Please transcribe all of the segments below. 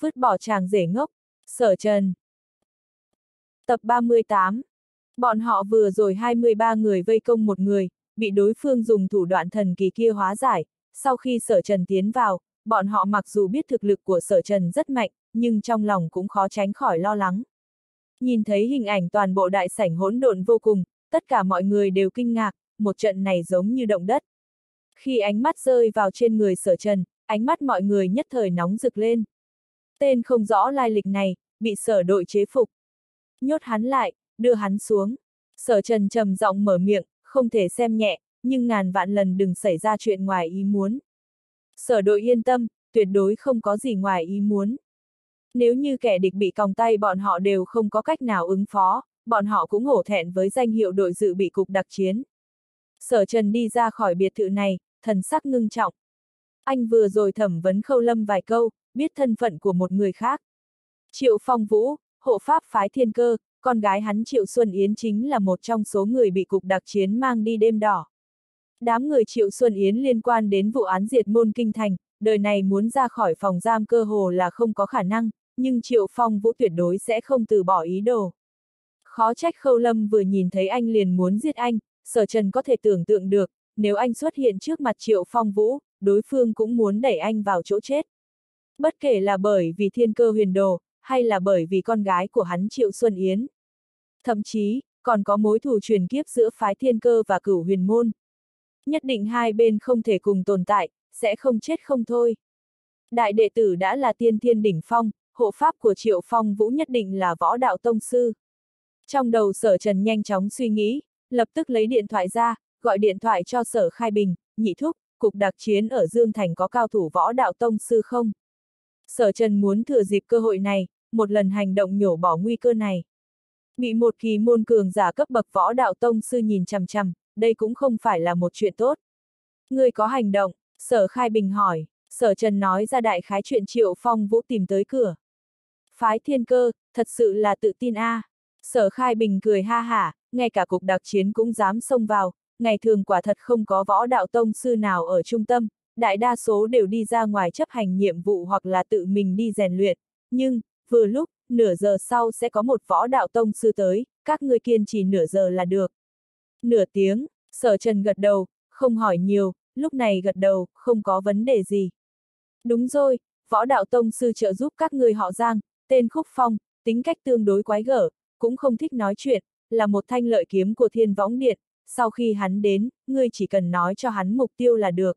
vứt bỏ chàng rể ngốc, sở trần. Tập 38 Bọn họ vừa rồi 23 người vây công một người, bị đối phương dùng thủ đoạn thần kỳ kia hóa giải, sau khi sở trần tiến vào, bọn họ mặc dù biết thực lực của sở trần rất mạnh, nhưng trong lòng cũng khó tránh khỏi lo lắng. Nhìn thấy hình ảnh toàn bộ đại sảnh hỗn độn vô cùng, tất cả mọi người đều kinh ngạc, một trận này giống như động đất. Khi ánh mắt rơi vào trên người sở trần, ánh mắt mọi người nhất thời nóng rực lên. Tên không rõ lai lịch này, bị sở đội chế phục. Nhốt hắn lại, đưa hắn xuống. Sở trần trầm giọng mở miệng, không thể xem nhẹ, nhưng ngàn vạn lần đừng xảy ra chuyện ngoài ý muốn. Sở đội yên tâm, tuyệt đối không có gì ngoài ý muốn. Nếu như kẻ địch bị còng tay bọn họ đều không có cách nào ứng phó, bọn họ cũng hổ thẹn với danh hiệu đội dự bị cục đặc chiến. Sở Trần đi ra khỏi biệt thự này, thần sắc ngưng trọng. Anh vừa rồi thẩm vấn khâu lâm vài câu, biết thân phận của một người khác. Triệu Phong Vũ, hộ pháp phái thiên cơ, con gái hắn Triệu Xuân Yến chính là một trong số người bị cục đặc chiến mang đi đêm đỏ. Đám người Triệu Xuân Yến liên quan đến vụ án diệt môn kinh thành, đời này muốn ra khỏi phòng giam cơ hồ là không có khả năng, nhưng Triệu Phong Vũ tuyệt đối sẽ không từ bỏ ý đồ. Khó trách Khâu Lâm vừa nhìn thấy anh liền muốn giết anh, Sở Trần có thể tưởng tượng được, nếu anh xuất hiện trước mặt Triệu Phong Vũ, đối phương cũng muốn đẩy anh vào chỗ chết. Bất kể là bởi vì thiên cơ huyền đồ, hay là bởi vì con gái của hắn Triệu Xuân Yến. Thậm chí, còn có mối thù truyền kiếp giữa phái thiên cơ và cửu huyền môn. Nhất định hai bên không thể cùng tồn tại, sẽ không chết không thôi. Đại đệ tử đã là tiên thiên đỉnh phong, hộ pháp của Triệu Phong Vũ nhất định là võ đạo tông sư. Trong đầu sở trần nhanh chóng suy nghĩ, lập tức lấy điện thoại ra, gọi điện thoại cho sở khai bình, nhị thúc, cục đặc chiến ở Dương Thành có cao thủ võ đạo tông sư không? Sở trần muốn thừa dịp cơ hội này, một lần hành động nhổ bỏ nguy cơ này. Bị một kỳ môn cường giả cấp bậc võ đạo tông sư nhìn chằm chằm, đây cũng không phải là một chuyện tốt. Người có hành động, sở khai bình hỏi, sở trần nói ra đại khái chuyện triệu phong vũ tìm tới cửa. Phái thiên cơ, thật sự là tự tin a. À. Sở khai bình cười ha hả, ngay cả cục đặc chiến cũng dám xông vào, ngày thường quả thật không có võ đạo tông sư nào ở trung tâm, đại đa số đều đi ra ngoài chấp hành nhiệm vụ hoặc là tự mình đi rèn luyện, nhưng, vừa lúc, nửa giờ sau sẽ có một võ đạo tông sư tới, các ngươi kiên trì nửa giờ là được. Nửa tiếng, sở trần gật đầu, không hỏi nhiều, lúc này gật đầu, không có vấn đề gì. Đúng rồi, võ đạo tông sư trợ giúp các người họ Giang, tên Khúc Phong, tính cách tương đối quái gở, cũng không thích nói chuyện, là một thanh lợi kiếm của thiên võng điện, sau khi hắn đến, ngươi chỉ cần nói cho hắn mục tiêu là được.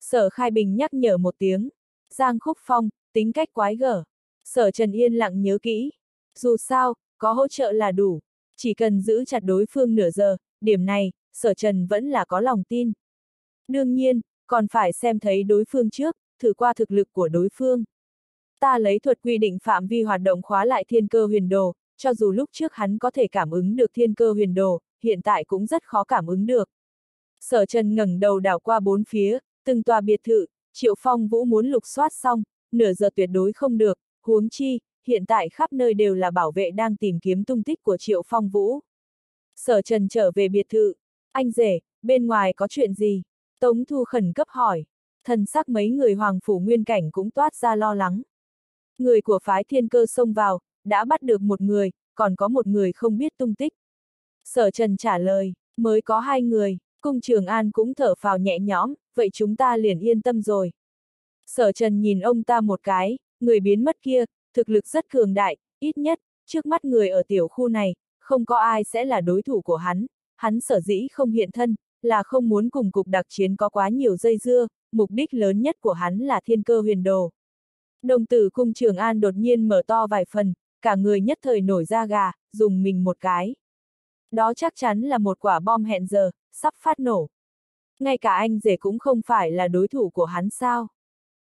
Sở Khai Bình nhắc nhở một tiếng. Giang Khúc Phong, tính cách quái gở. Sở Trần Yên lặng nhớ kỹ. Dù sao, có hỗ trợ là đủ. Chỉ cần giữ chặt đối phương nửa giờ, điểm này, Sở Trần vẫn là có lòng tin. Đương nhiên, còn phải xem thấy đối phương trước, thử qua thực lực của đối phương. Ta lấy thuật quy định phạm vi hoạt động khóa lại thiên cơ huyền đồ, cho dù lúc trước hắn có thể cảm ứng được thiên cơ huyền đồ, hiện tại cũng rất khó cảm ứng được. Sở Trần ngẩng đầu đảo qua bốn phía, từng tòa biệt thự, Triệu Phong Vũ muốn lục soát xong, nửa giờ tuyệt đối không được, huống chi, hiện tại khắp nơi đều là bảo vệ đang tìm kiếm tung tích của Triệu Phong Vũ. Sở Trần trở về biệt thự, anh rể, bên ngoài có chuyện gì? Tống Thu khẩn cấp hỏi, thần sắc mấy người hoàng phủ nguyên cảnh cũng toát ra lo lắng. Người của phái thiên cơ xông vào, đã bắt được một người, còn có một người không biết tung tích. Sở Trần trả lời, mới có hai người, cung trường an cũng thở phào nhẹ nhõm, vậy chúng ta liền yên tâm rồi. Sở Trần nhìn ông ta một cái, người biến mất kia, thực lực rất cường đại, ít nhất, trước mắt người ở tiểu khu này, không có ai sẽ là đối thủ của hắn, hắn sở dĩ không hiện thân, là không muốn cùng cục đặc chiến có quá nhiều dây dưa, mục đích lớn nhất của hắn là thiên cơ huyền đồ. Đồng tử cung trường an đột nhiên mở to vài phần, cả người nhất thời nổi da gà, dùng mình một cái. Đó chắc chắn là một quả bom hẹn giờ, sắp phát nổ. Ngay cả anh rể cũng không phải là đối thủ của hắn sao.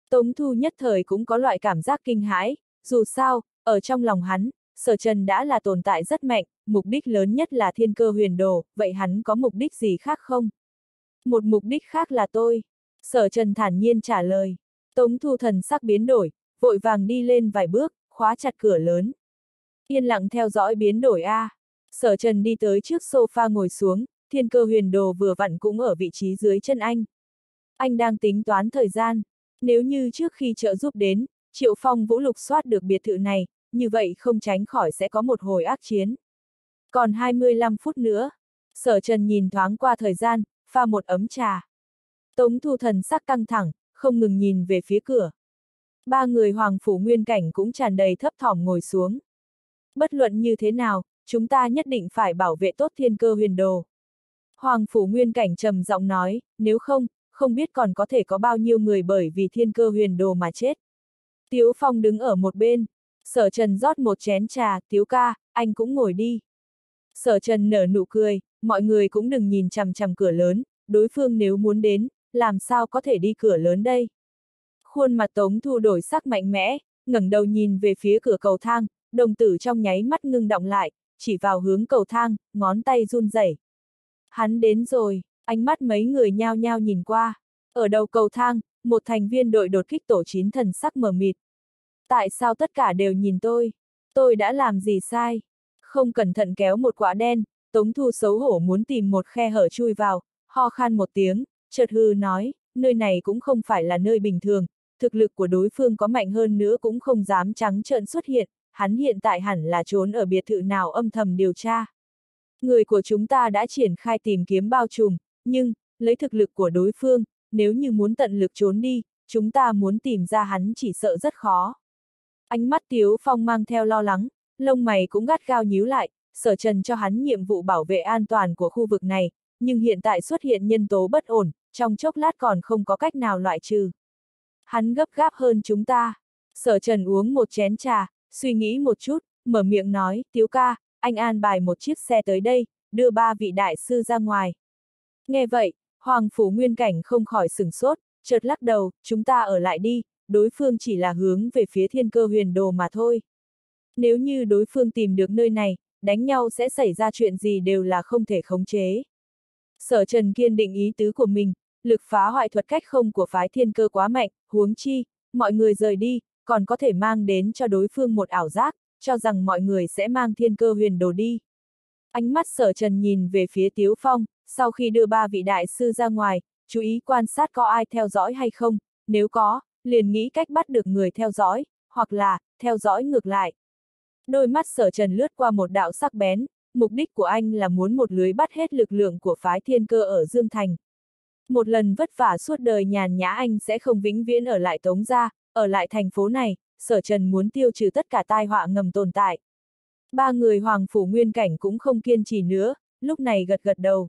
Tống Thu nhất thời cũng có loại cảm giác kinh hãi, dù sao, ở trong lòng hắn, sở trần đã là tồn tại rất mạnh, mục đích lớn nhất là thiên cơ huyền đồ, vậy hắn có mục đích gì khác không? Một mục đích khác là tôi. Sở trần thản nhiên trả lời. Tống Thu thần sắc biến đổi, vội vàng đi lên vài bước, khóa chặt cửa lớn. Yên lặng theo dõi biến đổi A. Sở Trần đi tới trước sofa ngồi xuống, thiên cơ huyền đồ vừa vặn cũng ở vị trí dưới chân anh. Anh đang tính toán thời gian. Nếu như trước khi trợ giúp đến, Triệu Phong Vũ lục soát được biệt thự này, như vậy không tránh khỏi sẽ có một hồi ác chiến. Còn 25 phút nữa, sở trần nhìn thoáng qua thời gian, pha một ấm trà. Tống thu thần sắc căng thẳng, không ngừng nhìn về phía cửa. Ba người hoàng phủ nguyên cảnh cũng tràn đầy thấp thỏm ngồi xuống. Bất luận như thế nào, chúng ta nhất định phải bảo vệ tốt thiên cơ huyền đồ. Hoàng phủ nguyên cảnh trầm giọng nói, nếu không, không biết còn có thể có bao nhiêu người bởi vì thiên cơ huyền đồ mà chết. Tiếu Phong đứng ở một bên, sở trần rót một chén trà, Tiếu ca, anh cũng ngồi đi. Sở trần nở nụ cười, mọi người cũng đừng nhìn chằm chằm cửa lớn, đối phương nếu muốn đến, làm sao có thể đi cửa lớn đây. Khuôn mặt Tống Thu đổi sắc mạnh mẽ, ngẩng đầu nhìn về phía cửa cầu thang, đồng tử trong nháy mắt ngưng động lại, chỉ vào hướng cầu thang, ngón tay run rẩy. Hắn đến rồi, ánh mắt mấy người nhao nhao nhìn qua. Ở đầu cầu thang, một thành viên đội đột kích tổ chín thần sắc mờ mịt. Tại sao tất cả đều nhìn tôi? Tôi đã làm gì sai? Không cẩn thận kéo một quả đen, Tống Thu xấu hổ muốn tìm một khe hở chui vào, ho khan một tiếng, chợt hư nói, nơi này cũng không phải là nơi bình thường, thực lực của đối phương có mạnh hơn nữa cũng không dám trắng trợn xuất hiện, hắn hiện tại hẳn là trốn ở biệt thự nào âm thầm điều tra. Người của chúng ta đã triển khai tìm kiếm bao trùm, nhưng, lấy thực lực của đối phương, nếu như muốn tận lực trốn đi, chúng ta muốn tìm ra hắn chỉ sợ rất khó. Ánh mắt Tiếu Phong mang theo lo lắng, lông mày cũng gắt gao nhíu lại, sở trần cho hắn nhiệm vụ bảo vệ an toàn của khu vực này, nhưng hiện tại xuất hiện nhân tố bất ổn, trong chốc lát còn không có cách nào loại trừ. Hắn gấp gáp hơn chúng ta. Sở trần uống một chén trà, suy nghĩ một chút, mở miệng nói, tiếu ca, anh an bài một chiếc xe tới đây, đưa ba vị đại sư ra ngoài. Nghe vậy, Hoàng Phủ Nguyên Cảnh không khỏi sửng sốt, chợt lắc đầu, chúng ta ở lại đi, đối phương chỉ là hướng về phía thiên cơ huyền đồ mà thôi. Nếu như đối phương tìm được nơi này, đánh nhau sẽ xảy ra chuyện gì đều là không thể khống chế. Sở Trần kiên định ý tứ của mình, lực phá hoại thuật cách không của phái thiên cơ quá mạnh, huống chi, mọi người rời đi, còn có thể mang đến cho đối phương một ảo giác, cho rằng mọi người sẽ mang thiên cơ huyền đồ đi. Ánh mắt sở trần nhìn về phía Tiếu Phong, sau khi đưa ba vị đại sư ra ngoài, chú ý quan sát có ai theo dõi hay không, nếu có, liền nghĩ cách bắt được người theo dõi, hoặc là, theo dõi ngược lại. Đôi mắt sở trần lướt qua một đạo sắc bén, mục đích của anh là muốn một lưới bắt hết lực lượng của phái thiên cơ ở Dương Thành. Một lần vất vả suốt đời nhàn nhã anh sẽ không vĩnh viễn ở lại Tống Gia, ở lại thành phố này, sở trần muốn tiêu trừ tất cả tai họa ngầm tồn tại. Ba người Hoàng Phủ Nguyên Cảnh cũng không kiên trì nữa, lúc này gật gật đầu.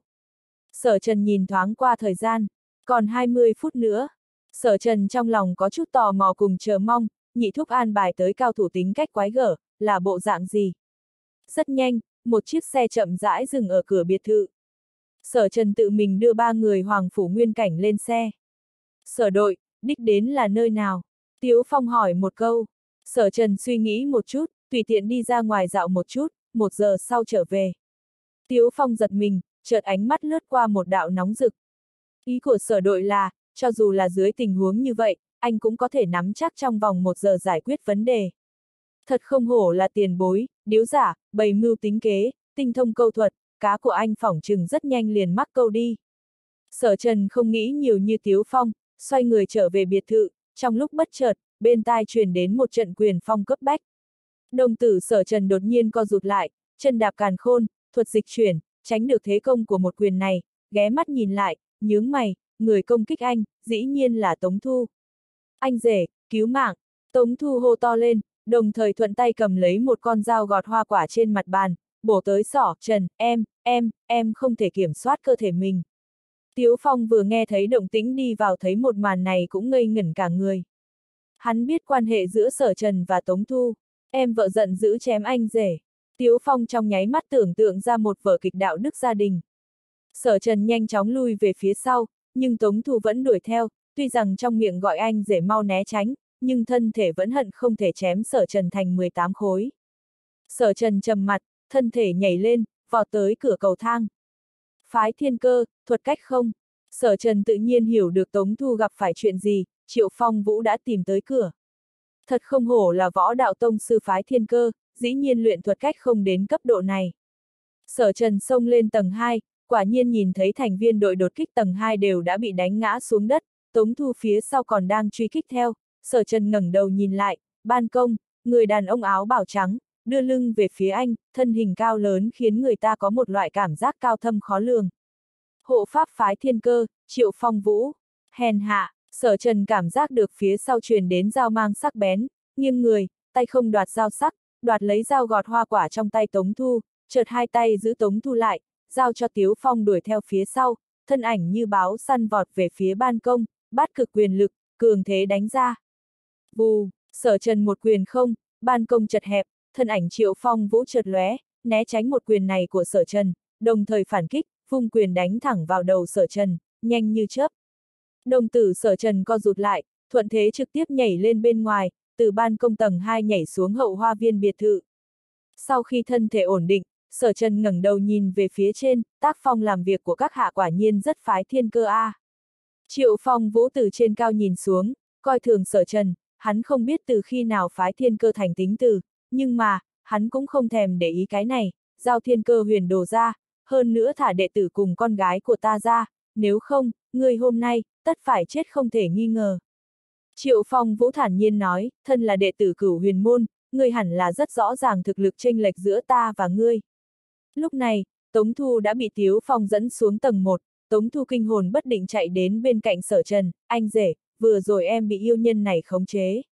Sở trần nhìn thoáng qua thời gian, còn 20 phút nữa. Sở trần trong lòng có chút tò mò cùng chờ mong, nhị thúc an bài tới cao thủ tính cách quái gở, là bộ dạng gì. Rất nhanh, một chiếc xe chậm rãi dừng ở cửa biệt thự. Sở Trần tự mình đưa ba người Hoàng Phủ Nguyên Cảnh lên xe. Sở đội, đích đến là nơi nào? Tiếu Phong hỏi một câu. Sở Trần suy nghĩ một chút, tùy tiện đi ra ngoài dạo một chút, một giờ sau trở về. Tiếu Phong giật mình, chợt ánh mắt lướt qua một đạo nóng rực. Ý của sở đội là, cho dù là dưới tình huống như vậy, anh cũng có thể nắm chắc trong vòng một giờ giải quyết vấn đề. Thật không hổ là tiền bối, điếu giả, bày mưu tính kế, tinh thông câu thuật, cá của anh phỏng chừng rất nhanh liền mắc câu đi. Sở Trần không nghĩ nhiều như Tiếu Phong, xoay người trở về biệt thự, trong lúc bất chợt, bên tai truyền đến một trận quyền phong cấp bách. Đồng tử sở Trần đột nhiên co rụt lại, chân đạp càn khôn, thuật dịch chuyển, tránh được thế công của một quyền này, ghé mắt nhìn lại, nhướng mày, người công kích anh, dĩ nhiên là Tống Thu. Anh rể, cứu mạng, Tống Thu hô to lên, đồng thời thuận tay cầm lấy một con dao gọt hoa quả trên mặt bàn, bổ tới sỏ, Trần, em, em, em không thể kiểm soát cơ thể mình. Tiếu Phong vừa nghe thấy động tĩnh đi vào thấy một màn này cũng ngây ngẩn cả người. Hắn biết quan hệ giữa Sở Trần và Tống Thu, em vợ giận giữ chém anh rể. Tiếu Phong trong nháy mắt tưởng tượng ra một vở kịch đạo đức gia đình. Sở Trần nhanh chóng lui về phía sau, nhưng Tống Thu vẫn đuổi theo, tuy rằng trong miệng gọi anh rể mau né tránh, nhưng thân thể vẫn hận không thể chém Sở Trần thành 18 khối. Sở Trần trầm mặt, thân thể nhảy lên, vọt tới cửa cầu thang. Phái thiên cơ, thuật cách không? Sở Trần tự nhiên hiểu được Tống Thu gặp phải chuyện gì, Triệu Phong Vũ đã tìm tới cửa. Thật không hổ là võ đạo tông sư phái thiên cơ, dĩ nhiên luyện thuật cách không đến cấp độ này. Sở Trần xông lên tầng 2, quả nhiên nhìn thấy thành viên đội đột kích tầng 2 đều đã bị đánh ngã xuống đất, Tống Thu phía sau còn đang truy kích theo, sở trần ngẩng đầu nhìn lại, ban công, người đàn ông áo bảo trắng, đưa lưng về phía anh, thân hình cao lớn khiến người ta có một loại cảm giác cao thâm khó lường. Hộ pháp phái thiên cơ, triệu phong vũ, hèn hạ, sở trần cảm giác được phía sau truyền đến dao mang sắc bén, nhưng người, tay không đoạt dao sắc, đoạt lấy dao gọt hoa quả trong tay Tống Thu, chợt hai tay giữ Tống Thu lại, giao cho Tiếu Phong đuổi theo phía sau, thân ảnh như báo săn vọt về phía ban công, bát cực quyền lực, cường thế đánh ra. Bù, sở trần một quyền không, ban công chật hẹp, thân ảnh triệu phong vũ chợt lóe, né tránh một quyền này của sở trần, đồng thời phản kích, vung quyền đánh thẳng vào đầu sở trần, nhanh như chớp. Đồng tử sở trần co rụt lại, thuận thế trực tiếp nhảy lên bên ngoài, từ ban công tầng 2 nhảy xuống hậu hoa viên biệt thự. Sau khi thân thể ổn định, sở trần ngẩng đầu nhìn về phía trên, tác phong làm việc của các hạ quả nhiên rất phái thiên cơ A. Triệu phong vũ từ trên cao nhìn xuống, coi thường sở trần, hắn không biết từ khi nào phái thiên cơ thành tính từ, nhưng mà, hắn cũng không thèm để ý cái này, giao thiên cơ huyền đồ ra, hơn nữa thả đệ tử cùng con gái của ta ra, nếu không, người hôm nay, tất phải chết không thể nghi ngờ. Triệu Phong Vũ thản nhiên nói, thân là đệ tử cửu huyền môn, ngươi hẳn là rất rõ ràng thực lực chênh lệch giữa ta và ngươi. Lúc này, Tống Thu đã bị Tiếu Phong dẫn xuống tầng 1, Tống Thu kinh hồn bất định chạy đến bên cạnh sở trần, anh rể, vừa rồi em bị yêu nhân này khống chế.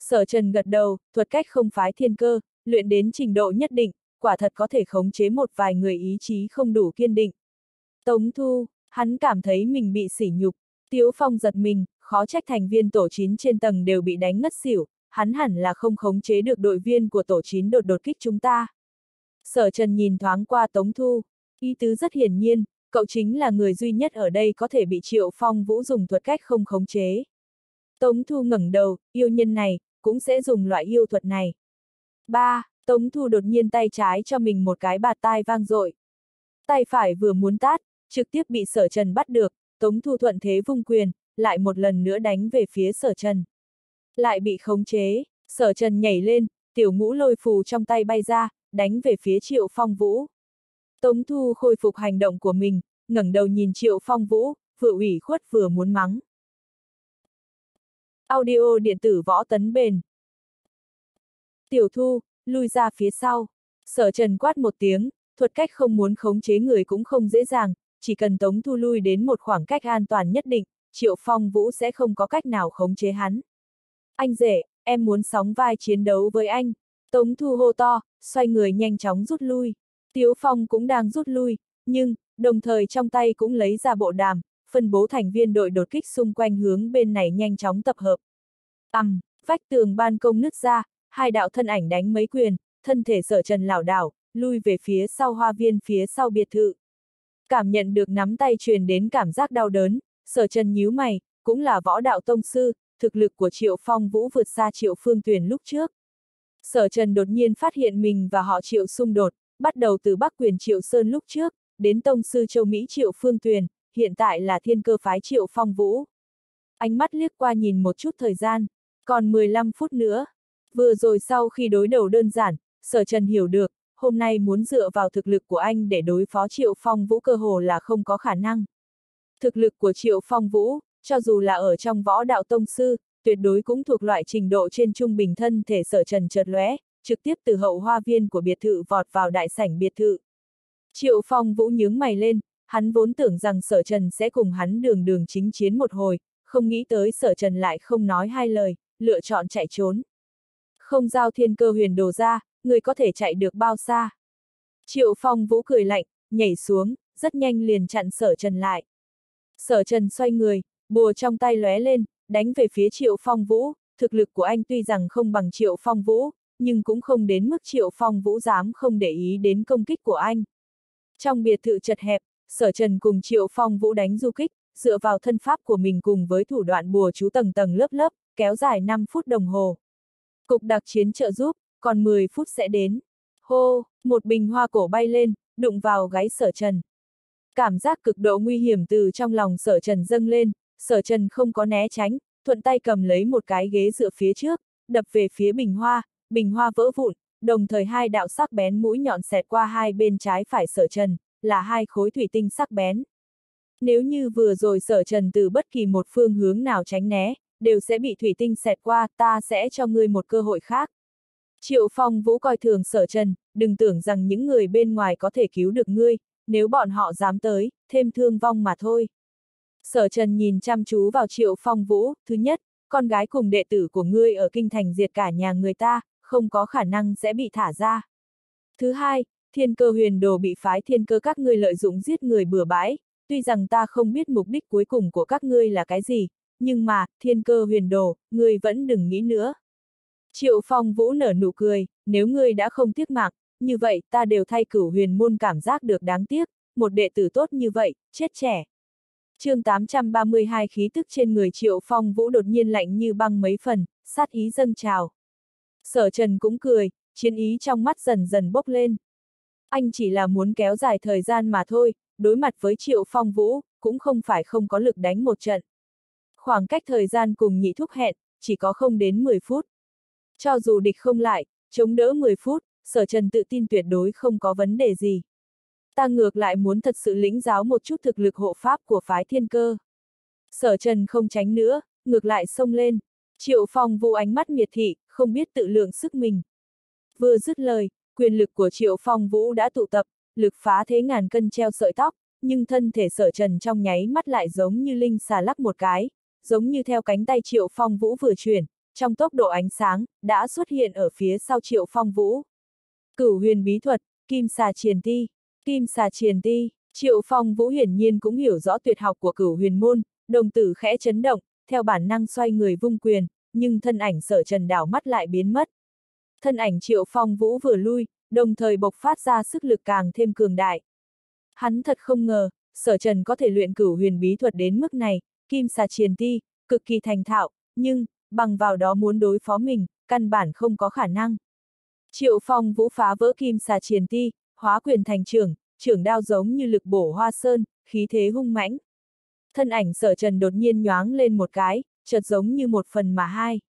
Sở trần gật đầu, thuật cách không phái thiên cơ, luyện đến trình độ nhất định, quả thật có thể khống chế một vài người ý chí không đủ kiên định. Tống Thu, hắn cảm thấy mình bị sỉ nhục, Tiếu Phong giật mình, khó trách thành viên tổ 9 trên tầng đều bị đánh ngất xỉu, hắn hẳn là không khống chế được đội viên của tổ 9 đột đột kích chúng ta. Sở Trần nhìn thoáng qua Tống Thu, ý tứ rất hiển nhiên, cậu chính là người duy nhất ở đây có thể bị Triệu Phong Vũ dùng thuật cách không khống chế. Tống Thu ngẩng đầu, yêu nhân này, cũng sẽ dùng loại yêu thuật này. 3. Tống Thu đột nhiên tay trái cho mình một cái bạt tai vang dội. Tay phải vừa muốn tát, trực tiếp bị sở trần bắt được, Tống Thu thuận thế vung quyền, lại một lần nữa đánh về phía sở trần. Lại bị khống chế, sở trần nhảy lên, tiểu ngũ lôi phù trong tay bay ra, đánh về phía triệu phong vũ. Tống Thu khôi phục hành động của mình, ngẩng đầu nhìn triệu phong vũ, vừa ủy khuất vừa muốn mắng. Audio điện tử võ tấn bền. Tiểu Thu, lui ra phía sau. Sở Trần quát một tiếng, thuật cách không muốn khống chế người cũng không dễ dàng, chỉ cần Tống Thu lui đến một khoảng cách an toàn nhất định, Triệu Phong Vũ sẽ không có cách nào khống chế hắn. Anh rể, em muốn sóng vai chiến đấu với anh. Tống Thu hô to, xoay người nhanh chóng rút lui. Tiếu Phong cũng đang rút lui, nhưng, đồng thời trong tay cũng lấy ra bộ đàm, phân bố thành viên đội đột kích xung quanh hướng bên này nhanh chóng tập hợp. ầm vách tường ban công nứt ra, hai đạo thân ảnh đánh mấy quyền, thân thể sở trần lảo đảo, lui về phía sau hoa viên phía sau biệt thự. Cảm nhận được nắm tay truyền đến cảm giác đau đớn, sở trần nhíu mày, cũng là võ đạo tông sư, thực lực của Triệu Phong Vũ vượt xa Triệu Phương Tuyền lúc trước. Sở Trần đột nhiên phát hiện mình và họ Triệu xung đột, bắt đầu từ Bắc quyền Triệu Sơn lúc trước, đến Tông sư Châu Mỹ Triệu Phương Tuyền, hiện tại là thiên cơ phái Triệu Phong Vũ. Ánh mắt liếc qua nhìn một chút thời gian, còn 15 phút nữa. Vừa rồi sau khi đối đầu đơn giản, Sở Trần hiểu được, hôm nay muốn dựa vào thực lực của anh để đối phó Triệu Phong Vũ cơ hồ là không có khả năng. Thực lực của Triệu Phong Vũ, cho dù là ở trong võ đạo tông sư, tuyệt đối cũng thuộc loại trình độ trên trung bình thân thể sở trần chợt lóe, trực tiếp từ hậu hoa viên của biệt thự vọt vào đại sảnh biệt thự. Triệu Phong Vũ nhướng mày lên, hắn vốn tưởng rằng sở trần sẽ cùng hắn đường đường chính chiến một hồi, không nghĩ tới sở trần lại không nói hai lời, lựa chọn chạy trốn. Không giao thiên cơ huyền đồ ra, người có thể chạy được bao xa. Triệu Phong Vũ cười lạnh, nhảy xuống, rất nhanh liền chặn sở trần lại. Sở trần xoay người, bùa trong tay lóe lên, đánh về phía Triệu Phong Vũ, thực lực của anh tuy rằng không bằng Triệu Phong Vũ, nhưng cũng không đến mức Triệu Phong Vũ dám không để ý đến công kích của anh. Trong biệt thự chật hẹp, Sở Trần cùng Triệu Phong Vũ đánh du kích, dựa vào thân pháp của mình cùng với thủ đoạn bùa chú tầng tầng lớp lớp, kéo dài 5 phút đồng hồ. Cục đặc chiến trợ giúp, còn 10 phút sẽ đến. Hô, một bình hoa cổ bay lên, đụng vào gáy Sở Trần. Cảm giác cực độ nguy hiểm từ trong lòng Sở Trần dâng lên, Sở Trần không có né tránh, thuận tay cầm lấy một cái ghế dựa phía trước, đập về phía bình hoa, bình hoa vỡ vụn, đồng thời hai đạo sắc bén mũi nhọn xẹt qua hai bên trái phải sở trần, là hai khối thủy tinh sắc bén. Nếu như vừa rồi sở trần từ bất kỳ một phương hướng nào tránh né, đều sẽ bị thủy tinh xẹt qua, ta sẽ cho ngươi một cơ hội khác. Triệu Phong Vũ coi thường sở trần, đừng tưởng rằng những người bên ngoài có thể cứu được ngươi, nếu bọn họ dám tới, thêm thương vong mà thôi. Sở trần nhìn chăm chú vào Triệu Phong Vũ, thứ nhất, con gái cùng đệ tử của ngươi ở kinh thành diệt cả nhà người ta, không có khả năng sẽ bị thả ra. Thứ hai, thiên cơ huyền đồ bị phái thiên cơ các ngươi lợi dụng giết người bừa bãi, tuy rằng ta không biết mục đích cuối cùng của các ngươi là cái gì, nhưng mà, thiên cơ huyền đồ, ngươi vẫn đừng nghĩ nữa. Triệu Phong Vũ nở nụ cười, nếu ngươi đã không tiếc mạng, như vậy ta đều thay cửu huyền môn cảm giác được đáng tiếc, một đệ tử tốt như vậy, chết trẻ. chương 832 khí tức trên người Triệu Phong Vũ đột nhiên lạnh như băng mấy phần, sát ý dâng trào. Sở Trần cũng cười, chiến ý trong mắt dần dần bốc lên. Anh chỉ là muốn kéo dài thời gian mà thôi, đối mặt với Triệu Phong Vũ, cũng không phải không có lực đánh một trận. Khoảng cách thời gian cùng nhị thúc hẹn, chỉ có không đến 10 phút. Cho dù địch không lại, chống đỡ 10 phút, sở trần tự tin tuyệt đối không có vấn đề gì. Ta ngược lại muốn thật sự lĩnh giáo một chút thực lực hộ pháp của phái thiên cơ. Sở trần không tránh nữa, ngược lại xông lên. Triệu phong vũ ánh mắt miệt thị, không biết tự lượng sức mình. Vừa dứt lời, quyền lực của triệu phong vũ đã tụ tập, lực phá thế ngàn cân treo sợi tóc, nhưng thân thể sở trần trong nháy mắt lại giống như linh xà lắc một cái, giống như theo cánh tay triệu phong vũ vừa chuyển, trong tốc độ ánh sáng, đã xuất hiện ở phía sau triệu phong vũ. Cửu huyền bí thuật, kim xà triền ti, kim xà triền ti, triệu phong vũ hiển nhiên cũng hiểu rõ tuyệt học của cửu huyền môn, đồng tử khẽ chấn động, theo bản năng xoay người vung quyền, nhưng thân ảnh sở trần đảo mắt lại biến mất. Thân ảnh triệu phong vũ vừa lui, đồng thời bộc phát ra sức lực càng thêm cường đại. Hắn thật không ngờ, sở trần có thể luyện cửu huyền bí thuật đến mức này, kim xà triền ti, cực kỳ thành thạo, nhưng, bằng vào đó muốn đối phó mình, căn bản không có khả năng. Triệu Phong vũ phá vỡ kim xà triền ti, hóa quyền thành trưởng, trưởng đao giống như lực bổ hoa sơn, khí thế hung mãnh. Thân ảnh sở trần đột nhiên nhoáng lên một cái, chợt giống như một phần mà hai.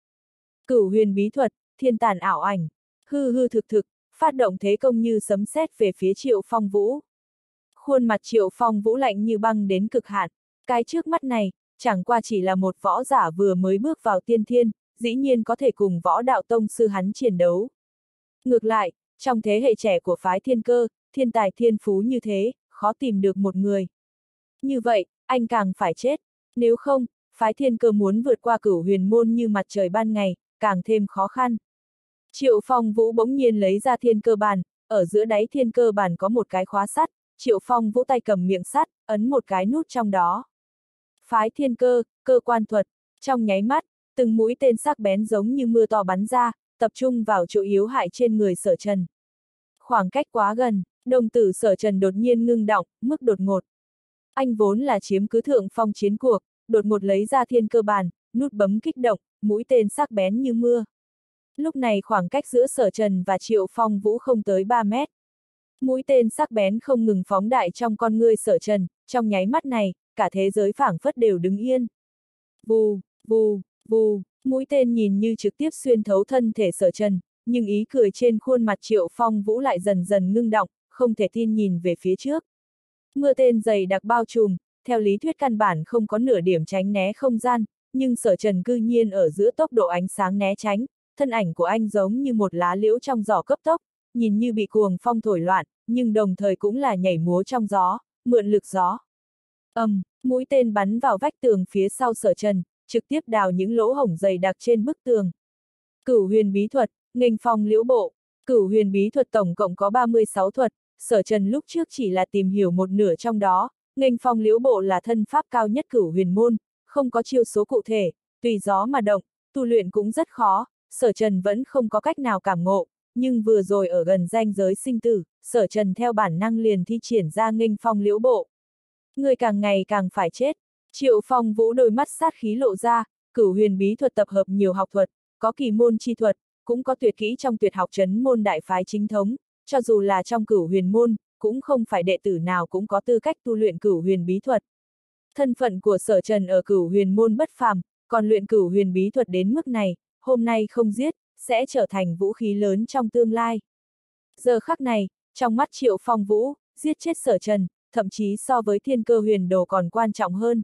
Cửu huyền bí thuật, thiên tàn ảo ảnh, hư hư thực thực, phát động thế công như sấm sét về phía triệu phong vũ. Khuôn mặt triệu phong vũ lạnh như băng đến cực hạn, cái trước mắt này, chẳng qua chỉ là một võ giả vừa mới bước vào tiên thiên, dĩ nhiên có thể cùng võ đạo tông sư hắn chiến đấu. Ngược lại, trong thế hệ trẻ của phái thiên cơ, thiên tài thiên phú như thế, khó tìm được một người. Như vậy, anh càng phải chết, nếu không, phái thiên cơ muốn vượt qua cửu huyền môn như mặt trời ban ngày, càng thêm khó khăn. Triệu Phong Vũ bỗng nhiên lấy ra thiên cơ bản ở giữa đáy thiên cơ bản có một cái khóa sắt, Triệu Phong Vũ tay cầm miệng sắt, ấn một cái nút trong đó. Phái thiên cơ, cơ quan thuật, trong nháy mắt, từng mũi tên sắc bén giống như mưa to bắn ra, tập trung vào chỗ yếu hại trên người sở trần. Khoảng cách quá gần, đồng tử sở trần đột nhiên ngưng động, mức đột ngột. Anh vốn là chiếm cứ thượng phong chiến cuộc, đột ngột lấy ra thiên cơ bản nút bấm kích động, mũi tên sắc bén như mưa. Lúc này khoảng cách giữa sở trần và triệu phong vũ không tới 3 mét. Mũi tên sắc bén không ngừng phóng đại trong con ngươi sở trần, trong nháy mắt này, cả thế giới phảng phất đều đứng yên. Vù, vù, vù, mũi tên nhìn như trực tiếp xuyên thấu thân thể sở trần, nhưng ý cười trên khuôn mặt triệu phong vũ lại dần dần ngưng động, không thể tin nhìn về phía trước. Mưa tên dày đặc bao trùm, theo lý thuyết căn bản không có nửa điểm tránh né không gian, nhưng sở trần cư nhiên ở giữa tốc độ ánh sáng né tránh, thân ảnh của anh giống như một lá liễu trong giỏ cấp tốc, nhìn như bị cuồng phong thổi loạn, nhưng đồng thời cũng là nhảy múa trong gió, mượn lực gió. Âm, um, mũi tên bắn vào vách tường phía sau sở trần, trực tiếp đào những lỗ hổng dày đặc trên bức tường. Cửu huyền bí thuật, nghênh phong liễu bộ, cửu huyền bí thuật tổng cộng có 36 thuật, sở trần lúc trước chỉ là tìm hiểu một nửa trong đó, nghênh phong liễu bộ là thân pháp cao nhất cửu huyền môn, không có chiêu số cụ thể, tùy gió mà động, tu luyện cũng rất khó, sở trần vẫn không có cách nào cảm ngộ, nhưng vừa rồi ở gần danh giới sinh tử, sở trần theo bản năng liền thi triển ra nghênh phong liễu bộ. Người càng ngày càng phải chết. Triệu phong vũ đôi mắt sát khí lộ ra, cửu huyền bí thuật tập hợp nhiều học thuật, có kỳ môn chi thuật, cũng có tuyệt kỹ trong tuyệt học chấn môn đại phái chính thống, cho dù là trong cửu huyền môn, cũng không phải đệ tử nào cũng có tư cách tu luyện cửu huyền bí thuật. Thân phận của sở trần ở cửu huyền môn bất phàm, còn luyện cửu huyền bí thuật đến mức này, hôm nay không giết, sẽ trở thành vũ khí lớn trong tương lai. Giờ khắc này, trong mắt triệu phong vũ, giết chết sở trần, thậm chí so với thiên cơ huyền đồ còn quan trọng hơn.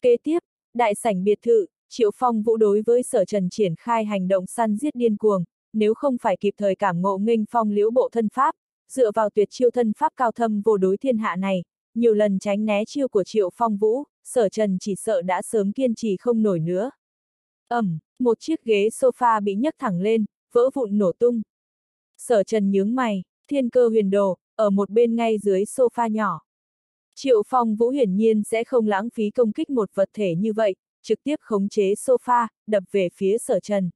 Kế tiếp, đại sảnh biệt thự, Triệu Phong Vũ đối với sở trần triển khai hành động săn giết điên cuồng, nếu không phải kịp thời cảm ngộ nghênh phong liễu bộ thân pháp, dựa vào tuyệt chiêu thân pháp cao thâm vô đối thiên hạ này, nhiều lần tránh né chiêu của Triệu Phong Vũ, sở trần chỉ sợ đã sớm kiên trì không nổi nữa ầm, một chiếc ghế sofa bị nhấc thẳng lên, vỡ vụn nổ tung. Sở trần nhướng mày, thiên cơ huyền đồ, ở một bên ngay dưới sofa nhỏ. Triệu Phong Vũ hiển nhiên sẽ không lãng phí công kích một vật thể như vậy, trực tiếp khống chế sofa, đập về phía sở trần.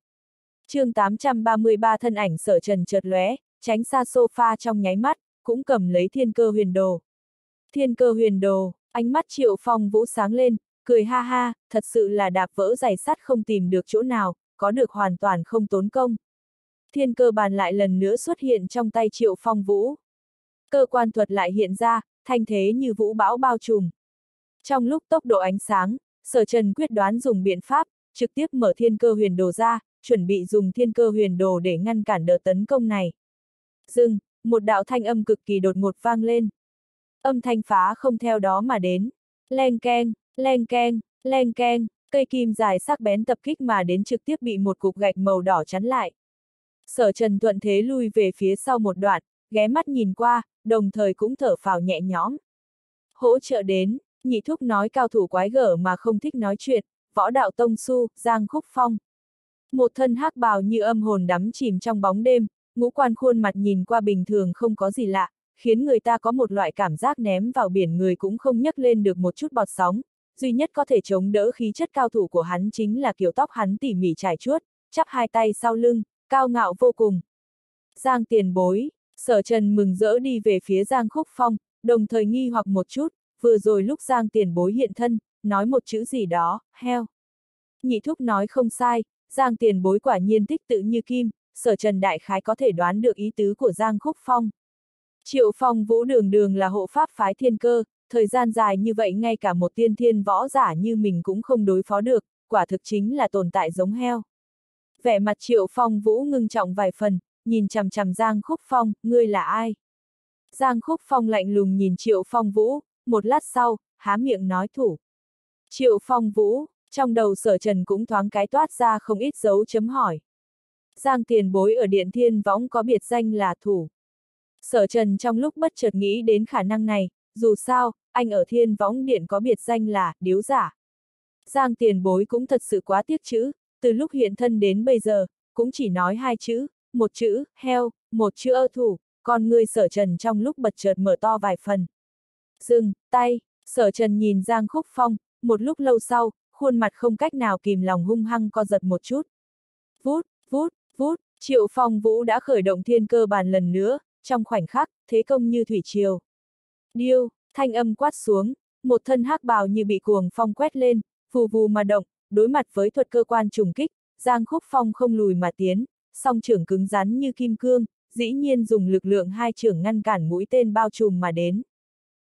chương 833 thân ảnh sở trần chợt lóe, tránh xa sofa trong nháy mắt, cũng cầm lấy thiên cơ huyền đồ. Thiên cơ huyền đồ, ánh mắt triệu phong vũ sáng lên, cười ha ha, thật sự là đạp vỡ giày sắt không tìm được chỗ nào, có được hoàn toàn không tốn công. Thiên cơ bàn lại lần nữa xuất hiện trong tay triệu phong vũ. Cơ quan thuật lại hiện ra, thanh thế như vũ bão bao trùm. Trong lúc tốc độ ánh sáng, sở trần quyết đoán dùng biện pháp, trực tiếp mở thiên cơ huyền đồ ra, chuẩn bị dùng thiên cơ huyền đồ để ngăn cản đợt tấn công này. Dừng, một đạo thanh âm cực kỳ đột ngột vang lên. Âm thanh phá không theo đó mà đến. Len keng, len keng, len keng, cây kim dài sắc bén tập kích mà đến trực tiếp bị một cục gạch màu đỏ chắn lại. Sở trần thuận thế lui về phía sau một đoạn, ghé mắt nhìn qua, đồng thời cũng thở phào nhẹ nhõm. Hỗ trợ đến, nhị thúc nói cao thủ quái gở mà không thích nói chuyện, võ đạo tông su, giang khúc phong. Một thân hắc bào như âm hồn đắm chìm trong bóng đêm, ngũ quan khuôn mặt nhìn qua bình thường không có gì lạ, khiến người ta có một loại cảm giác ném vào biển người cũng không nhấc lên được một chút bọt sóng. Duy nhất có thể chống đỡ khí chất cao thủ của hắn chính là kiểu tóc hắn tỉ mỉ trải chuốt, chắp hai tay sau lưng, cao ngạo vô cùng. Giang tiền bối, sở trần mừng rỡ đi về phía Giang Khúc Phong, đồng thời nghi hoặc một chút, vừa rồi lúc Giang tiền bối hiện thân, nói một chữ gì đó, heo. Nhị thúc nói không sai, Giang tiền bối quả nhiên thích tự như kim, sở trần đại khái có thể đoán được ý tứ của Giang Khúc Phong. Triệu Phong Vũ đường đường là hộ pháp phái thiên cơ, thời gian dài như vậy ngay cả một tiên thiên võ giả như mình cũng không đối phó được, quả thực chính là tồn tại giống heo. Vẻ mặt Triệu Phong Vũ ngưng trọng vài phần, nhìn chằm chằm Giang Khúc Phong, ngươi là ai? Giang Khúc Phong lạnh lùng nhìn Triệu Phong Vũ, một lát sau, há miệng nói thủ. Triệu Phong Vũ, trong đầu sở trần cũng thoáng cái toát ra không ít dấu chấm hỏi. Giang tiền bối ở Điện Thiên Võng có biệt danh là thủ. Sở trần trong lúc bất chợt nghĩ đến khả năng này, dù sao, anh ở Thiên Võng Điện có biệt danh là điếu giả. Giang tiền bối cũng thật sự quá tiếc chữ, từ lúc hiện thân đến bây giờ, cũng chỉ nói hai chữ, một chữ, heo, một chữ ơ thủ, còn người sở trần trong lúc bật chợt mở to vài phần. Dừng, tay, sở trần nhìn Giang Khúc Phong, một lúc lâu sau, khuôn mặt không cách nào kìm lòng hung hăng co giật một chút. Vút, vút, vút, Triệu Phong Vũ đã khởi động thiên cơ bàn lần nữa, trong khoảnh khắc, thế công như thủy triều. Điêu, thanh âm quát xuống, một thân hắc bào như bị cuồng phong quét lên, phù vù mà động, đối mặt với thuật cơ quan trùng kích, Giang Khúc Phong không lùi mà tiến, song trưởng cứng rắn như kim cương, dĩ nhiên dùng lực lượng hai trưởng ngăn cản mũi tên bao trùm mà đến.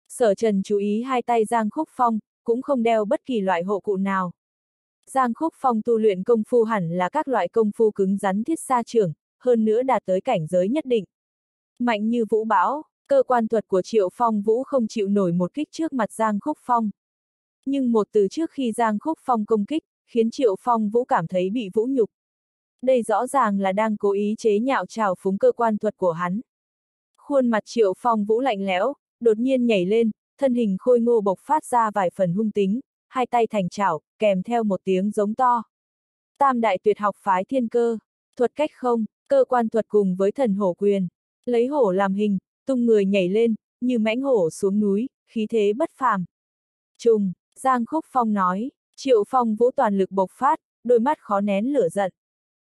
Sở Trần chú ý hai tay Giang Khúc Phong, cũng không đeo bất kỳ loại hộ cụ nào. Giang Khúc Phong tu luyện công phu hẳn là các loại công phu cứng rắn thiết xa trưởng, hơn nữa đạt tới cảnh giới nhất định. Mạnh như vũ bão, cơ quan thuật của Triệu Phong Vũ không chịu nổi một kích trước mặt Giang Khúc Phong. Nhưng một từ trước khi Giang Khúc Phong công kích, khiến Triệu Phong Vũ cảm thấy bị vũ nhục. Đây rõ ràng là đang cố ý chế nhạo trào phúng cơ quan thuật của hắn. Khuôn mặt Triệu Phong Vũ lạnh lẽo, đột nhiên nhảy lên, thân hình khôi ngô bộc phát ra vài phần hung tính, hai tay thành chảo, kèm theo một tiếng giống to. Tam đại tuyệt học phái thiên cơ, thuật cách không, cơ quan thuật cùng với thần hổ quyền, lấy hổ làm hình, tung người nhảy lên, như mãnh hổ xuống núi, khí thế bất phàm. Trùng, Giang Khúc Phong nói, Triệu Phong vũ toàn lực bộc phát, đôi mắt khó nén lửa giận.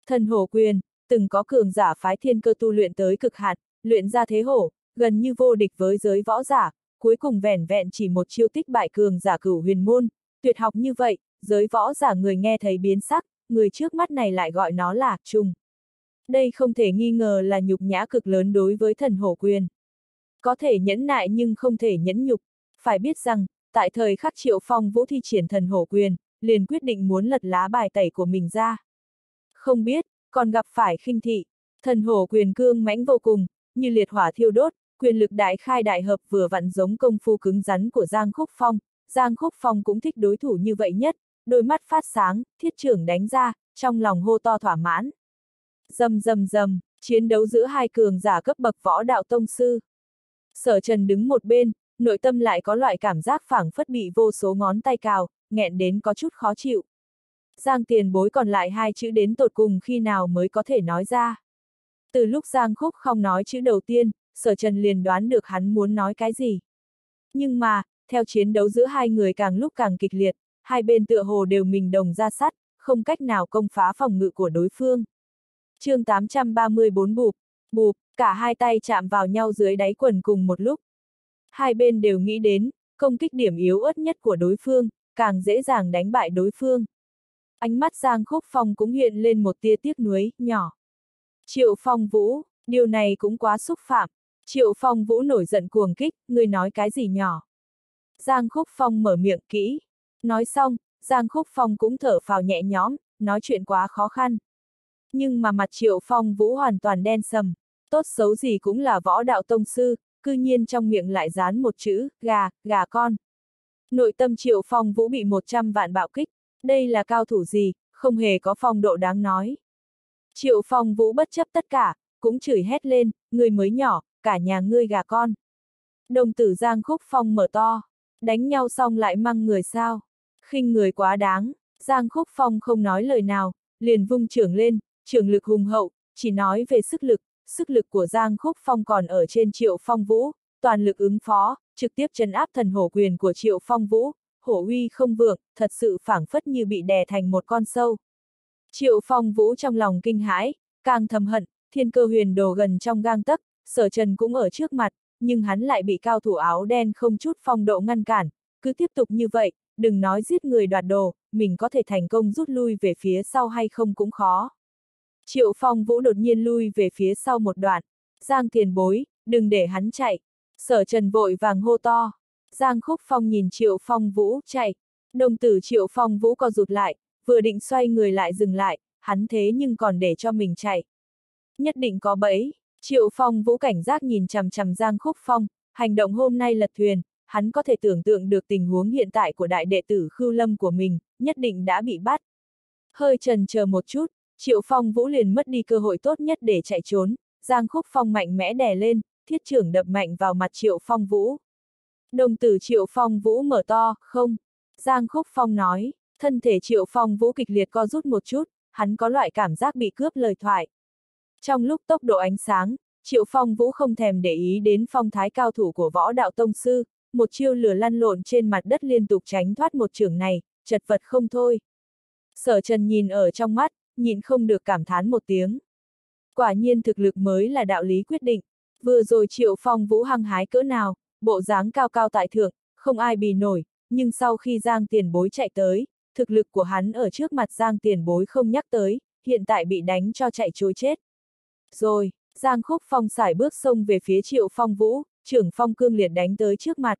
Thần hổ quyền, từng có cường giả phái thiên cơ tu luyện tới cực hạn, luyện ra thế hổ, gần như vô địch với giới võ giả, cuối cùng vẻn vẹn chỉ một chiêu tích bại cường giả cửu huyền môn, tuyệt học như vậy, giới võ giả người nghe thấy biến sắc, người trước mắt này lại gọi nó là trùng. Đây không thể nghi ngờ là nhục nhã cực lớn đối với thần hổ quyền. Có thể nhẫn nại nhưng không thể nhẫn nhục, phải biết rằng, tại thời khắc triệu phong vũ thi triển thần hổ quyền, liền quyết định muốn lật lá bài tẩy của mình ra. Không biết, còn gặp phải khinh thị, thần hổ quyền cương mãnh vô cùng, như liệt hỏa thiêu đốt, quyền lực đại khai đại hợp vừa vặn giống công phu cứng rắn của Giang Khúc Phong, Giang Khúc Phong cũng thích đối thủ như vậy nhất, đôi mắt phát sáng, thiết trưởng đánh ra, trong lòng hô to thỏa mãn. Dầm dầm dầm, chiến đấu giữa hai cường giả cấp bậc võ đạo tông sư. Sở trần đứng một bên, nội tâm lại có loại cảm giác phảng phất bị vô số ngón tay cào, nghẹn đến có chút khó chịu. Giang tiền bối còn lại hai chữ đến tột cùng khi nào mới có thể nói ra. Từ lúc Giang Khúc không nói chữ đầu tiên, sở trần liền đoán được hắn muốn nói cái gì. Nhưng mà, theo chiến đấu giữa hai người càng lúc càng kịch liệt, hai bên tựa hồ đều mình đồng ra sắt, không cách nào công phá phòng ngự của đối phương. chương 834 bụp, bụp, cả hai tay chạm vào nhau dưới đáy quần cùng một lúc. Hai bên đều nghĩ đến, công kích điểm yếu ớt nhất của đối phương, càng dễ dàng đánh bại đối phương. Ánh mắt Giang Khúc Phong cũng hiện lên một tia tiếc nuối, nhỏ. Triệu Phong Vũ, điều này cũng quá xúc phạm. Triệu Phong Vũ nổi giận cuồng kích, người nói cái gì nhỏ. Giang Khúc Phong mở miệng kỹ. Nói xong, Giang Khúc Phong cũng thở phào nhẹ nhõm, nói chuyện quá khó khăn. Nhưng mà mặt Triệu Phong Vũ hoàn toàn đen sầm, tốt xấu gì cũng là võ đạo tông sư, cư nhiên trong miệng lại dán một chữ, gà, gà con. Nội tâm Triệu Phong Vũ bị 100 vạn bạo kích, đây là cao thủ gì, không hề có phong độ đáng nói. Triệu Phong Vũ bất chấp tất cả, cũng chửi hét lên, người mới nhỏ, cả nhà ngươi gà con. Đồng tử Giang Khúc Phong mở to, đánh nhau xong lại mang người sao khinh người quá đáng, Giang Khúc Phong không nói lời nào, liền vung trưởng lên, trưởng lực hùng hậu, chỉ nói về sức lực, sức lực của Giang Khúc Phong còn ở trên Triệu Phong Vũ, toàn lực ứng phó, trực tiếp chấn áp thần hổ quyền của Triệu Phong Vũ, hổ uy không vượng, thật sự phảng phất như bị đè thành một con sâu. Triệu Phong Vũ trong lòng kinh hãi, càng thầm hận, thiên cơ huyền đồ gần trong gang tấc, sở trần cũng ở trước mặt, nhưng hắn lại bị cao thủ áo đen không chút phong độ ngăn cản, cứ tiếp tục như vậy, đừng nói giết người đoạt đồ, mình có thể thành công rút lui về phía sau hay không cũng khó. Triệu Phong Vũ đột nhiên lui về phía sau một đoạn. Giang tiền bối, đừng để hắn chạy. Sở Trần vội vàng hô to. Giang Khúc Phong nhìn Triệu Phong Vũ chạy. Đồng tử Triệu Phong Vũ co rụt lại, vừa định xoay người lại dừng lại, hắn thế nhưng còn để cho mình chạy. Nhất định có bẫy. Triệu Phong Vũ cảnh giác nhìn chằm chằm Giang Khúc Phong, hành động hôm nay lật thuyền, hắn có thể tưởng tượng được tình huống hiện tại của đại đệ tử Khưu Lâm của mình, nhất định đã bị bắt. Hơi trần chờ một chút, Triệu Phong Vũ liền mất đi cơ hội tốt nhất để chạy trốn, Giang Khúc Phong mạnh mẽ đè lên, thiết trưởng đập mạnh vào mặt Triệu Phong Vũ. Đồng tử Triệu Phong Vũ mở to, không. Giang Khúc Phong nói, thân thể Triệu Phong Vũ kịch liệt co rút một chút, hắn có loại cảm giác bị cướp lời thoại. Trong lúc tốc độ ánh sáng, Triệu Phong Vũ không thèm để ý đến phong thái cao thủ của võ đạo tông sư, một chiêu lửa lăn lộn trên mặt đất liên tục tránh thoát một trường này, chật vật không thôi. Sở Trần nhìn ở trong mắt, nhịn không được cảm thán một tiếng. Quả nhiên thực lực mới là đạo lý quyết định, vừa rồi triệu phong vũ hăng hái cỡ nào, bộ dáng cao cao tại thượng, không ai bì nổi, nhưng sau khi Giang tiền bối chạy tới, thực lực của hắn ở trước mặt Giang tiền bối không nhắc tới, hiện tại bị đánh cho chạy trối chết. Rồi, Giang khúc phong xài bước sông về phía triệu phong vũ, trưởng phong cương liệt đánh tới trước mặt.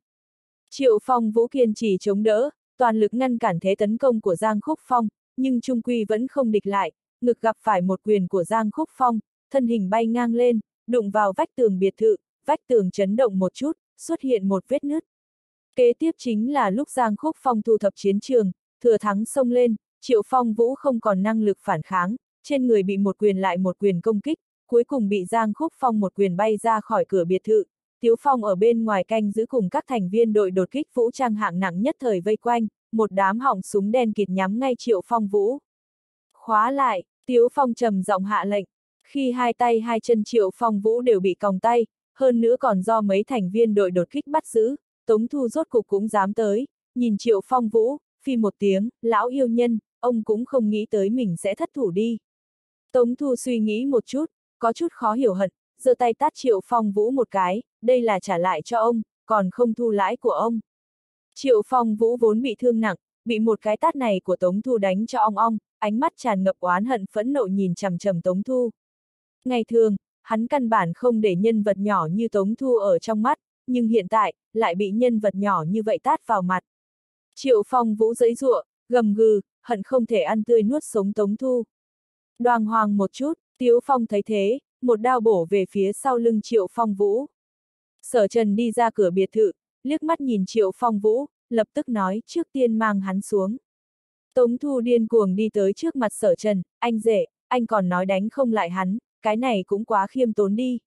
Triệu Phong Vũ kiên trì chống đỡ, toàn lực ngăn cản thế tấn công của Giang Khúc Phong, nhưng Trung Quy vẫn không địch lại, ngực gặp phải một quyền của Giang Khúc Phong, thân hình bay ngang lên, đụng vào vách tường biệt thự, vách tường chấn động một chút, xuất hiện một vết nứt. Kế tiếp chính là lúc Giang Khúc Phong thu thập chiến trường, thừa thắng xông lên, Triệu Phong Vũ không còn năng lực phản kháng, trên người bị một quyền lại một quyền công kích, cuối cùng bị Giang Khúc Phong một quyền bay ra khỏi cửa biệt thự, Tiếu Phong ở bên ngoài canh giữ cùng các thành viên đội đột kích vũ trang hạng nặng nhất thời vây quanh, một đám hỏng súng đen kịt nhắm ngay Triệu Phong Vũ. Khóa lại, Tiếu Phong trầm giọng hạ lệnh, khi hai tay hai chân Triệu Phong Vũ đều bị còng tay, hơn nữa còn do mấy thành viên đội đột kích bắt giữ, Tống Thu rốt cục cũng dám tới, nhìn Triệu Phong Vũ, phi một tiếng, lão yêu nhân, ông cũng không nghĩ tới mình sẽ thất thủ đi. Tống Thu suy nghĩ một chút, có chút khó hiểu hận, giơ tay tát Triệu Phong Vũ một cái, đây là trả lại cho ông, còn không thu lãi của ông. Triệu Phong Vũ vốn bị thương nặng, bị một cái tát này của Tống Thu đánh cho ong ong, ánh mắt tràn ngập oán hận phẫn nộ nhìn chằm chằm Tống Thu. Ngày thường, hắn căn bản không để nhân vật nhỏ như Tống Thu ở trong mắt, nhưng hiện tại, lại bị nhân vật nhỏ như vậy tát vào mặt. Triệu Phong Vũ giấy rụa, gầm gừ, hận không thể ăn tươi nuốt sống Tống Thu. Đoàng hoàng một chút, Tiếu Phong thấy thế, một đao bổ về phía sau lưng Triệu Phong Vũ. Sở Trần đi ra cửa biệt thự, liếc mắt nhìn Triệu Phong Vũ, lập tức nói trước tiên mang hắn xuống. Tống Thu điên cuồng đi tới trước mặt sở trần, anh rể, anh còn nói đánh không lại hắn, cái này cũng quá khiêm tốn đi.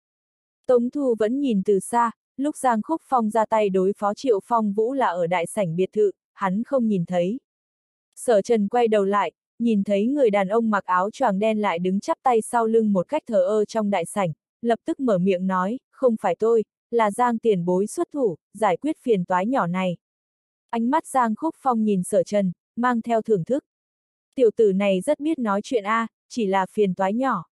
Tống Thu vẫn nhìn từ xa, lúc Giang Khúc Phong ra tay đối phó Triệu Phong Vũ là ở đại sảnh biệt thự, hắn không nhìn thấy. Sở Trần quay đầu lại, nhìn thấy người đàn ông mặc áo choàng đen lại đứng chắp tay sau lưng một cách thờ ơ trong đại sảnh, lập tức mở miệng nói, không phải tôi, là Giang tiền bối xuất thủ, giải quyết phiền toái nhỏ này. Ánh mắt Giang Khúc Phong nhìn sở trần, mang theo thưởng thức. Tiểu tử này rất biết nói chuyện a, à, chỉ là phiền toái nhỏ.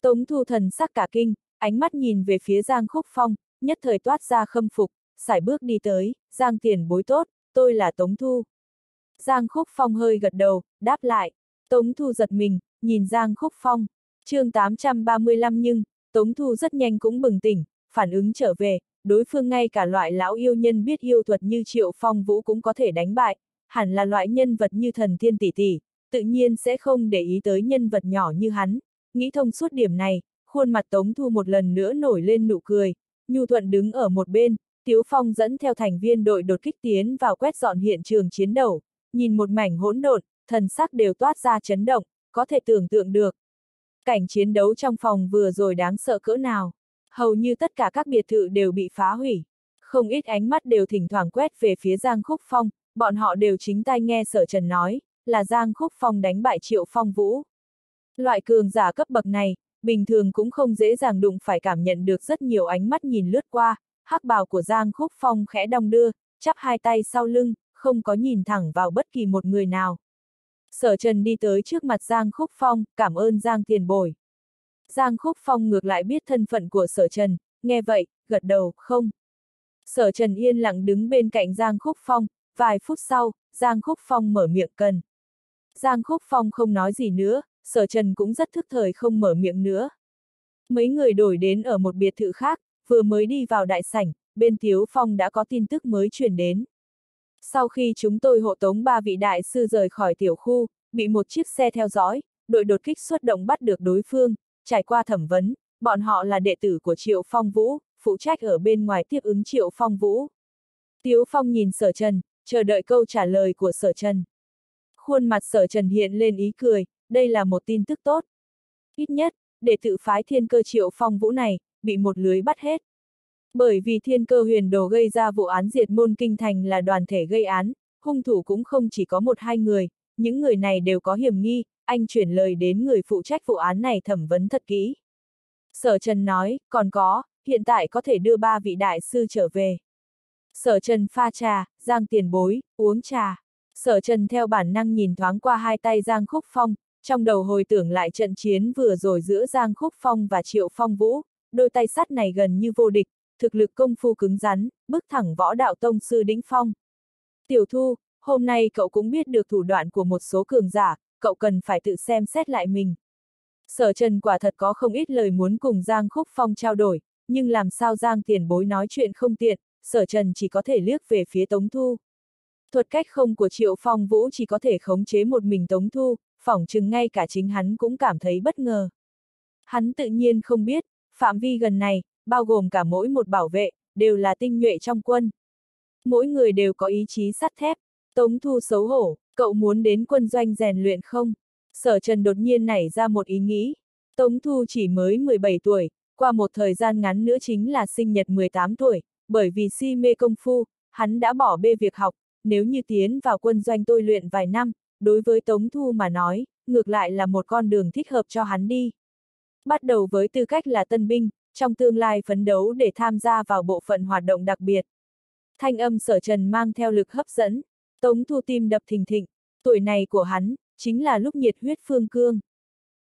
Tống thu thần sắc cả kinh, ánh mắt nhìn về phía Giang Khúc Phong, nhất thời toát ra khâm phục, sải bước đi tới, Giang tiền bối tốt, tôi là Tống Thu. Giang Khúc Phong hơi gật đầu, đáp lại. Tống Thu giật mình, nhìn Giang Khúc Phong. chương 835 nhưng, Tống Thu rất nhanh cũng bừng tỉnh, phản ứng trở về, đối phương ngay cả loại lão yêu nhân biết yêu thuật như Triệu Phong Vũ cũng có thể đánh bại, hẳn là loại nhân vật như thần thiên tỷ tỷ, tự nhiên sẽ không để ý tới nhân vật nhỏ như hắn. Nghĩ thông suốt điểm này, khuôn mặt Tống Thu một lần nữa nổi lên nụ cười, Nhu Thuận đứng ở một bên, Tiếu Phong dẫn theo thành viên đội đột kích tiến vào quét dọn hiện trường chiến đấu, nhìn một mảnh hỗn độn, thần sắc đều toát ra chấn động, có thể tưởng tượng được. Cảnh chiến đấu trong phòng vừa rồi đáng sợ cỡ nào. Hầu như tất cả các biệt thự đều bị phá hủy. Không ít ánh mắt đều thỉnh thoảng quét về phía Giang Khúc Phong, bọn họ đều chính tay nghe sở trần nói, là Giang Khúc Phong đánh bại Triệu Phong Vũ. Loại cường giả cấp bậc này, bình thường cũng không dễ dàng đụng phải cảm nhận được rất nhiều ánh mắt nhìn lướt qua, hắc bào của Giang Khúc Phong khẽ đong đưa, chắp hai tay sau lưng, không có nhìn thẳng vào bất kỳ một người nào. Sở Trần đi tới trước mặt Giang Khúc Phong, cảm ơn Giang tiền bồi. Giang Khúc Phong ngược lại biết thân phận của Sở Trần, nghe vậy, gật đầu, không. Sở Trần yên lặng đứng bên cạnh Giang Khúc Phong, vài phút sau, Giang Khúc Phong mở miệng cần. Giang Khúc Phong không nói gì nữa, Sở Trần cũng rất thức thời không mở miệng nữa. Mấy người đổi đến ở một biệt thự khác, vừa mới đi vào đại sảnh, bên Tiếu Phong đã có tin tức mới truyền đến. Sau khi chúng tôi hộ tống ba vị đại sư rời khỏi tiểu khu, bị một chiếc xe theo dõi, đội đột kích xuất động bắt được đối phương, trải qua thẩm vấn, bọn họ là đệ tử của Triệu Phong Vũ, phụ trách ở bên ngoài tiếp ứng Triệu Phong Vũ. Tiếu Phong nhìn sở trần, chờ đợi câu trả lời của sở trần. Khuôn mặt sở trần hiện lên ý cười, đây là một tin tức tốt. Ít nhất, đệ tử phái thiên cơ Triệu Phong Vũ này, bị một lưới bắt hết. Bởi vì thiên cơ huyền đồ gây ra vụ án diệt môn kinh thành là đoàn thể gây án, hung thủ cũng không chỉ có một hai người, những người này đều có hiểm nghi, anh chuyển lời đến người phụ trách vụ án này thẩm vấn thật kỹ. Sở Trần nói, còn có, hiện tại có thể đưa ba vị đại sư trở về. Sở Trần pha trà, Giang tiền bối, uống trà. Sở Trần theo bản năng nhìn thoáng qua hai tay Giang Khúc Phong, trong đầu hồi tưởng lại trận chiến vừa rồi giữa Giang Khúc Phong và Triệu Phong Vũ, đôi tay sắt này gần như vô địch, thực lực công phu cứng rắn, bước thẳng võ đạo tông sư đỉnh phong. Tiểu Thu, hôm nay cậu cũng biết được thủ đoạn của một số cường giả, cậu cần phải tự xem xét lại mình. Sở Trần quả thật có không ít lời muốn cùng Giang Khúc Phong trao đổi, nhưng làm sao Giang tiền bối nói chuyện không tiện, Sở Trần chỉ có thể liếc về phía Tống Thu. Thuật cách không của Triệu Phong Vũ chỉ có thể khống chế một mình Tống Thu, phỏng chừng ngay cả chính hắn cũng cảm thấy bất ngờ. Hắn tự nhiên không biết, phạm vi gần này, bao gồm cả mỗi một bảo vệ, đều là tinh nhuệ trong quân. Mỗi người đều có ý chí sắt thép, Tống Thu xấu hổ, cậu muốn đến quân doanh rèn luyện không? Sở Trần đột nhiên nảy ra một ý nghĩ. Tống Thu chỉ mới 17 tuổi, qua một thời gian ngắn nữa chính là sinh nhật 18 tuổi, bởi vì si mê công phu, hắn đã bỏ bê việc học, nếu như tiến vào quân doanh tôi luyện vài năm, đối với Tống Thu mà nói, ngược lại là một con đường thích hợp cho hắn đi. Bắt đầu với tư cách là tân binh, trong tương lai phấn đấu để tham gia vào bộ phận hoạt động đặc biệt. Thanh âm sở trần mang theo lực hấp dẫn, Tống Thu tim đập thình thịnh, tuổi này của hắn, chính là lúc nhiệt huyết phương cương.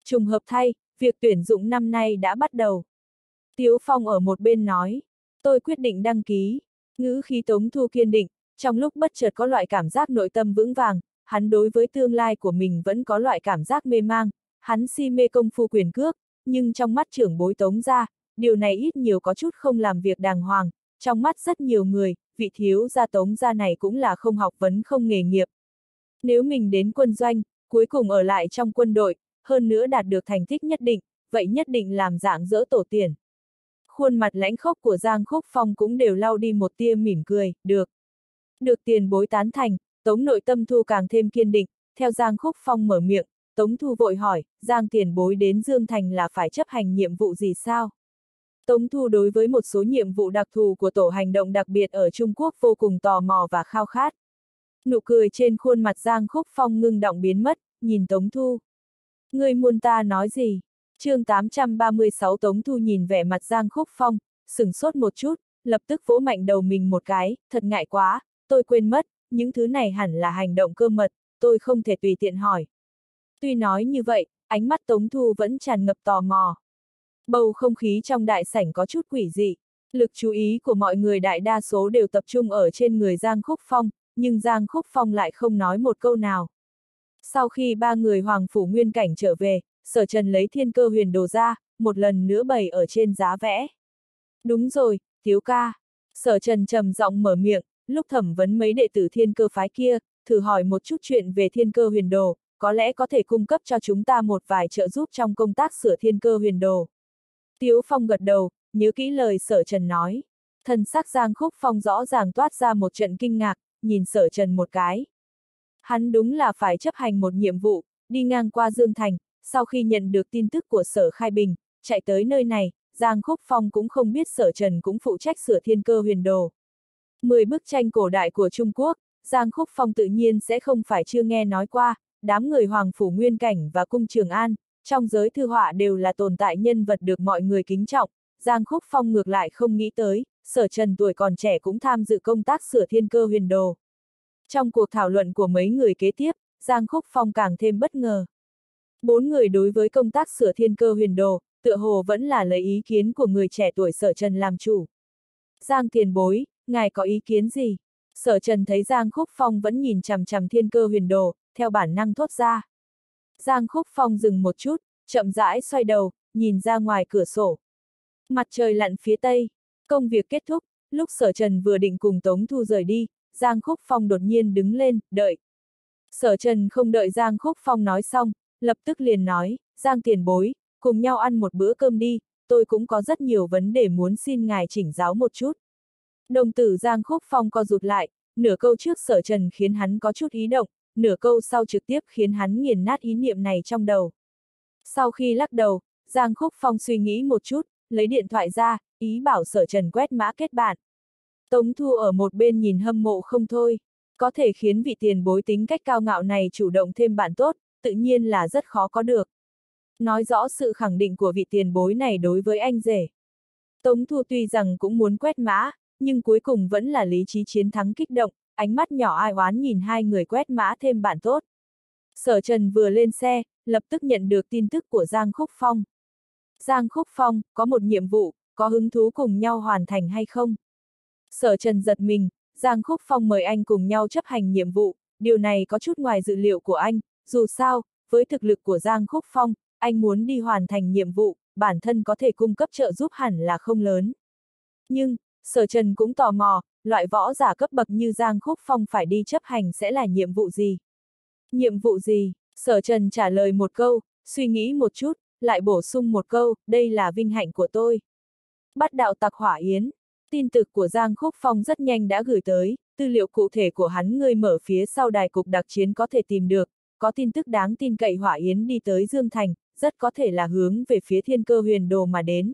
Trùng hợp thay, việc tuyển dụng năm nay đã bắt đầu. Tiếu Phong ở một bên nói, tôi quyết định đăng ký, ngữ khí Tống Thu kiên định, trong lúc bất chợt có loại cảm giác nội tâm vững vàng, hắn đối với tương lai của mình vẫn có loại cảm giác mê mang, hắn si mê công phu quyền cước, nhưng trong mắt trưởng bối Tống ra, điều này ít nhiều có chút không làm việc đàng hoàng, trong mắt rất nhiều người, vị thiếu gia tống gia này cũng là không học vấn không nghề nghiệp. Nếu mình đến quân doanh, cuối cùng ở lại trong quân đội, hơn nữa đạt được thành tích nhất định, vậy nhất định làm dạng dỡ tổ tiền. Khuôn mặt lãnh khốc của Giang Khúc Phong cũng đều lau đi một tia mỉm cười, được. Được tiền bối tán thành, tống nội tâm thu càng thêm kiên định, theo Giang Khúc Phong mở miệng, Tống Thu vội hỏi, Giang tiền bối đến Dương Thành là phải chấp hành nhiệm vụ gì sao? Tống Thu đối với một số nhiệm vụ đặc thù của tổ hành động đặc biệt ở Trung Quốc vô cùng tò mò và khao khát. Nụ cười trên khuôn mặt Giang Khúc Phong ngưng động biến mất, nhìn Tống Thu. Người muốn ta nói gì? chương 836 Tống Thu nhìn vẻ mặt Giang Khúc Phong, sừng sốt một chút, lập tức vỗ mạnh đầu mình một cái, thật ngại quá, tôi quên mất, những thứ này hẳn là hành động cơ mật, tôi không thể tùy tiện hỏi. Tuy nói như vậy, ánh mắt Tống Thu vẫn tràn ngập tò mò. Bầu không khí trong đại sảnh có chút quỷ dị, lực chú ý của mọi người đại đa số đều tập trung ở trên người Giang Khúc Phong, nhưng Giang Khúc Phong lại không nói một câu nào. Sau khi ba người Hoàng Phủ Nguyên Cảnh trở về, sở trần lấy thiên cơ huyền đồ ra, một lần nữa bày ở trên giá vẽ. Đúng rồi, thiếu ca. Sở trần trầm giọng mở miệng, lúc thẩm vấn mấy đệ tử thiên cơ phái kia, thử hỏi một chút chuyện về thiên cơ huyền đồ, có lẽ có thể cung cấp cho chúng ta một vài trợ giúp trong công tác sửa thiên cơ huyền đồ. Tiếu Phong gật đầu, nhớ kỹ lời sở trần nói. Thần sắc Giang Khúc Phong rõ ràng toát ra một trận kinh ngạc, nhìn sở trần một cái. Hắn đúng là phải chấp hành một nhiệm vụ, đi ngang qua Dương Thành, sau khi nhận được tin tức của sở Khai Bình, chạy tới nơi này, Giang Khúc Phong cũng không biết sở trần cũng phụ trách sửa thiên cơ huyền đồ. Mười bức tranh cổ đại của Trung Quốc, Giang Khúc Phong tự nhiên sẽ không phải chưa nghe nói qua, đám người Hoàng Phủ Nguyên Cảnh và Cung Trường An, trong giới thư họa đều là tồn tại nhân vật được mọi người kính trọng, Giang Khúc Phong ngược lại không nghĩ tới, sở trần tuổi còn trẻ cũng tham dự công tác sửa thiên cơ huyền đồ. Trong cuộc thảo luận của mấy người kế tiếp, Giang Khúc Phong càng thêm bất ngờ. Bốn người đối với công tác sửa thiên cơ huyền đồ, tựa hồ vẫn là lấy ý kiến của người trẻ tuổi sở trần làm chủ. Giang tiền bối, ngài có ý kiến gì? Sở trần thấy Giang Khúc Phong vẫn nhìn chằm chằm thiên cơ huyền đồ, theo bản năng thốt ra. Giang Khúc Phong dừng một chút, chậm rãi xoay đầu, nhìn ra ngoài cửa sổ. Mặt trời lặn phía tây, công việc kết thúc, lúc sở trần vừa định cùng Tống Thu rời đi, Giang Khúc Phong đột nhiên đứng lên, đợi. Sở trần không đợi Giang Khúc Phong nói xong, lập tức liền nói, Giang tiền bối, cùng nhau ăn một bữa cơm đi, tôi cũng có rất nhiều vấn đề muốn xin ngài chỉnh giáo một chút. Đồng tử Giang Khúc Phong co rụt lại, nửa câu trước sở trần khiến hắn có chút ý động, nửa câu sau trực tiếp khiến hắn nghiền nát ý niệm này trong đầu. Sau khi lắc đầu, Giang Khúc Phong suy nghĩ một chút, lấy điện thoại ra, ý bảo sở trần quét mã kết bạn. Tống Thu ở một bên nhìn hâm mộ không thôi, có thể khiến vị tiền bối tính cách cao ngạo này chủ động thêm bạn tốt, tự nhiên là rất khó có được. Nói rõ sự khẳng định của vị tiền bối này đối với anh rể. Tống Thu tuy rằng cũng muốn quét mã, nhưng cuối cùng vẫn là lý trí chiến thắng kích động, ánh mắt nhỏ ai oán nhìn hai người quét mã thêm bạn tốt. Sở Trần vừa lên xe, lập tức nhận được tin tức của Giang Khúc Phong. Giang Khúc Phong, có một nhiệm vụ, có hứng thú cùng nhau hoàn thành hay không? Sở Trần giật mình, Giang Khúc Phong mời anh cùng nhau chấp hành nhiệm vụ, điều này có chút ngoài dự liệu của anh, dù sao, với thực lực của Giang Khúc Phong, anh muốn đi hoàn thành nhiệm vụ, bản thân có thể cung cấp trợ giúp hẳn là không lớn. Nhưng, Sở Trần cũng tò mò, loại võ giả cấp bậc như Giang Khúc Phong phải đi chấp hành sẽ là nhiệm vụ gì? Nhiệm vụ gì? Sở Trần trả lời một câu, suy nghĩ một chút, lại bổ sung một câu, đây là vinh hạnh của tôi. Bắt đạo tặc hỏa yến. Tin tức của Giang Khúc Phong rất nhanh đã gửi tới, tư liệu cụ thể của hắn người mở phía sau đài cục đặc chiến có thể tìm được, có tin tức đáng tin cậy hỏa yến đi tới Dương Thành, rất có thể là hướng về phía thiên cơ huyền đồ mà đến.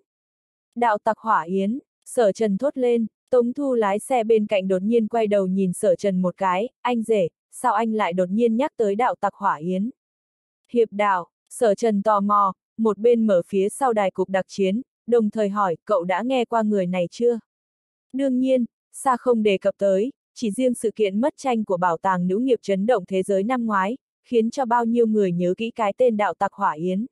Đạo tặc hỏa yến, sở trần thốt lên, Tống Thu lái xe bên cạnh đột nhiên quay đầu nhìn sở trần một cái, anh rể, sao anh lại đột nhiên nhắc tới đạo tặc hỏa yến? Hiệp đạo, sở trần tò mò, một bên mở phía sau đài cục đặc chiến, đồng thời hỏi, cậu đã nghe qua người này chưa? Đương nhiên, xa không đề cập tới, chỉ riêng sự kiện mất tranh của bảo tàng nữ nghiệp chấn động thế giới năm ngoái, khiến cho bao nhiêu người nhớ kỹ cái tên đạo tặc hỏa yến.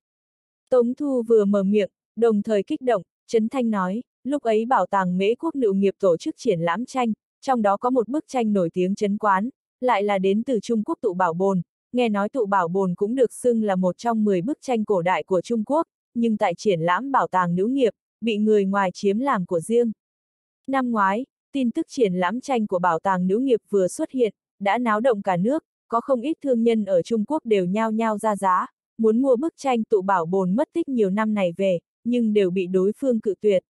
Tống Thu vừa mở miệng, đồng thời kích động, Trấn Thanh nói, lúc ấy bảo tàng mễ quốc nữ nghiệp tổ chức triển lãm tranh, trong đó có một bức tranh nổi tiếng chấn quán, lại là đến từ Trung Quốc tụ bảo bồn, nghe nói tụ bảo bồn cũng được xưng là một trong 10 bức tranh cổ đại của Trung Quốc, nhưng tại triển lãm bảo tàng nữ nghiệp, bị người ngoài chiếm làm của riêng. Năm ngoái, tin tức triển lãm tranh của bảo tàng nữ nghiệp vừa xuất hiện, đã náo động cả nước, có không ít thương nhân ở Trung Quốc đều nhao nhao ra giá, muốn mua bức tranh tụ bảo bồn mất tích nhiều năm này về, nhưng đều bị đối phương cự tuyệt.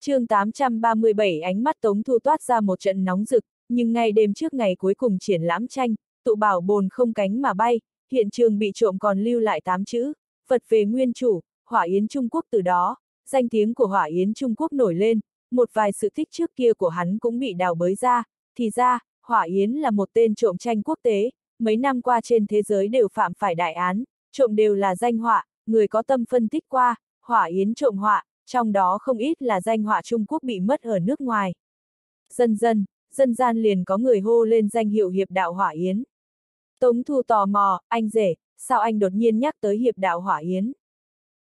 chương 837 ánh mắt Tống Thu toát ra một trận nóng rực, nhưng ngay đêm trước ngày cuối cùng triển lãm tranh, tụ bảo bồn không cánh mà bay, hiện trường bị trộm còn lưu lại 8 chữ, vật về nguyên chủ, hỏa yến Trung Quốc từ đó, danh tiếng của hỏa yến Trung Quốc nổi lên, một vài sự tích trước kia của hắn cũng bị đào bới ra, thì ra, hỏa yến là một tên trộm tranh quốc tế, mấy năm qua trên thế giới đều phạm phải đại án, trộm đều là danh họa, người có tâm phân tích qua, hỏa yến trộm họa, trong đó không ít là danh họa Trung Quốc bị mất ở nước ngoài. Dần dần, dân gian liền có người hô lên danh hiệu hiệp đạo hỏa yến. Tống Thu tò mò, anh rể, sao anh đột nhiên nhắc tới hiệp đạo hỏa yến?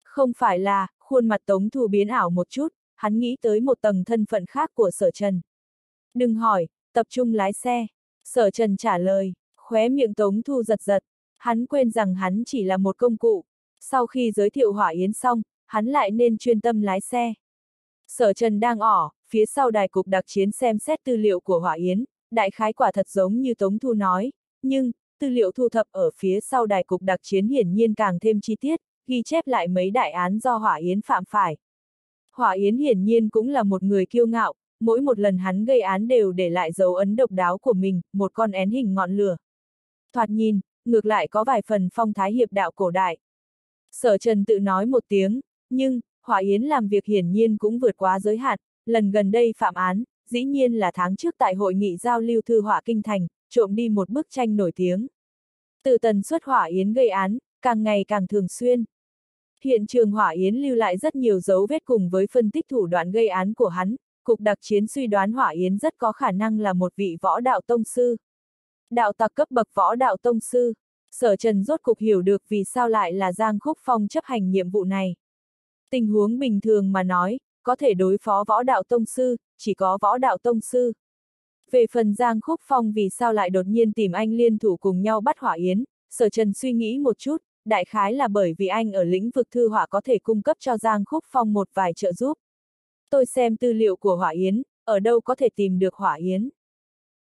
Không phải là, khuôn mặt Tống Thu biến ảo một chút, hắn nghĩ tới một tầng thân phận khác của sở trần. Đừng hỏi, tập trung lái xe. Sở trần trả lời, khóe miệng Tống Thu giật giật, hắn quên rằng hắn chỉ là một công cụ. Sau khi giới thiệu hỏa yến xong, hắn lại nên chuyên tâm lái xe. Sở Trần đang ỏ, phía sau đài cục đặc chiến xem xét tư liệu của Hỏa Yến, đại khái quả thật giống như Tống Thu nói, nhưng, tư liệu thu thập ở phía sau đài cục đặc chiến hiển nhiên càng thêm chi tiết, ghi chép lại mấy đại án do Hỏa Yến phạm phải. Hỏa Yến hiển nhiên cũng là một người kiêu ngạo, mỗi một lần hắn gây án đều để lại dấu ấn độc đáo của mình, một con én hình ngọn lửa. Thoạt nhìn, ngược lại có vài phần phong thái hiệp đạo cổ đại. Sở Trần tự nói một tiếng, nhưng, Hỏa Yến làm việc hiển nhiên cũng vượt quá giới hạn, lần gần đây phạm án, dĩ nhiên là tháng trước tại hội nghị giao lưu thư họa kinh thành, trộm đi một bức tranh nổi tiếng. Từ tần suất Hỏa Yến gây án, càng ngày càng thường xuyên. Hiện trường Hỏa Yến lưu lại rất nhiều dấu vết cùng với phân tích thủ đoạn gây án của hắn, Cục đặc chiến suy đoán Hỏa Yến rất có khả năng là một vị võ đạo tông sư. Đạo tặc cấp bậc võ đạo tông sư. Sở Trần rốt cục hiểu được vì sao lại là Giang Khúc Phong chấp hành nhiệm vụ này. Tình huống bình thường mà nói, có thể đối phó võ đạo tông sư, chỉ có võ đạo tông sư. Về phần Giang Khúc Phong vì sao lại đột nhiên tìm anh liên thủ cùng nhau bắt hỏa yến, sở trần suy nghĩ một chút, đại khái là bởi vì anh ở lĩnh vực thư họa có thể cung cấp cho Giang Khúc Phong một vài trợ giúp. Tôi xem tư liệu của hỏa yến, ở đâu có thể tìm được hỏa yến.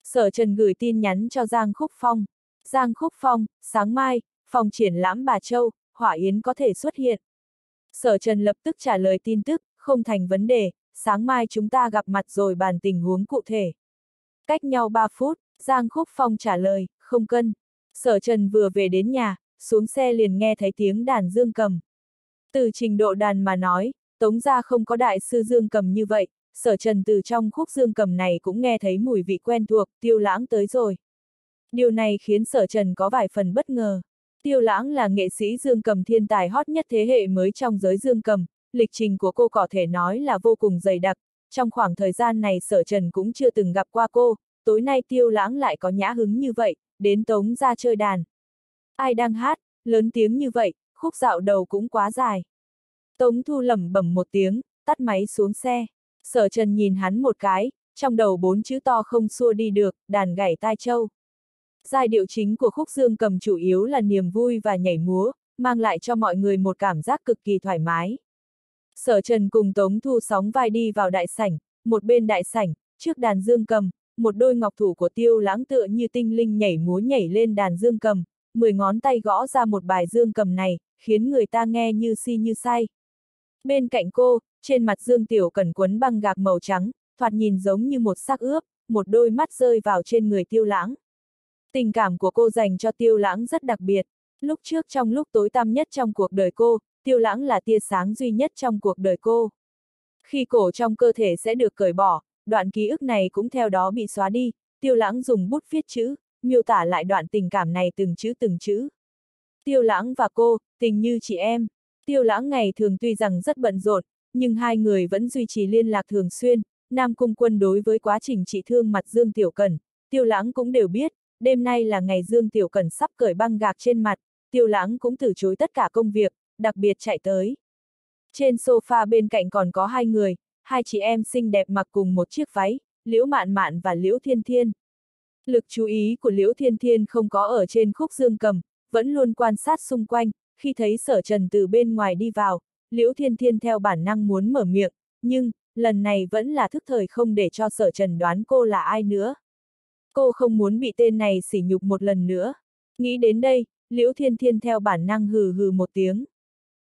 Sở Trần gửi tin nhắn cho Giang Khúc Phong. Giang Khúc Phong, sáng mai, phòng triển lãm Bà Châu, hỏa yến có thể xuất hiện. Sở Trần lập tức trả lời tin tức, không thành vấn đề, sáng mai chúng ta gặp mặt rồi bàn tình huống cụ thể. Cách nhau 3 phút, Giang Khúc Phong trả lời, không cân. Sở Trần vừa về đến nhà, xuống xe liền nghe thấy tiếng đàn dương cầm. Từ trình độ đàn mà nói, tống gia không có đại sư dương cầm như vậy, sở trần từ trong khúc dương cầm này cũng nghe thấy mùi vị quen thuộc, tiêu lãng tới rồi. Điều này khiến sở trần có vài phần bất ngờ. Tiêu lãng là nghệ sĩ dương cầm thiên tài hot nhất thế hệ mới trong giới dương cầm, lịch trình của cô có thể nói là vô cùng dày đặc, trong khoảng thời gian này sở trần cũng chưa từng gặp qua cô, tối nay tiêu lãng lại có nhã hứng như vậy, đến tống ra chơi đàn. Ai đang hát, lớn tiếng như vậy, khúc dạo đầu cũng quá dài. Tống thu lẩm bẩm một tiếng, tắt máy xuống xe. Sở trần nhìn hắn một cái, trong đầu bốn chữ to không xua đi được, đàn gảy tai châu. Giai điệu chính của khúc dương cầm chủ yếu là niềm vui và nhảy múa, mang lại cho mọi người một cảm giác cực kỳ thoải mái. Sở Trần cùng Tống Thu sóng vai đi vào đại sảnh, một bên đại sảnh, trước đàn dương cầm, một đôi ngọc thủ của tiêu lãng tựa như tinh linh nhảy múa nhảy lên đàn dương cầm, mười ngón tay gõ ra một bài dương cầm này, khiến người ta nghe như si như say. Bên cạnh cô, trên mặt dương tiểu Cần quấn băng gạc màu trắng, thoạt nhìn giống như một xác ướp, một đôi mắt rơi vào trên người tiêu lãng. Tình cảm của cô dành cho tiêu lãng rất đặc biệt. Lúc trước trong lúc tối tăm nhất trong cuộc đời cô, tiêu lãng là tia sáng duy nhất trong cuộc đời cô. Khi cổ trong cơ thể sẽ được cởi bỏ, đoạn ký ức này cũng theo đó bị xóa đi, tiêu lãng dùng bút viết chữ, miêu tả lại đoạn tình cảm này từng chữ từng chữ. Tiêu lãng và cô, tình như chị em. Tiêu lãng ngày thường tuy rằng rất bận rộn, nhưng hai người vẫn duy trì liên lạc thường xuyên. Nam Cung Quân đối với quá trình trị thương mặt Dương Tiểu Cần, Tiêu lãng cũng đều biết, đêm nay là ngày Dương Tiểu Cẩn sắp cởi băng gạc trên mặt, Tiêu lãng cũng từ chối tất cả công việc, đặc biệt chạy tới. Trên sofa bên cạnh còn có hai người, hai chị em xinh đẹp mặc cùng một chiếc váy, Liễu Mạn Mạn và Liễu Thiên Thiên. Lực chú ý của Liễu Thiên Thiên không có ở trên khúc dương cầm, vẫn luôn quan sát xung quanh, khi thấy sở trần từ bên ngoài đi vào, Liễu Thiên Thiên theo bản năng muốn mở miệng, nhưng, lần này vẫn là thức thời không để cho sở trần đoán cô là ai nữa. Cô không muốn bị tên này sỉ nhục một lần nữa. Nghĩ đến đây, Liễu Thiên Thiên theo bản năng hừ hừ một tiếng.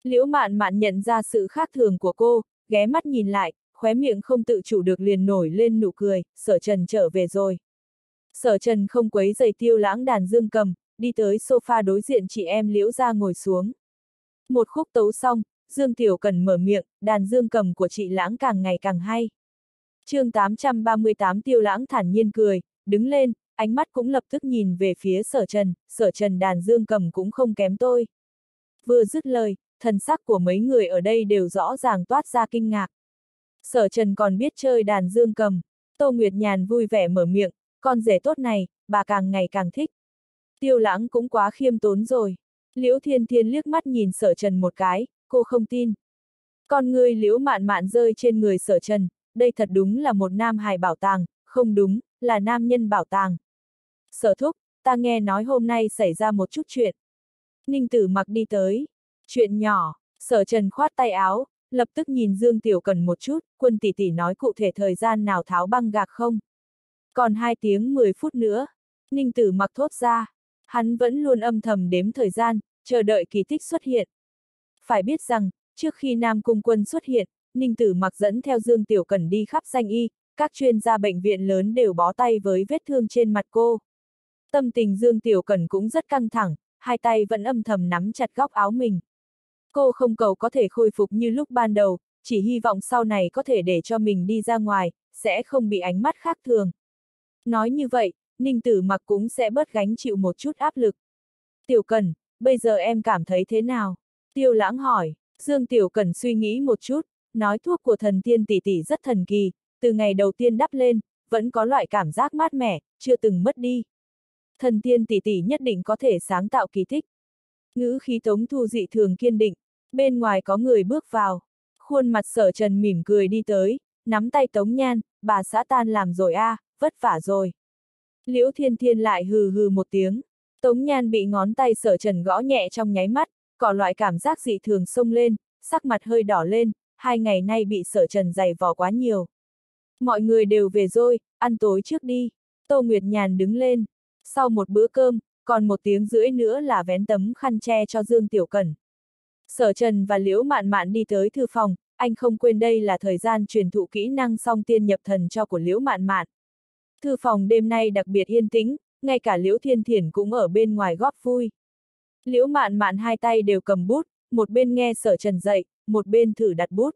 Liễu Mạn Mạn nhận ra sự khác thường của cô, ghé mắt nhìn lại, khóe miệng không tự chủ được liền nổi lên nụ cười, sở trần trở về rồi. Sở trần không quấy giày tiêu lãng đàn dương cầm, đi tới sofa đối diện chị em liễu ra ngồi xuống. Một khúc tấu xong, Dương Tiểu Cần mở miệng, đàn dương cầm của chị lãng càng ngày càng hay. chương 838 tiêu lãng thản nhiên cười, đứng lên, ánh mắt cũng lập tức nhìn về phía sở trần, sở trần đàn dương cầm cũng không kém tôi. Vừa dứt lời, thần sắc của mấy người ở đây đều rõ ràng toát ra kinh ngạc. Sở trần còn biết chơi đàn dương cầm, Tô Nguyệt Nhàn vui vẻ mở miệng, con rể tốt này, bà càng ngày càng thích. Tiêu lãng cũng quá khiêm tốn rồi. Liễu Thiên Thiên liếc mắt nhìn sở trần một cái, cô không tin. Con người liễu mạn mạn rơi trên người sở trần, đây thật đúng là một nam hài bảo tàng, không đúng, là nam nhân bảo tàng. Sở thúc, ta nghe nói hôm nay xảy ra một chút chuyện. Ninh tử mặc đi tới. Chuyện nhỏ, sở trần khoát tay áo, lập tức nhìn Dương Tiểu Cần một chút, quân tỷ tỷ nói cụ thể thời gian nào tháo băng gạc không. Còn 2 tiếng 10 phút nữa, Ninh tử mặc thốt ra. Hắn vẫn luôn âm thầm đếm thời gian, chờ đợi kỳ tích xuất hiện. Phải biết rằng, trước khi Nam Cung quân xuất hiện, Ninh Tử mặc dẫn theo Dương Tiểu Cần đi khắp danh y, các chuyên gia bệnh viện lớn đều bó tay với vết thương trên mặt cô. Tâm tình Dương Tiểu Cần cũng rất căng thẳng, hai tay vẫn âm thầm nắm chặt góc áo mình. Cô không cầu có thể khôi phục như lúc ban đầu, chỉ hy vọng sau này có thể để cho mình đi ra ngoài, sẽ không bị ánh mắt khác thường. Nói như vậy, Ninh Tử mặc cũng sẽ bớt gánh chịu một chút áp lực. Tiểu Cần, bây giờ em cảm thấy thế nào? Tiêu lãng hỏi, Dương Tiểu Cần suy nghĩ một chút, nói thuốc của thần tiên tỷ tỷ rất thần kỳ, từ ngày đầu tiên đắp lên, vẫn có loại cảm giác mát mẻ, chưa từng mất đi. Thần tiên tỷ tỷ nhất định có thể sáng tạo kỳ tích. Ngữ khí tống thu dị thường kiên định, bên ngoài có người bước vào. Khuôn mặt sở trần mỉm cười đi tới, nắm tay tống nhan, bà xã tan làm rồi a, à, vất vả rồi. Liễu thiên thiên lại hừ hừ một tiếng. Tống nhan bị ngón tay sở trần gõ nhẹ trong nháy mắt, có loại cảm giác dị thường sông lên, sắc mặt hơi đỏ lên, hai ngày nay bị sở trần dày vò quá nhiều. Mọi người đều về rồi, ăn tối trước đi. Tô Nguyệt Nhàn đứng lên. Sau một bữa cơm, còn một tiếng rưỡi nữa là vén tấm khăn che cho Dương Tiểu Cẩn. Sở Trần và Liễu Mạn Mạn đi tới thư phòng, anh không quên đây là thời gian truyền thụ kỹ năng song tiên nhập thần cho của Liễu Mạn Mạn. Thư phòng đêm nay đặc biệt yên tĩnh, ngay cả Liễu Thiên Thiển cũng ở bên ngoài góp vui. Liễu Mạn Mạn hai tay đều cầm bút, một bên nghe Sở Trần dạy, một bên thử đặt bút.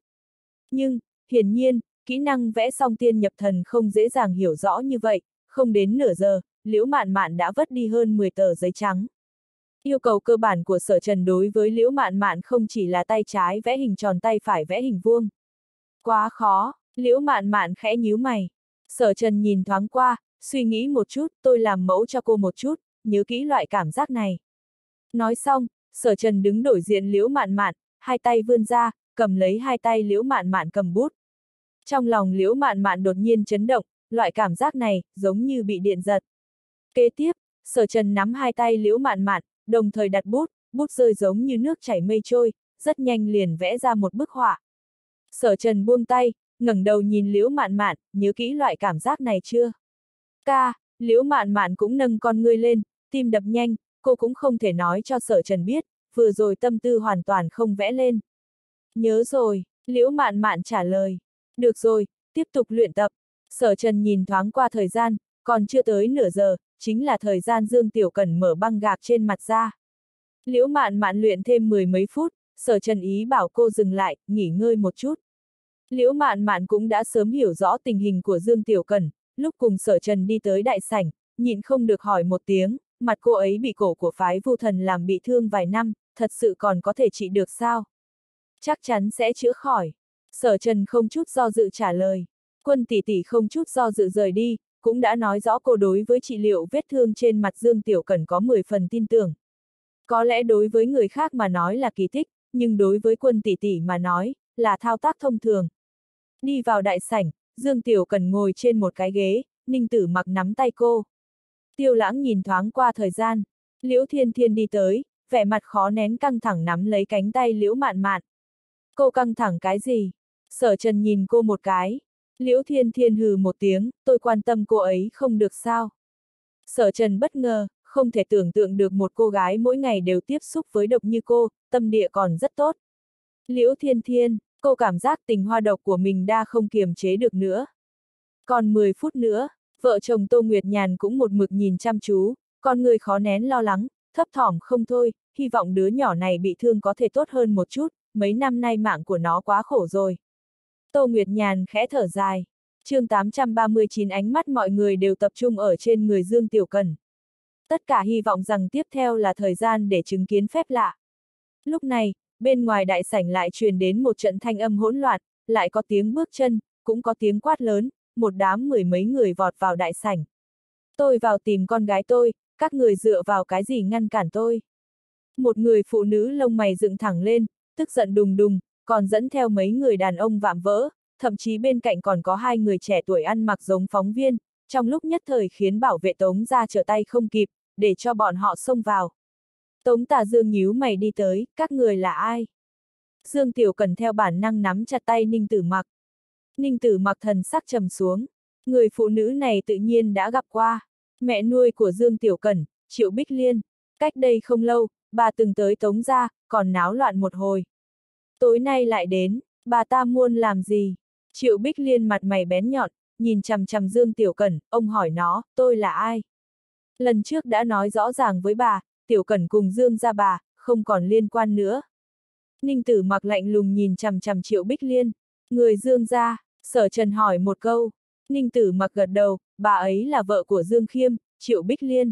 Nhưng, hiển nhiên, kỹ năng vẽ song tiên nhập thần không dễ dàng hiểu rõ như vậy, không đến nửa giờ, Liễu Mạn Mạn đã vất đi hơn 10 tờ giấy trắng. Yêu cầu cơ bản của sở trần đối với Liễu Mạn Mạn không chỉ là tay trái vẽ hình tròn tay phải vẽ hình vuông. Quá khó, Liễu Mạn Mạn khẽ nhíu mày. Sở trần nhìn thoáng qua, suy nghĩ một chút, tôi làm mẫu cho cô một chút, nhớ kỹ loại cảm giác này. Nói xong, sở trần đứng đổi diện Liễu Mạn Mạn, hai tay vươn ra, cầm lấy hai tay Liễu Mạn Mạn cầm bút. Trong lòng Liễu Mạn Mạn đột nhiên chấn động, loại cảm giác này, giống như bị điện giật. Kế tiếp, sở trần nắm hai tay Liễu Mạn Mạn, đồng thời đặt bút, bút rơi giống như nước chảy mây trôi, rất nhanh liền vẽ ra một bức họa. Sở Trần buông tay, ngẩng đầu nhìn Liễu Mạn Mạn, nhớ kỹ loại cảm giác này chưa? Ca, Liễu Mạn Mạn cũng nâng con ngươi lên, tim đập nhanh, cô cũng không thể nói cho Sở Trần biết, vừa rồi tâm tư hoàn toàn không vẽ lên. Nhớ rồi, Liễu Mạn Mạn trả lời. Được rồi, tiếp tục luyện tập. Sở Trần nhìn thoáng qua thời gian, còn chưa tới nửa giờ, chính là thời gian Dương Tiểu Cần mở băng gạc trên mặt ra. Liễu mạn mạn luyện thêm mười mấy phút, sở trần ý bảo cô dừng lại, nghỉ ngơi một chút. Liễu mạn mạn cũng đã sớm hiểu rõ tình hình của Dương Tiểu Cần, lúc cùng sở trần đi tới đại sảnh, nhịn không được hỏi một tiếng, mặt cô ấy bị cổ của phái vu thần làm bị thương vài năm, thật sự còn có thể trị được sao? Chắc chắn sẽ chữa khỏi. Sở trần không chút do dự trả lời. Quân tỷ tỷ không chút do dự rời đi, cũng đã nói rõ cô đối với trị liệu vết thương trên mặt Dương Tiểu Cần có 10 phần tin tưởng. Có lẽ đối với người khác mà nói là kỳ tích, nhưng đối với quân tỷ tỷ mà nói, là thao tác thông thường. Đi vào đại sảnh, Dương Tiểu Cần ngồi trên một cái ghế, Ninh Tử mặc nắm tay cô. Tiêu lãng nhìn thoáng qua thời gian, Liễu Thiên Thiên đi tới, vẻ mặt khó nén căng thẳng nắm lấy cánh tay Liễu Mạn Mạn. Cô căng thẳng cái gì? Sở Trần nhìn cô một cái. Liễu Thiên Thiên hừ một tiếng, tôi quan tâm cô ấy không được sao. Sở Trần bất ngờ, không thể tưởng tượng được một cô gái mỗi ngày đều tiếp xúc với độc như cô, tâm địa còn rất tốt. Liễu Thiên Thiên, cô cảm giác tình hoa độc của mình đã không kiềm chế được nữa. Còn 10 phút nữa, Vợ chồng Tô Nguyệt Nhàn cũng một mực nhìn chăm chú, con người khó nén lo lắng, thấp thỏm không thôi, hy vọng đứa nhỏ này bị thương có thể tốt hơn một chút, mấy năm nay mạng của nó quá khổ rồi. Tô Nguyệt Nhàn khẽ thở dài. chương 839 ánh mắt mọi người đều tập trung ở trên người Dương Tiểu Cần. Tất cả hy vọng rằng tiếp theo là thời gian để chứng kiến phép lạ. Lúc này, bên ngoài đại sảnh lại truyền đến một trận thanh âm hỗn loạn, lại có tiếng bước chân, cũng có tiếng quát lớn, một đám mười mấy người vọt vào đại sảnh. Tôi vào tìm con gái tôi, các người dựa vào cái gì ngăn cản tôi. Một người phụ nữ lông mày dựng thẳng lên, tức giận đùng đùng, còn dẫn theo mấy người đàn ông vạm vỡ, thậm chí bên cạnh còn có hai người trẻ tuổi ăn mặc giống phóng viên, trong lúc nhất thời khiến bảo vệ Tống ra trở tay không kịp, để cho bọn họ xông vào. Tống tà dương nhíu mày đi tới, các người là ai? Dương Tiểu Cần theo bản năng nắm chặt tay Ninh Tử Mặc. Ninh Tử Mặc thần sắc trầm xuống. Người phụ nữ này tự nhiên đã gặp qua. Mẹ nuôi của Dương Tiểu Cần, Triệu Bích Liên. Cách đây không lâu, bà từng tới Tống gia, còn náo loạn một hồi. Tối nay lại đến, bà ta muôn làm gì? Triệu Bích Liên mặt mày bén nhọn, nhìn chằm chằm Dương Tiểu Cẩn, ông hỏi nó, tôi là ai? Lần trước đã nói rõ ràng với bà, Tiểu Cẩn cùng Dương ra bà, không còn liên quan nữa. Ninh tử mặc lạnh lùng nhìn chằm chằm Triệu Bích Liên, người Dương ra, sở trần hỏi một câu. Ninh tử mặc gật đầu, bà ấy là vợ của Dương Khiêm, Triệu Bích Liên.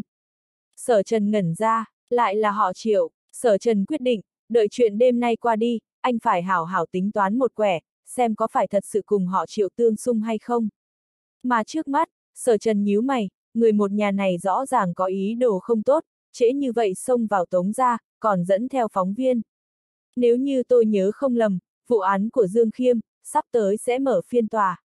Sở trần ngẩn ra, lại là họ Triệu, sở trần quyết định, đợi chuyện đêm nay qua đi, anh phải hảo hảo tính toán một quẻ, xem có phải thật sự cùng họ Triệu tương xung hay không. Mà trước mắt, sở trần nhíu mày, người một nhà này rõ ràng có ý đồ không tốt, trễ như vậy xông vào tống ra, còn dẫn theo phóng viên. Nếu như tôi nhớ không lầm, vụ án của Dương Khiêm, sắp tới sẽ mở phiên tòa.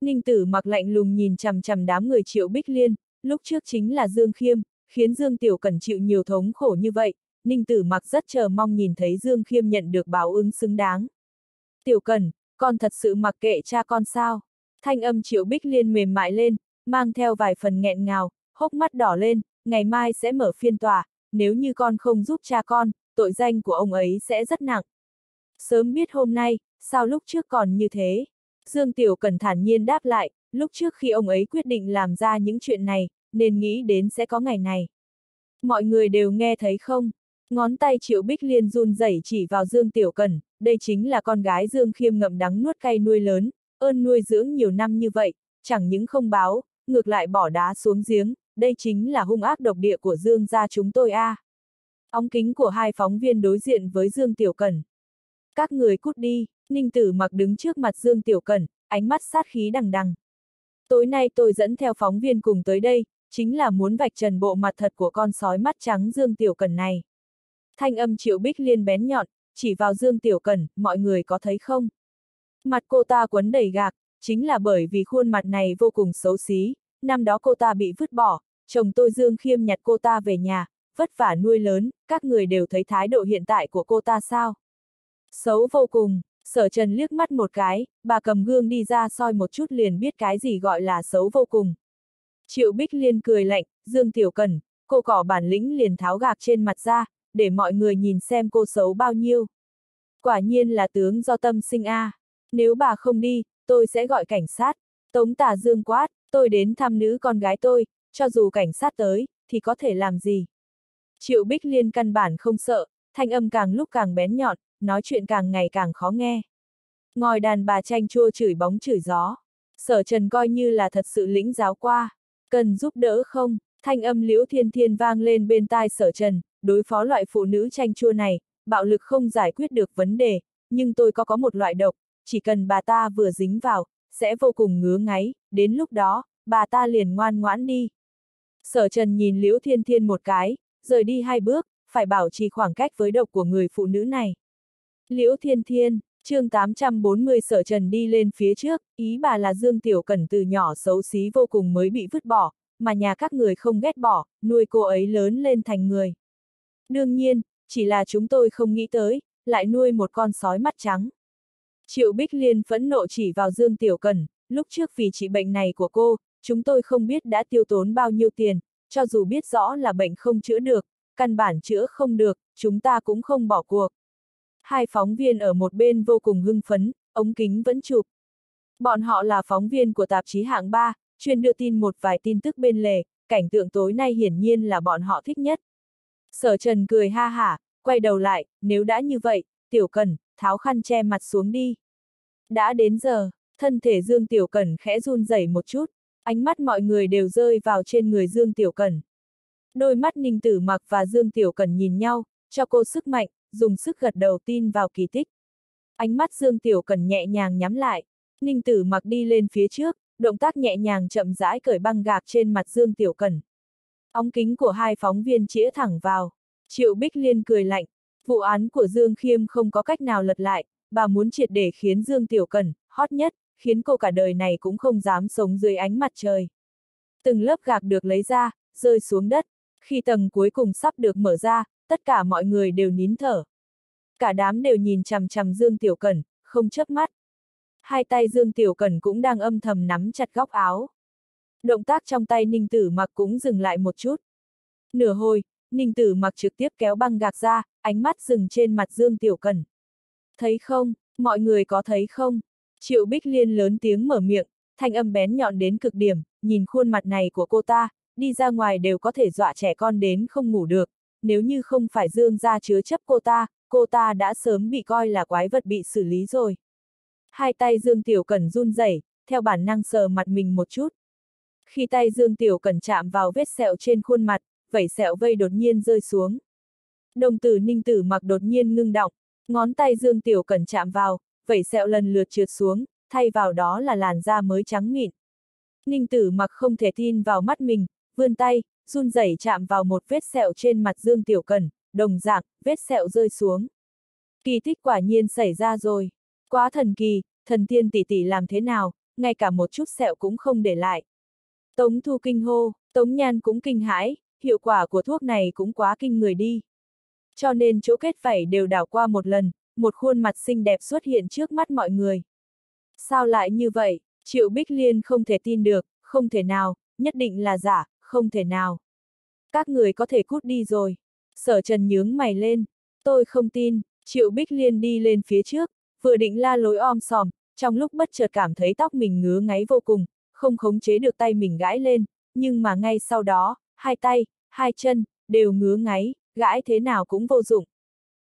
Ninh tử mặc lạnh lùng nhìn chằm chằm đám người triệu bích liên, lúc trước chính là Dương Khiêm, khiến Dương Tiểu Cẩn chịu nhiều thống khổ như vậy, Ninh tử mặc rất chờ mong nhìn thấy Dương Khiêm nhận được báo ứng xứng đáng. Tiểu Cần, con thật sự mặc kệ cha con sao? Thanh âm triệu bích liên mềm mại lên, mang theo vài phần nghẹn ngào, hốc mắt đỏ lên, ngày mai sẽ mở phiên tòa, nếu như con không giúp cha con, tội danh của ông ấy sẽ rất nặng. Sớm biết hôm nay, sao lúc trước còn như thế? Dương Tiểu Cần thản nhiên đáp lại, lúc trước khi ông ấy quyết định làm ra những chuyện này, nên nghĩ đến sẽ có ngày này. Mọi người đều nghe thấy không? Ngón tay Triệu Bích Liên run rẩy chỉ vào Dương Tiểu Cần, đây chính là con gái Dương Khiêm ngậm đắng nuốt cay nuôi lớn, ơn nuôi dưỡng nhiều năm như vậy, chẳng những không báo, ngược lại bỏ đá xuống giếng, đây chính là hung ác độc địa của Dương gia chúng tôi a. À. Óng kính của hai phóng viên đối diện với Dương Tiểu cần Các người cút đi, Ninh Tử mặc đứng trước mặt Dương Tiểu cần ánh mắt sát khí đằng đằng. Tối nay tôi dẫn theo phóng viên cùng tới đây, chính là muốn vạch trần bộ mặt thật của con sói mắt trắng Dương Tiểu cần này. Thanh âm triệu bích liên bén nhọn, chỉ vào Dương Tiểu Cẩn, mọi người có thấy không? Mặt cô ta quấn đầy gạc, chính là bởi vì khuôn mặt này vô cùng xấu xí, năm đó cô ta bị vứt bỏ, chồng tôi Dương Khiêm nhặt cô ta về nhà, vất vả nuôi lớn, các người đều thấy thái độ hiện tại của cô ta sao? Xấu vô cùng, sở trần liếc mắt một cái, bà cầm gương đi ra soi một chút liền biết cái gì gọi là xấu vô cùng. Triệu Bích Liên cười lạnh, Dương Tiểu Cần, cô cỏ bản lĩnh liền tháo gạc trên mặt ra, để mọi người nhìn xem cô xấu bao nhiêu. Quả nhiên là tướng do tâm sinh A. Nếu bà không đi, tôi sẽ gọi cảnh sát. Tống tà dương quát, tôi đến thăm nữ con gái tôi, cho dù cảnh sát tới, thì có thể làm gì? Triệu Bích Liên căn bản không sợ, thanh âm càng lúc càng bén nhọn, nói chuyện càng ngày càng khó nghe. Ngòi đàn bà tranh chua chửi bóng chửi gió. Sở Trần coi như là thật sự lĩnh giáo qua. Cần giúp đỡ không? Thanh âm liễu thiên thiên vang lên bên tai sở Trần, đối phó loại phụ nữ tranh chua này, bạo lực không giải quyết được vấn đề, nhưng tôi có có một loại độc, chỉ cần bà ta vừa dính vào, sẽ vô cùng ngứa ngáy, đến lúc đó, bà ta liền ngoan ngoãn đi. Sở Trần nhìn Liễu Thiên Thiên một cái, rời đi hai bước, phải bảo trì khoảng cách với độc của người phụ nữ này. Liễu Thiên Thiên, chương 840 Sở Trần đi lên phía trước, ý bà là Dương Tiểu Cẩn từ nhỏ xấu xí vô cùng mới bị vứt bỏ, mà nhà các người không ghét bỏ, nuôi cô ấy lớn lên thành người. Đương nhiên, chỉ là chúng tôi không nghĩ tới, lại nuôi một con sói mắt trắng. Triệu Bích Liên phẫn nộ chỉ vào Dương Tiểu Cần, lúc trước vì trị bệnh này của cô, chúng tôi không biết đã tiêu tốn bao nhiêu tiền, cho dù biết rõ là bệnh không chữa được, căn bản chữa không được, chúng ta cũng không bỏ cuộc. Hai phóng viên ở một bên vô cùng hưng phấn, ống kính vẫn chụp. Bọn họ là phóng viên của tạp chí hạng 3, chuyên đưa tin một vài tin tức bên lề, cảnh tượng tối nay hiển nhiên là bọn họ thích nhất. Sở Trần cười ha hả, quay đầu lại, nếu đã như vậy, Tiểu Cần, tháo khăn che mặt xuống đi. Đã đến giờ, thân thể Dương Tiểu Cần khẽ run rẩy một chút, ánh mắt mọi người đều rơi vào trên người Dương Tiểu Cần. Đôi mắt Ninh Tử Mặc và Dương Tiểu Cần nhìn nhau, cho cô sức mạnh, dùng sức gật đầu tin vào kỳ tích. Ánh mắt Dương Tiểu Cần nhẹ nhàng nhắm lại, Ninh Tử Mặc đi lên phía trước, động tác nhẹ nhàng chậm rãi cởi băng gạc trên mặt Dương Tiểu Cần. Ống kính của hai phóng viên chĩa thẳng vào. Triệu Bích Liên cười lạnh, vụ án của Dương Khiêm không có cách nào lật lại, bà muốn triệt để khiến Dương Tiểu Cần, hot nhất, khiến cô cả đời này cũng không dám sống dưới ánh mặt trời. Từng lớp gạc được lấy ra, rơi xuống đất, khi tầng cuối cùng sắp được mở ra, tất cả mọi người đều nín thở. Cả đám đều nhìn chằm chằm Dương Tiểu Cần, không chớp mắt. Hai tay Dương Tiểu Cần cũng đang âm thầm nắm chặt góc áo. Động tác trong tay Ninh Tử mặc cũng dừng lại một chút. Nửa hồi, Ninh Tử mặc trực tiếp kéo băng gạc ra, ánh mắt dừng trên mặt Dương Tiểu Cần. Thấy không, mọi người có thấy không? Triệu Bích Liên lớn tiếng mở miệng, thanh âm bén nhọn đến cực điểm, nhìn khuôn mặt này của cô ta, đi ra ngoài đều có thể dọa trẻ con đến không ngủ được. Nếu như không phải Dương ra chứa chấp cô ta, cô ta đã sớm bị coi là quái vật bị xử lý rồi. Hai tay Dương Tiểu Cẩn run rẩy, theo bản năng sờ mặt mình một chút. Khi tay Dương Tiểu Cẩn chạm vào vết sẹo trên khuôn mặt, vảy sẹo vây đột nhiên rơi xuống. Đồng tử ninh tử mặc đột nhiên ngưng động, ngón tay Dương Tiểu Cẩn chạm vào, vảy sẹo lần lượt trượt xuống, thay vào đó là làn da mới trắng mịn. Ninh tử mặc không thể tin vào mắt mình, vươn tay, run rẩy chạm vào một vết sẹo trên mặt Dương Tiểu Cẩn, đồng dạng, vết sẹo rơi xuống. Kỳ tích quả nhiên xảy ra rồi. Quá thần kỳ, thần tiên tỷ tỷ làm thế nào, ngay cả một chút sẹo cũng không để lại. Tống thu kinh hô, Tống nhan cũng kinh hãi, hiệu quả của thuốc này cũng quá kinh người đi. Cho nên chỗ kết vảy đều đảo qua một lần, một khuôn mặt xinh đẹp xuất hiện trước mắt mọi người. Sao lại như vậy? Triệu Bích Liên không thể tin được, không thể nào, nhất định là giả, không thể nào. Các người có thể cút đi rồi. Sở Trần nhướng mày lên. Tôi không tin, Triệu Bích Liên đi lên phía trước, vừa định la lối om sòm, trong lúc bất chợt cảm thấy tóc mình ngứa ngáy vô cùng, không khống chế được tay mình gãi lên, nhưng mà ngay sau đó, hai tay, hai chân, đều ngứa ngáy, gãi thế nào cũng vô dụng.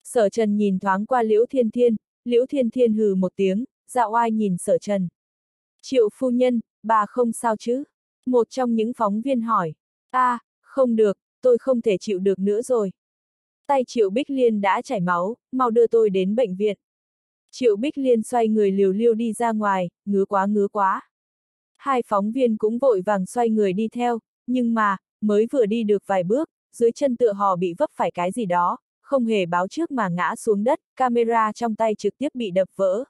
Sở Trần nhìn thoáng qua Liễu Thiên Thiên, Liễu Thiên Thiên hừ một tiếng, dạ oai nhìn Sở Trần. Triệu phu nhân, bà không sao chứ? Một trong những phóng viên hỏi. a à, không được, tôi không thể chịu được nữa rồi. Tay Triệu Bích Liên đã chảy máu, mau đưa tôi đến bệnh viện. Triệu Bích Liên xoay người liều liêu đi ra ngoài, ngứa quá ngứa quá. Hai phóng viên cũng vội vàng xoay người đi theo, nhưng mà, mới vừa đi được vài bước, dưới chân tựa hò bị vấp phải cái gì đó, không hề báo trước mà ngã xuống đất, camera trong tay trực tiếp bị đập vỡ.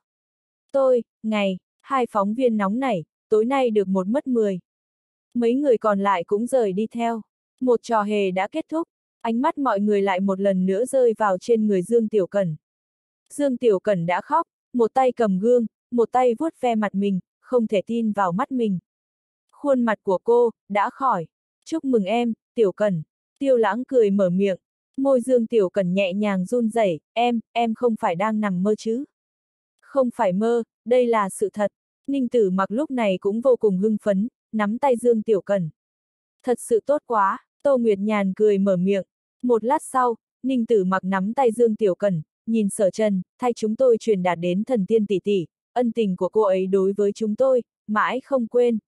Tôi, ngày, hai phóng viên nóng nảy, tối nay được một mất mười. Mấy người còn lại cũng rời đi theo. Một trò hề đã kết thúc, ánh mắt mọi người lại một lần nữa rơi vào trên người Dương Tiểu Cẩn. Dương Tiểu Cẩn đã khóc, một tay cầm gương, một tay vuốt ve mặt mình, không thể tin vào mắt mình. Khuôn mặt của cô, đã khỏi. Chúc mừng em, Tiểu Cần. Tiêu lãng cười mở miệng. Môi Dương Tiểu Cần nhẹ nhàng run rẩy, em, em không phải đang nằm mơ chứ. Không phải mơ, đây là sự thật. Ninh Tử mặc lúc này cũng vô cùng hưng phấn, nắm tay Dương Tiểu Cần. Thật sự tốt quá, Tô Nguyệt Nhàn cười mở miệng. Một lát sau, Ninh Tử mặc nắm tay Dương Tiểu Cần, nhìn sở trần, thay chúng tôi truyền đạt đến thần tiên tỷ tỷ, ân tình của cô ấy đối với chúng tôi, mãi không quên.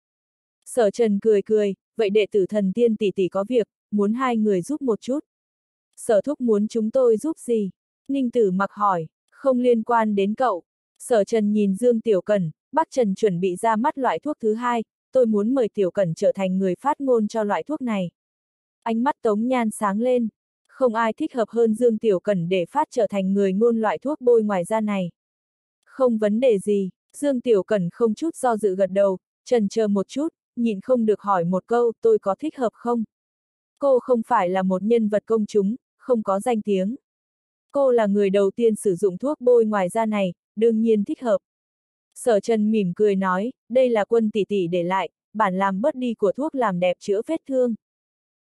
Sở trần cười cười, vậy đệ tử thần tiên tỷ tỷ có việc, muốn hai người giúp một chút. Sở thúc muốn chúng tôi giúp gì? Ninh tử mặc hỏi, không liên quan đến cậu. Sở trần nhìn Dương Tiểu Cẩn, bác Trần chuẩn bị ra mắt loại thuốc thứ hai, tôi muốn mời Tiểu Cẩn trở thành người phát ngôn cho loại thuốc này. Ánh mắt Tống Nhan sáng lên, không ai thích hợp hơn Dương Tiểu Cẩn để phát trở thành người ngôn loại thuốc bôi ngoài da này. Không vấn đề gì, Dương Tiểu Cẩn không chút do dự gật đầu, trần chờ một chút, nhìn không được hỏi một câu tôi có thích hợp không? Cô không phải là một nhân vật công chúng, không có danh tiếng. Cô là người đầu tiên sử dụng thuốc bôi ngoài da này, đương nhiên thích hợp. Sở Trần mỉm cười nói, đây là quân tỷ tỷ để lại, bản làm bớt đi của thuốc làm đẹp chữa vết thương.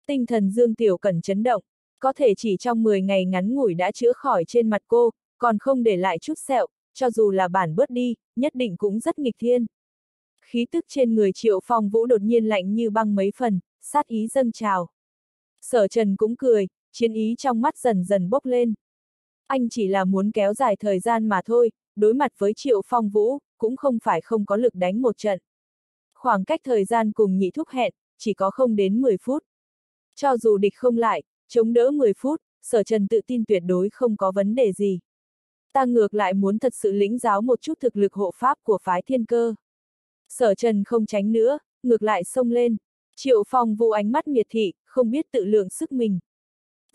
Tinh thần Dương Tiểu Cẩn chấn động, có thể chỉ trong 10 ngày ngắn ngủi đã chữa khỏi trên mặt cô, còn không để lại chút sẹo, cho dù là bản bớt đi, nhất định cũng rất nghịch thiên. Khí tức trên người triệu phong vũ đột nhiên lạnh như băng mấy phần, sát ý dâng trào. Sở trần cũng cười, chiến ý trong mắt dần dần bốc lên. Anh chỉ là muốn kéo dài thời gian mà thôi, đối mặt với triệu phong vũ, cũng không phải không có lực đánh một trận. Khoảng cách thời gian cùng nhị thúc hẹn, chỉ có không đến 10 phút. Cho dù địch không lại, chống đỡ 10 phút, sở trần tự tin tuyệt đối không có vấn đề gì. Ta ngược lại muốn thật sự lĩnh giáo một chút thực lực hộ pháp của phái thiên cơ. Sở trần không tránh nữa, ngược lại xông lên. Triệu phong vũ ánh mắt miệt thị, không biết tự lượng sức mình.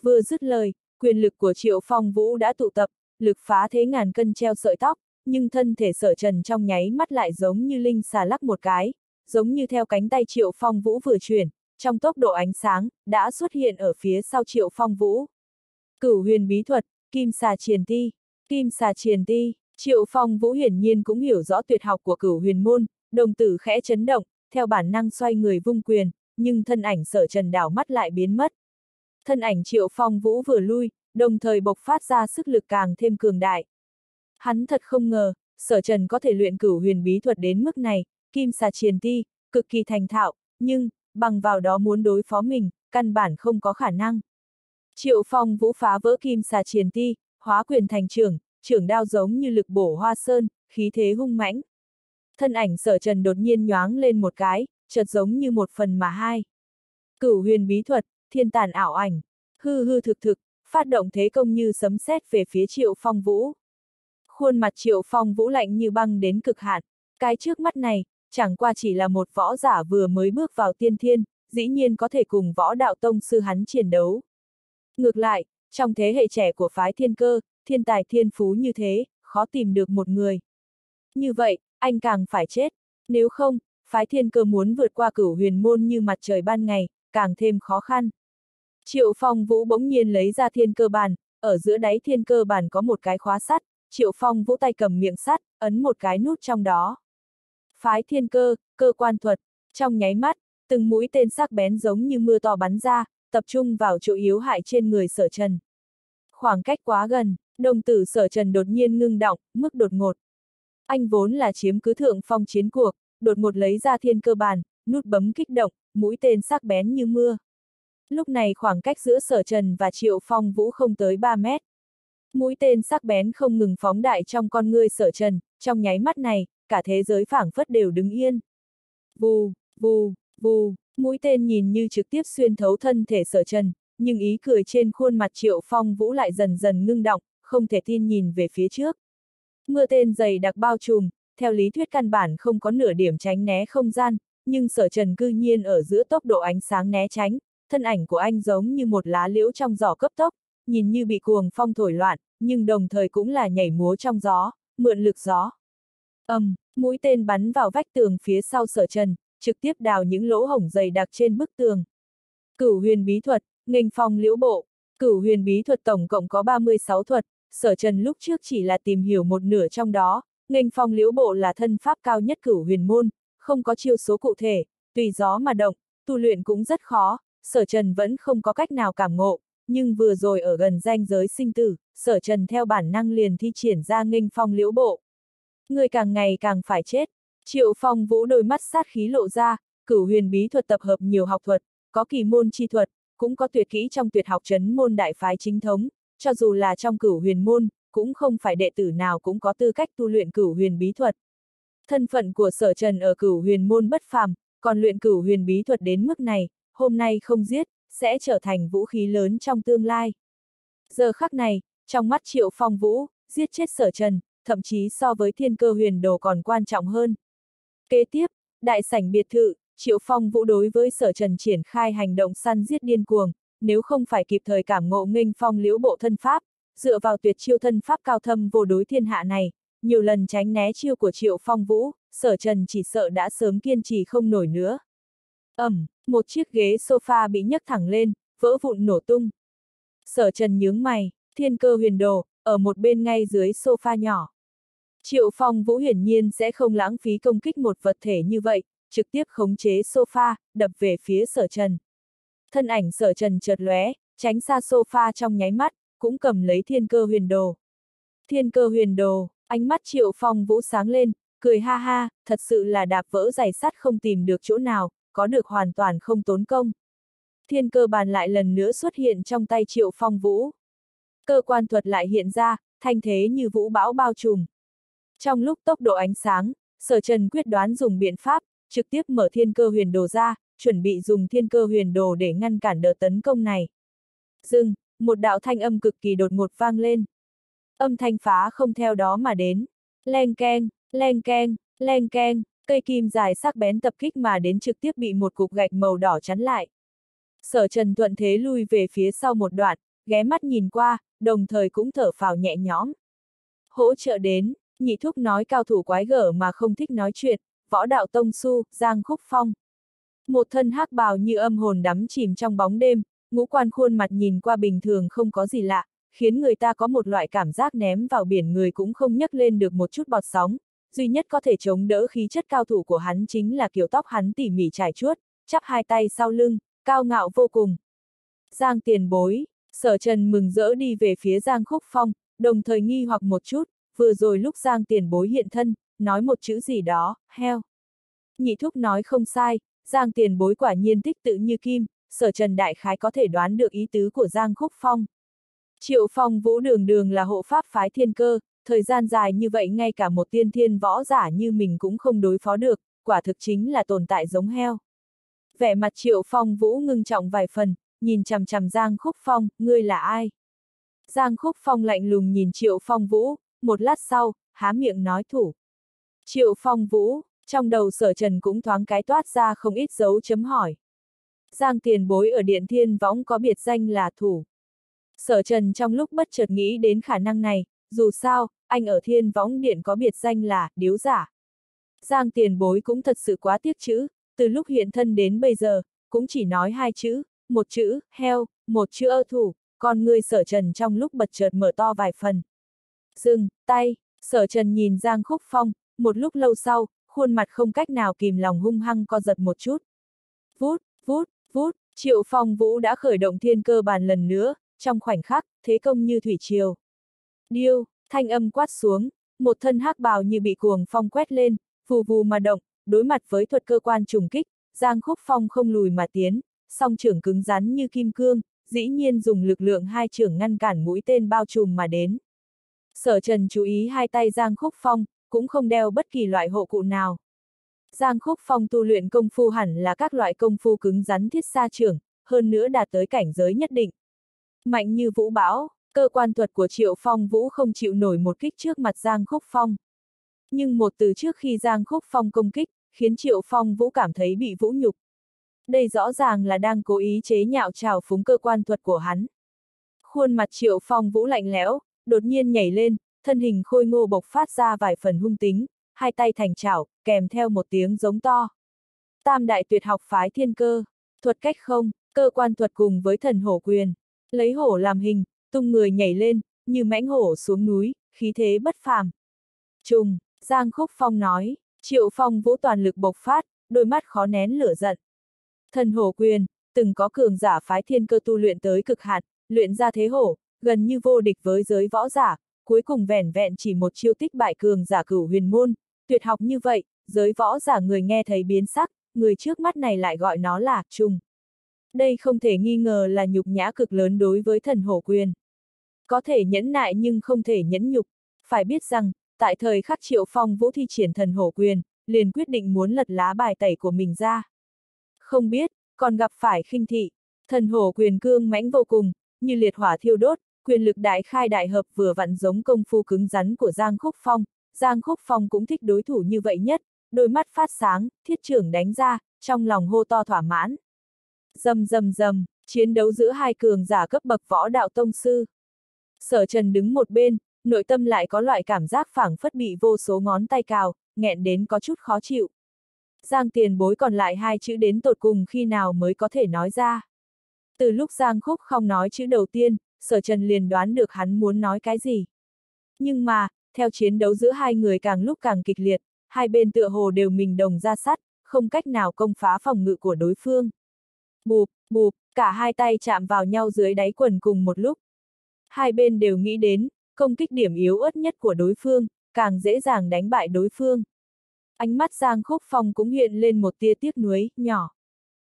Vừa dứt lời, quyền lực của triệu phong vũ đã tụ tập, lực phá thế ngàn cân treo sợi tóc, nhưng thân thể sở trần trong nháy mắt lại giống như linh xà lắc một cái, giống như theo cánh tay triệu phong vũ vừa chuyển, trong tốc độ ánh sáng, đã xuất hiện ở phía sau triệu phong vũ. Cửu huyền bí thuật, kim xà triền ti, kim xà triền ti, triệu phong vũ hiển nhiên cũng hiểu rõ tuyệt học của cửu huyền môn, đồng tử khẽ chấn động, theo bản năng xoay người vung quyền, nhưng thân ảnh sở trần đảo mắt lại biến mất. Thân ảnh triệu phong vũ vừa lui, đồng thời bộc phát ra sức lực càng thêm cường đại. Hắn thật không ngờ, sở trần có thể luyện cửu huyền bí thuật đến mức này, kim xà triền ti, cực kỳ thành thạo, nhưng, bằng vào đó muốn đối phó mình, căn bản không có khả năng. Triệu phong vũ phá vỡ kim xà triền ti, hóa quyền thành trưởng, trưởng đao giống như lực bổ hoa sơn, khí thế hung mãnh. Thân ảnh sở trần đột nhiên nhoáng lên một cái, chợt giống như một phần mà hai. Cửu huyền bí thuật, thiên tàn ảo ảnh, hư hư thực thực, phát động thế công như sấm sét về phía triệu phong vũ. Khuôn mặt triệu phong vũ lạnh như băng đến cực hạn, cái trước mắt này, chẳng qua chỉ là một võ giả vừa mới bước vào tiên thiên, dĩ nhiên có thể cùng võ đạo tông sư hắn chiến đấu. Ngược lại, trong thế hệ trẻ của phái thiên cơ, thiên tài thiên phú như thế, khó tìm được một người. Như vậy, anh càng phải chết, nếu không, phái thiên cơ muốn vượt qua cửu huyền môn như mặt trời ban ngày, càng thêm khó khăn. Triệu Phong Vũ bỗng nhiên lấy ra thiên cơ bàn, ở giữa đáy thiên cơ bàn có một cái khóa sắt, Triệu Phong Vũ tay cầm miệng sắt, ấn một cái nút trong đó. Phái thiên cơ, cơ quan thuật, trong nháy mắt, từng mũi tên sắc bén giống như mưa to bắn ra, tập trung vào chỗ yếu hại trên người sở trần. Khoảng cách quá gần, đồng tử sở trần đột nhiên ngưng động, mức đột ngột. Anh vốn là chiếm cứ thượng phong chiến cuộc, đột ngột lấy ra thiên cơ bản nút bấm kích động, mũi tên sắc bén như mưa. Lúc này khoảng cách giữa sở trần và triệu phong vũ không tới 3 mét. Mũi tên sắc bén không ngừng phóng đại trong con ngươi sở trần, trong nháy mắt này, cả thế giới phảng phất đều đứng yên. Vù, vù, vù, mũi tên nhìn như trực tiếp xuyên thấu thân thể sở trần, nhưng ý cười trên khuôn mặt triệu phong vũ lại dần dần ngưng động, không thể tin nhìn về phía trước. Mưa tên dày đặc bao trùm, theo lý thuyết căn bản không có nửa điểm tránh né không gian, nhưng sở trần cư nhiên ở giữa tốc độ ánh sáng né tránh, thân ảnh của anh giống như một lá liễu trong giỏ cấp tốc, nhìn như bị cuồng phong thổi loạn, nhưng đồng thời cũng là nhảy múa trong gió, mượn lực gió. ầm, um, mũi tên bắn vào vách tường phía sau sở trần, trực tiếp đào những lỗ hổng dày đặc trên bức tường. Cửu huyền bí thuật, nghênh phong liễu bộ, cửu huyền bí thuật tổng cộng có 36 thuật, sở trần lúc trước chỉ là tìm hiểu một nửa trong đó, nghênh phong liễu bộ là thân pháp cao nhất cửu huyền môn, không có chiêu số cụ thể, tùy gió mà động, tu luyện cũng rất khó, sở trần vẫn không có cách nào cảm ngộ, nhưng vừa rồi ở gần danh giới sinh tử, sở trần theo bản năng liền thi triển ra nghênh phong liễu bộ. Người càng ngày càng phải chết, triệu phong vũ đôi mắt sát khí lộ ra, cửu huyền bí thuật tập hợp nhiều học thuật, có kỳ môn chi thuật, cũng có tuyệt kỹ trong tuyệt học trấn môn đại phái chính thống, cho dù là trong cửu huyền môn, cũng không phải đệ tử nào cũng có tư cách tu luyện cửu huyền bí thuật. Thân phận của sở trần ở cửu huyền môn bất phàm, còn luyện cửu huyền bí thuật đến mức này, hôm nay không giết, sẽ trở thành vũ khí lớn trong tương lai. Giờ khắc này, trong mắt triệu phong vũ, giết chết sở trần, thậm chí so với thiên cơ huyền đồ còn quan trọng hơn. Kế tiếp, đại sảnh biệt thự, triệu phong vũ đối với sở trần triển khai hành động săn giết điên cuồng, nếu không phải kịp thời cảm ngộ nghênh phong liễu bộ thân pháp, dựa vào tuyệt chiêu thân pháp cao thâm vô đối thiên hạ này, nhiều lần tránh né chiêu của triệu phong vũ, sở trần chỉ sợ đã sớm kiên trì không nổi nữa. ầm, một chiếc ghế sofa bị nhấc thẳng lên, vỡ vụn nổ tung. Sở trần nhướng mày, thiên cơ huyền đồ, ở một bên ngay dưới sofa nhỏ. Triệu phong vũ hiển nhiên sẽ không lãng phí công kích một vật thể như vậy, trực tiếp khống chế sofa, đập về phía sở trần. Thân ảnh sở trần chợt lóe, tránh xa sofa trong nháy mắt, cũng cầm lấy thiên cơ huyền đồ. Thiên cơ huyền đồ, ánh mắt triệu phong vũ sáng lên, cười ha ha, thật sự là đạp vỡ giày sắt không tìm được chỗ nào, có được hoàn toàn không tốn công. Thiên cơ bàn lại lần nữa xuất hiện trong tay triệu phong vũ. Cơ quan thuật lại hiện ra, thanh thế như vũ bão bao trùm. Trong lúc tốc độ ánh sáng, sở trần quyết đoán dùng biện pháp, trực tiếp mở thiên cơ huyền đồ ra, chuẩn bị dùng thiên cơ huyền đồ để ngăn cản đợt tấn công này. Dừng, một đạo thanh âm cực kỳ đột ngột vang lên. Âm thanh phá không theo đó mà đến. Len keng, len keng, len keng, cây kim dài sắc bén tập kích mà đến trực tiếp bị một cục gạch màu đỏ chắn lại. Sở Trần thuận thế lui về phía sau một đoạn, ghé mắt nhìn qua, đồng thời cũng thở phào nhẹ nhõm. Hỗ trợ đến, nhị thúc nói cao thủ quái gở mà không thích nói chuyện, võ đạo tông su, giang khúc phong. Một thân hắc bào như âm hồn đắm chìm trong bóng đêm, ngũ quan khuôn mặt nhìn qua bình thường không có gì lạ, khiến người ta có một loại cảm giác ném vào biển người cũng không nhấc lên được một chút bọt sóng. Duy nhất có thể chống đỡ khí chất cao thủ của hắn chính là kiểu tóc hắn tỉ mỉ trải chuốt, chắp hai tay sau lưng, cao ngạo vô cùng. Giang tiền bối, sở trần mừng rỡ đi về phía Giang Khúc Phong, đồng thời nghi hoặc một chút, vừa rồi lúc Giang tiền bối hiện thân, nói một chữ gì đó, heo. Nhị thúc nói không sai, Giang tiền bối quả nhiên tích tự như kim, sở trần đại khái có thể đoán được ý tứ của Giang Khúc Phong. Triệu Phong Vũ Đường Đường là hộ pháp phái thiên cơ, thời gian dài như vậy ngay cả một tiên thiên võ giả như mình cũng không đối phó được, quả thực chính là tồn tại giống heo. Vẻ mặt Triệu Phong Vũ ngưng trọng vài phần, nhìn chằm chằm Giang Khúc Phong, ngươi là ai? Giang Khúc Phong lạnh lùng nhìn Triệu Phong Vũ, một lát sau, há miệng nói thủ. Triệu Phong Vũ, trong đầu sở trần cũng thoáng cái toát ra không ít dấu chấm hỏi. Giang tiền bối ở Điện Thiên Võng có biệt danh là thủ. Sở trần trong lúc bất chợt nghĩ đến khả năng này, dù sao, anh ở Thiên Võng Điện có biệt danh là điếu giả. Giang tiền bối cũng thật sự quá tiếc chữ, từ lúc hiện thân đến bây giờ, cũng chỉ nói hai chữ, một chữ, heo, một chữ ơ thủ, còn người sở trần trong lúc bật chợt mở to vài phần. Dừng, tay, sở trần nhìn Giang Khúc Phong, một lúc lâu sau, khuôn mặt không cách nào kìm lòng hung hăng co giật một chút. Vút, vút, vút, triệu phong vũ đã khởi động thiên cơ bàn lần nữa, trong khoảnh khắc, thế công như thủy triều. Điêu, thanh âm quát xuống, một thân hắc bào như bị cuồng phong quét lên, phù vù mà động, đối mặt với thuật cơ quan trùng kích, Giang Khúc Phong không lùi mà tiến, song trưởng cứng rắn như kim cương, dĩ nhiên dùng lực lượng hai trưởng ngăn cản mũi tên bao trùm mà đến. Sở Trần chú ý hai tay Giang Khúc Phong, cũng không đeo bất kỳ loại hộ cụ nào. Giang Khúc Phong tu luyện công phu hẳn là các loại công phu cứng rắn thiết xa trưởng, hơn nữa đạt tới cảnh giới nhất định. Mạnh như vũ bão, cơ quan thuật của Triệu Phong Vũ không chịu nổi một kích trước mặt Giang Khúc Phong. Nhưng một từ trước khi Giang Khúc Phong công kích, khiến Triệu Phong Vũ cảm thấy bị vũ nhục. Đây rõ ràng là đang cố ý chế nhạo trào phúng cơ quan thuật của hắn. Khuôn mặt Triệu Phong Vũ lạnh lẽo, đột nhiên nhảy lên, thân hình khôi ngô bộc phát ra vài phần hung tính, hai tay thành chảo, kèm theo một tiếng giống to. Tam đại tuyệt học phái thiên cơ, thuật cách không, cơ quan thuật cùng với thần hổ quyền, lấy hổ làm hình, tung người nhảy lên, như mãnh hổ xuống núi, khí thế bất phàm. Trùng, Giang Khúc Phong nói, Triệu Phong vũ toàn lực bộc phát, đôi mắt khó nén lửa giận. Thần hổ quyền, từng có cường giả phái thiên cơ tu luyện tới cực hạn, luyện ra thế hổ, gần như vô địch với giới võ giả, cuối cùng vẻn vẹn chỉ một chiêu tích bại cường giả cửu huyền môn, tuyệt học như vậy, giới võ giả người nghe thấy biến sắc, người trước mắt này lại gọi nó là trùng. Đây không thể nghi ngờ là nhục nhã cực lớn đối với thần hổ quyền. Có thể nhẫn nại nhưng không thể nhẫn nhục, phải biết rằng, tại thời khắc triệu phong vũ thi triển thần hổ quyền, liền quyết định muốn lật lá bài tẩy của mình ra. Không biết, còn gặp phải khinh thị, thần hổ quyền cương mãnh vô cùng, như liệt hỏa thiêu đốt, quyền lực đại khai đại hợp vừa vặn giống công phu cứng rắn của Giang Khúc Phong, Giang Khúc Phong cũng thích đối thủ như vậy nhất, đôi mắt phát sáng, thiết trưởng đánh ra, trong lòng hô to thỏa mãn. Dầm dầm dầm, chiến đấu giữa hai cường giả cấp bậc võ đạo tông sư. Sở Trần đứng một bên, nội tâm lại có loại cảm giác phảng phất bị vô số ngón tay cào, nghẹn đến có chút khó chịu. Giang tiền bối còn lại hai chữ đến tột cùng khi nào mới có thể nói ra. Từ lúc Giang Khúc không nói chữ đầu tiên, sở trần liền đoán được hắn muốn nói cái gì. Nhưng mà, theo chiến đấu giữa hai người càng lúc càng kịch liệt, hai bên tựa hồ đều mình đồng ra sắt, không cách nào công phá phòng ngự của đối phương. Bụp, bụp, cả hai tay chạm vào nhau dưới đáy quần cùng một lúc. Hai bên đều nghĩ đến, công kích điểm yếu ớt nhất của đối phương, càng dễ dàng đánh bại đối phương. Ánh mắt Giang Khúc Phong cũng hiện lên một tia tiếc nuối, nhỏ.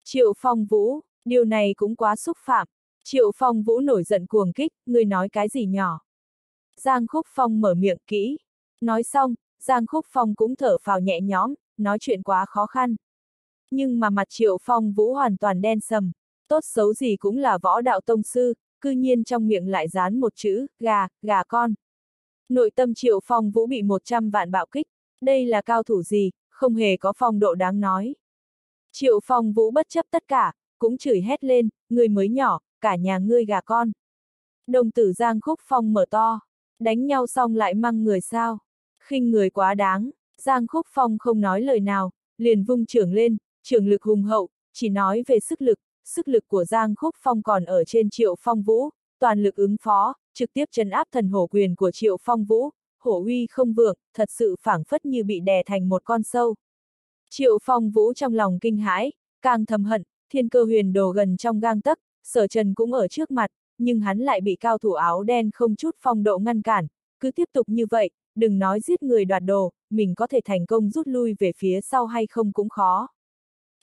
Triệu Phong Vũ, điều này cũng quá xúc phạm. Triệu Phong Vũ nổi giận cuồng kích, ngươi nói cái gì nhỏ. Giang Khúc Phong mở miệng kỹ. Nói xong, Giang Khúc Phong cũng thở phào nhẹ nhõm, nói chuyện quá khó khăn. Nhưng mà mặt Triệu Phong Vũ hoàn toàn đen sầm. Tốt xấu gì cũng là võ đạo tông sư, cư nhiên trong miệng lại dán một chữ, gà, gà con. Nội tâm Triệu Phong Vũ bị 100 vạn bạo kích, đây là cao thủ gì, không hề có phong độ đáng nói. Triệu Phong Vũ bất chấp tất cả, cũng chửi hét lên, người mới nhỏ, cả nhà ngươi gà con. Đồng tử Giang Khúc Phong mở to, đánh nhau xong lại mang người sao. khinh người quá đáng, Giang Khúc Phong không nói lời nào, liền vung trưởng lên, trưởng lực hùng hậu, chỉ nói về sức lực, sức lực của Giang Khúc Phong còn ở trên Triệu Phong Vũ, toàn lực ứng phó, trực tiếp chấn áp thần hổ quyền của Triệu Phong Vũ, hổ uy không vượng, thật sự phảng phất như bị đè thành một con sâu. Triệu Phong Vũ trong lòng kinh hãi, càng thầm hận, thiên cơ huyền đồ gần trong gang tấc, sở trần cũng ở trước mặt, nhưng hắn lại bị cao thủ áo đen không chút phong độ ngăn cản, cứ tiếp tục như vậy, đừng nói giết người đoạt đồ, mình có thể thành công rút lui về phía sau hay không cũng khó.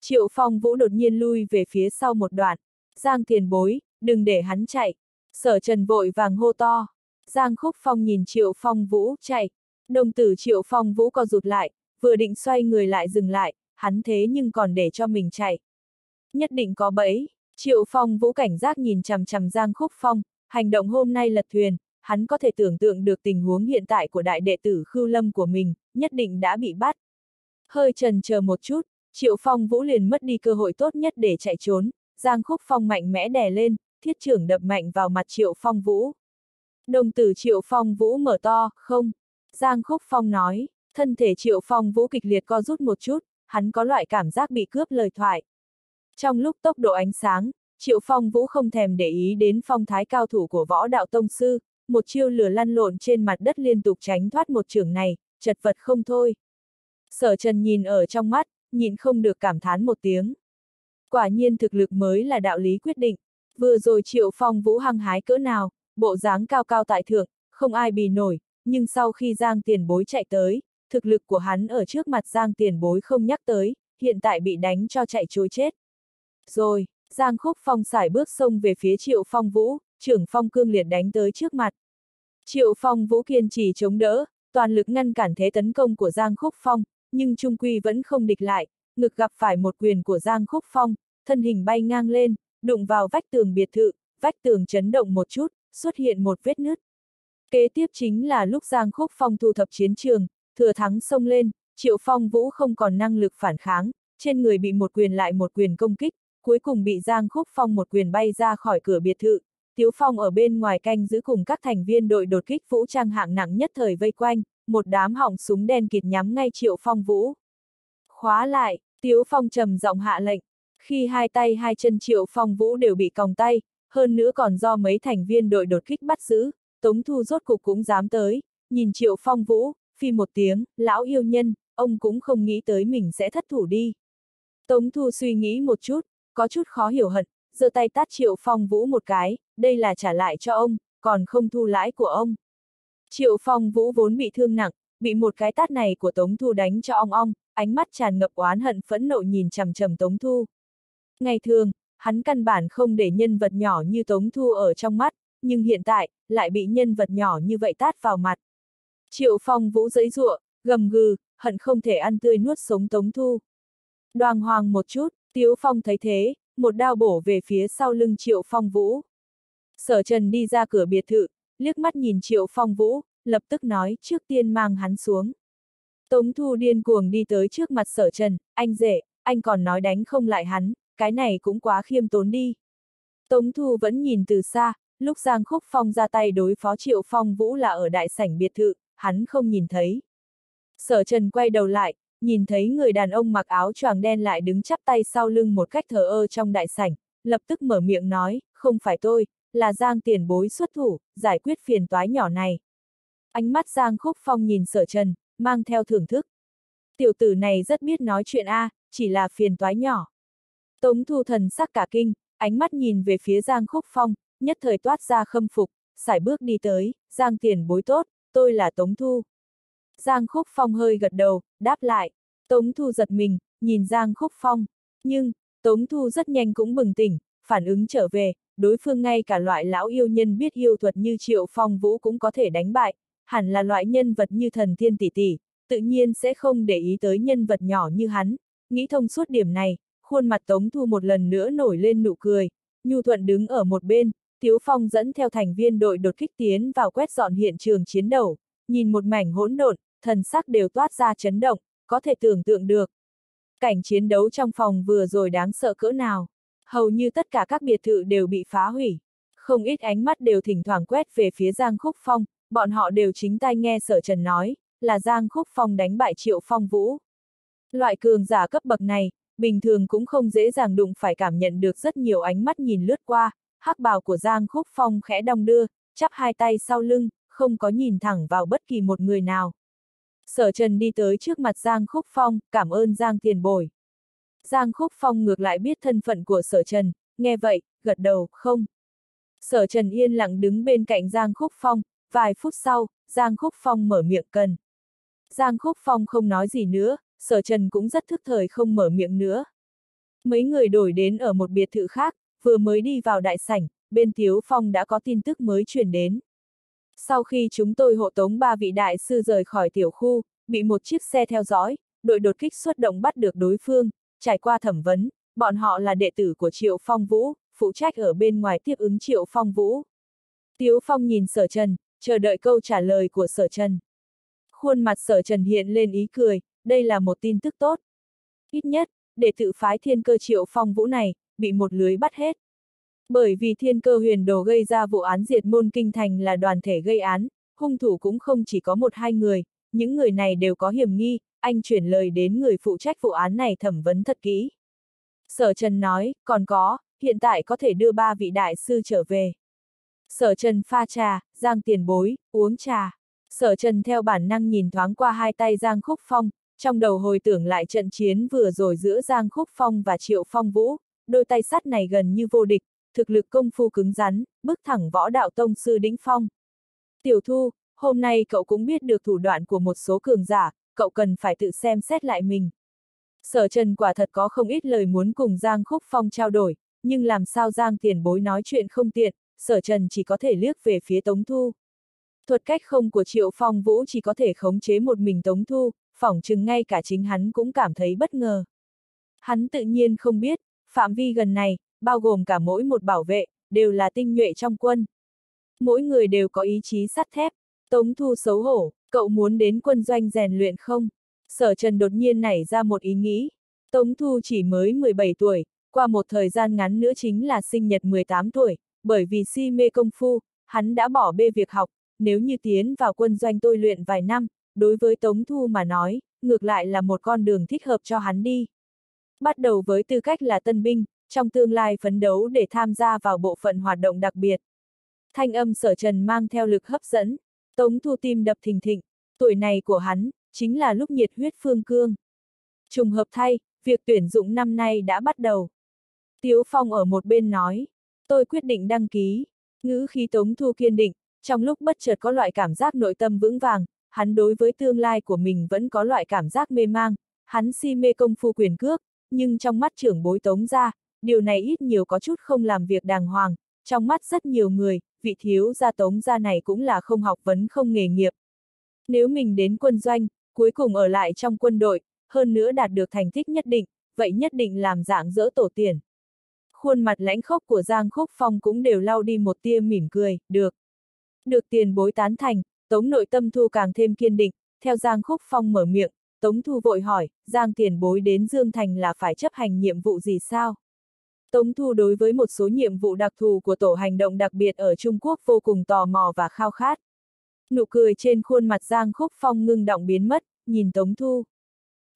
Triệu Phong Vũ đột nhiên lui về phía sau một đoạn, Giang tiền bối, đừng để hắn chạy. Sở Trần vội vàng hô to. Giang Khúc Phong nhìn Triệu Phong Vũ chạy. Đồng tử Triệu Phong Vũ co rụt lại, vừa định xoay người lại dừng lại, hắn thế nhưng còn để cho mình chạy. Nhất định có bẫy. Triệu Phong Vũ cảnh giác nhìn chằm chằm Giang Khúc Phong, hành động hôm nay lật thuyền, hắn có thể tưởng tượng được tình huống hiện tại của đại đệ tử Khưu Lâm của mình, nhất định đã bị bắt. Hơi trần chờ một chút, Triệu Phong Vũ liền mất đi cơ hội tốt nhất để chạy trốn, Giang Khúc Phong mạnh mẽ đè lên, thiết trưởng đập mạnh vào mặt Triệu Phong Vũ. Đồng tử Triệu Phong Vũ mở to, không. Giang Khúc Phong nói, thân thể Triệu Phong Vũ kịch liệt co rút một chút, hắn có loại cảm giác bị cướp lời thoại. Trong lúc tốc độ ánh sáng, Triệu Phong Vũ không thèm để ý đến phong thái cao thủ của võ đạo tông sư, một chiêu lửa lăn lộn trên mặt đất liên tục tránh thoát một trường này, chật vật không thôi. Sở Trần nhìn ở trong mắt, nhìn không được cảm thán một tiếng. Quả nhiên thực lực mới là đạo lý quyết định. Vừa rồi Triệu Phong Vũ hăng hái cỡ nào, bộ dáng cao cao tại thượng, không ai bì nổi, nhưng sau khi Giang tiền bối chạy tới, thực lực của hắn ở trước mặt Giang tiền bối không nhắc tới, hiện tại bị đánh cho chạy trối chết. Rồi, Giang Khúc Phong xài bước sông về phía Triệu Phong Vũ, trưởng Phong cương liệt đánh tới trước mặt. Triệu Phong Vũ kiên trì chống đỡ, toàn lực ngăn cản thế tấn công của Giang Khúc Phong, nhưng Trung Quy vẫn không địch lại, ngực gặp phải một quyền của Giang Khúc Phong, thân hình bay ngang lên, đụng vào vách tường biệt thự, vách tường chấn động một chút, xuất hiện một vết nứt. Kế tiếp chính là lúc Giang Khúc Phong thu thập chiến trường, thừa thắng xông lên, Triệu Phong Vũ không còn năng lực phản kháng, trên người bị một quyền lại một quyền công kích, cuối cùng bị Giang Khúc Phong một quyền bay ra khỏi cửa biệt thự. Tiếu Phong ở bên ngoài canh giữ cùng các thành viên đội đột kích vũ trang hạng nặng nhất thời vây quanh, một đám hỏng súng đen kịt nhắm ngay Triệu Phong Vũ. Khóa lại, Tiếu Phong trầm giọng hạ lệnh, khi hai tay hai chân Triệu Phong Vũ đều bị còng tay, hơn nữa còn do mấy thành viên đội đột kích bắt giữ, Tống Thu rốt cục cũng dám tới, nhìn Triệu Phong Vũ, phi một tiếng, lão yêu nhân, ông cũng không nghĩ tới mình sẽ thất thủ đi. Tống Thu suy nghĩ một chút, có chút khó hiểu hận, giơ tay tát Triệu Phong Vũ một cái, đây là trả lại cho ông, còn không thu lãi của ông. Triệu Phong Vũ vốn bị thương nặng, bị một cái tát này của Tống Thu đánh cho ong ong, ánh mắt tràn ngập oán hận phẫn nộ nhìn chằm chằm Tống Thu. Ngày thường, hắn căn bản không để nhân vật nhỏ như Tống Thu ở trong mắt, nhưng hiện tại, lại bị nhân vật nhỏ như vậy tát vào mặt. Triệu Phong Vũ giấy ruộng, gầm gừ, hận không thể ăn tươi nuốt sống Tống Thu. Đoàng hoàng một chút, Tiếu Phong thấy thế, một đao bổ về phía sau lưng Triệu Phong Vũ. Sở Trần đi ra cửa biệt thự, liếc mắt nhìn Triệu Phong Vũ, lập tức nói trước tiên mang hắn xuống. Tống Thu điên cuồng đi tới trước mặt Sở Trần, anh rể, anh còn nói đánh không lại hắn, cái này cũng quá khiêm tốn đi. Tống Thu vẫn nhìn từ xa, lúc Giang Khúc Phong ra tay đối phó Triệu Phong Vũ là ở đại sảnh biệt thự, hắn không nhìn thấy. Sở Trần quay đầu lại, nhìn thấy người đàn ông mặc áo choàng đen lại đứng chắp tay sau lưng một cách thờ ơ trong đại sảnh, lập tức mở miệng nói, không phải tôi, là Giang tiền bối xuất thủ, giải quyết phiền toái nhỏ này. Ánh mắt Giang Khúc Phong nhìn sở trần, mang theo thưởng thức. Tiểu tử này rất biết nói chuyện a, à, chỉ là phiền toái nhỏ. Tống thu thần sắc cả kinh, ánh mắt nhìn về phía Giang Khúc Phong, nhất thời toát ra khâm phục, sải bước đi tới, Giang tiền bối tốt, tôi là Tống Thu. Giang Khúc Phong hơi gật đầu, đáp lại, Tống Thu giật mình, nhìn Giang Khúc Phong. Nhưng, Tống Thu rất nhanh cũng bừng tỉnh, phản ứng trở về, đối phương ngay cả loại lão yêu nhân biết yêu thuật như Triệu Phong Vũ cũng có thể đánh bại, hẳn là loại nhân vật như thần thiên tỷ tỷ, tự nhiên sẽ không để ý tới nhân vật nhỏ như hắn. Nghĩ thông suốt điểm này, khuôn mặt Tống Thu một lần nữa nổi lên nụ cười, Nhu Thuận đứng ở một bên, Tiếu Phong dẫn theo thành viên đội đột kích tiến vào quét dọn hiện trường chiến đấu, nhìn một mảnh hỗn độn, thần sắc đều toát ra chấn động, có thể tưởng tượng được. Cảnh chiến đấu trong phòng vừa rồi đáng sợ cỡ nào. Hầu như tất cả các biệt thự đều bị phá hủy. Không ít ánh mắt đều thỉnh thoảng quét về phía Giang Khúc Phong, bọn họ đều chính tai nghe sở trần nói, là Giang Khúc Phong đánh bại Triệu Phong Vũ. Loại cường giả cấp bậc này, bình thường cũng không dễ dàng đụng phải cảm nhận được rất nhiều ánh mắt nhìn lướt qua, hắc bào của Giang Khúc Phong khẽ đong đưa, chắp hai tay sau lưng, không có nhìn thẳng vào bất kỳ một người nào. Sở Trần đi tới trước mặt Giang Khúc Phong, cảm ơn Giang tiền bồi. Giang Khúc Phong ngược lại biết thân phận của Sở Trần, nghe vậy, gật đầu, không. Sở Trần yên lặng đứng bên cạnh Giang Khúc Phong, vài phút sau, Giang Khúc Phong mở miệng cần. Giang Khúc Phong không nói gì nữa, Sở Trần cũng rất thức thời không mở miệng nữa. Mấy người đổi đến ở một biệt thự khác, vừa mới đi vào đại sảnh, bên Tiếu Phong đã có tin tức mới truyền đến. Sau khi chúng tôi hộ tống ba vị đại sư rời khỏi tiểu khu, bị một chiếc xe theo dõi, đội đột kích xuất động bắt được đối phương, trải qua thẩm vấn, bọn họ là đệ tử của Triệu Phong Vũ, phụ trách ở bên ngoài tiếp ứng Triệu Phong Vũ. Tiếu Phong nhìn sở trần, chờ đợi câu trả lời của sở trần. Khuôn mặt sở trần hiện lên ý cười, đây là một tin tức tốt. Ít nhất, đệ tử phái thiên cơ Triệu Phong Vũ này, bị một lưới bắt hết. Bởi vì thiên cơ huyền đồ gây ra vụ án diệt môn kinh thành là đoàn thể gây án, hung thủ cũng không chỉ có một hai người, những người này đều có hiểm nghi, anh chuyển lời đến người phụ trách vụ án này thẩm vấn thật kỹ. Sở Trần nói, còn có, hiện tại có thể đưa ba vị đại sư trở về. Sở Trần pha trà, Giang tiền bối, uống trà. Sở Trần theo bản năng nhìn thoáng qua hai tay Giang Khúc Phong, trong đầu hồi tưởng lại trận chiến vừa rồi giữa Giang Khúc Phong và Triệu Phong Vũ, đôi tay sắt này gần như vô địch, thực lực công phu cứng rắn, bước thẳng võ đạo tông sư đỉnh phong. Tiểu Thu, hôm nay cậu cũng biết được thủ đoạn của một số cường giả, cậu cần phải tự xem xét lại mình. Sở Trần quả thật có không ít lời muốn cùng Giang Khúc Phong trao đổi, nhưng làm sao Giang tiền bối nói chuyện không tiện, Sở Trần chỉ có thể liếc về phía Tống Thu. Thuật cách không của Triệu Phong Vũ chỉ có thể khống chế một mình Tống Thu, phỏng chừng ngay cả chính hắn cũng cảm thấy bất ngờ. Hắn tự nhiên không biết, phạm vi gần này, bao gồm cả mỗi một bảo vệ, đều là tinh nhuệ trong quân. Mỗi người đều có ý chí sắt thép. Tống Thu xấu hổ, cậu muốn đến quân doanh rèn luyện không? Sở Trần đột nhiên nảy ra một ý nghĩ. Tống Thu chỉ mới 17 tuổi, qua một thời gian ngắn nữa chính là sinh nhật 18 tuổi, bởi vì si mê công phu, hắn đã bỏ bê việc học, nếu như tiến vào quân doanh tôi luyện vài năm, đối với Tống Thu mà nói, ngược lại là một con đường thích hợp cho hắn đi. Bắt đầu với tư cách là tân binh, trong tương lai phấn đấu để tham gia vào bộ phận hoạt động đặc biệt. Thanh âm sở trần mang theo lực hấp dẫn, Tống Thu tim đập thình thịnh, tuổi này của hắn, chính là lúc nhiệt huyết phương cương. Trùng hợp thay, việc tuyển dụng năm nay đã bắt đầu. Tiếu Phong ở một bên nói, tôi quyết định đăng ký, ngữ khí Tống Thu kiên định, trong lúc bất chợt có loại cảm giác nội tâm vững vàng, hắn đối với tương lai của mình vẫn có loại cảm giác mê mang, hắn si mê công phu quyền cước, nhưng trong mắt trưởng bối Tống ra, điều này ít nhiều có chút không làm việc đàng hoàng, trong mắt rất nhiều người, vị thiếu gia tống gia này cũng là không học vấn không nghề nghiệp. Nếu mình đến quân doanh, cuối cùng ở lại trong quân đội, hơn nữa đạt được thành tích nhất định, vậy nhất định làm dạng dỡ tổ tiền. Khuôn mặt lãnh khốc của Giang Khúc Phong cũng đều lau đi một tia mỉm cười, được. Được tiền bối tán thành, Tống nội tâm thu càng thêm kiên định, theo Giang Khúc Phong mở miệng, Tống thu vội hỏi, Giang tiền bối đến Dương Thành là phải chấp hành nhiệm vụ gì sao? Tống Thu đối với một số nhiệm vụ đặc thù của tổ hành động đặc biệt ở Trung Quốc vô cùng tò mò và khao khát. Nụ cười trên khuôn mặt Giang Khúc Phong ngưng động biến mất, nhìn Tống Thu.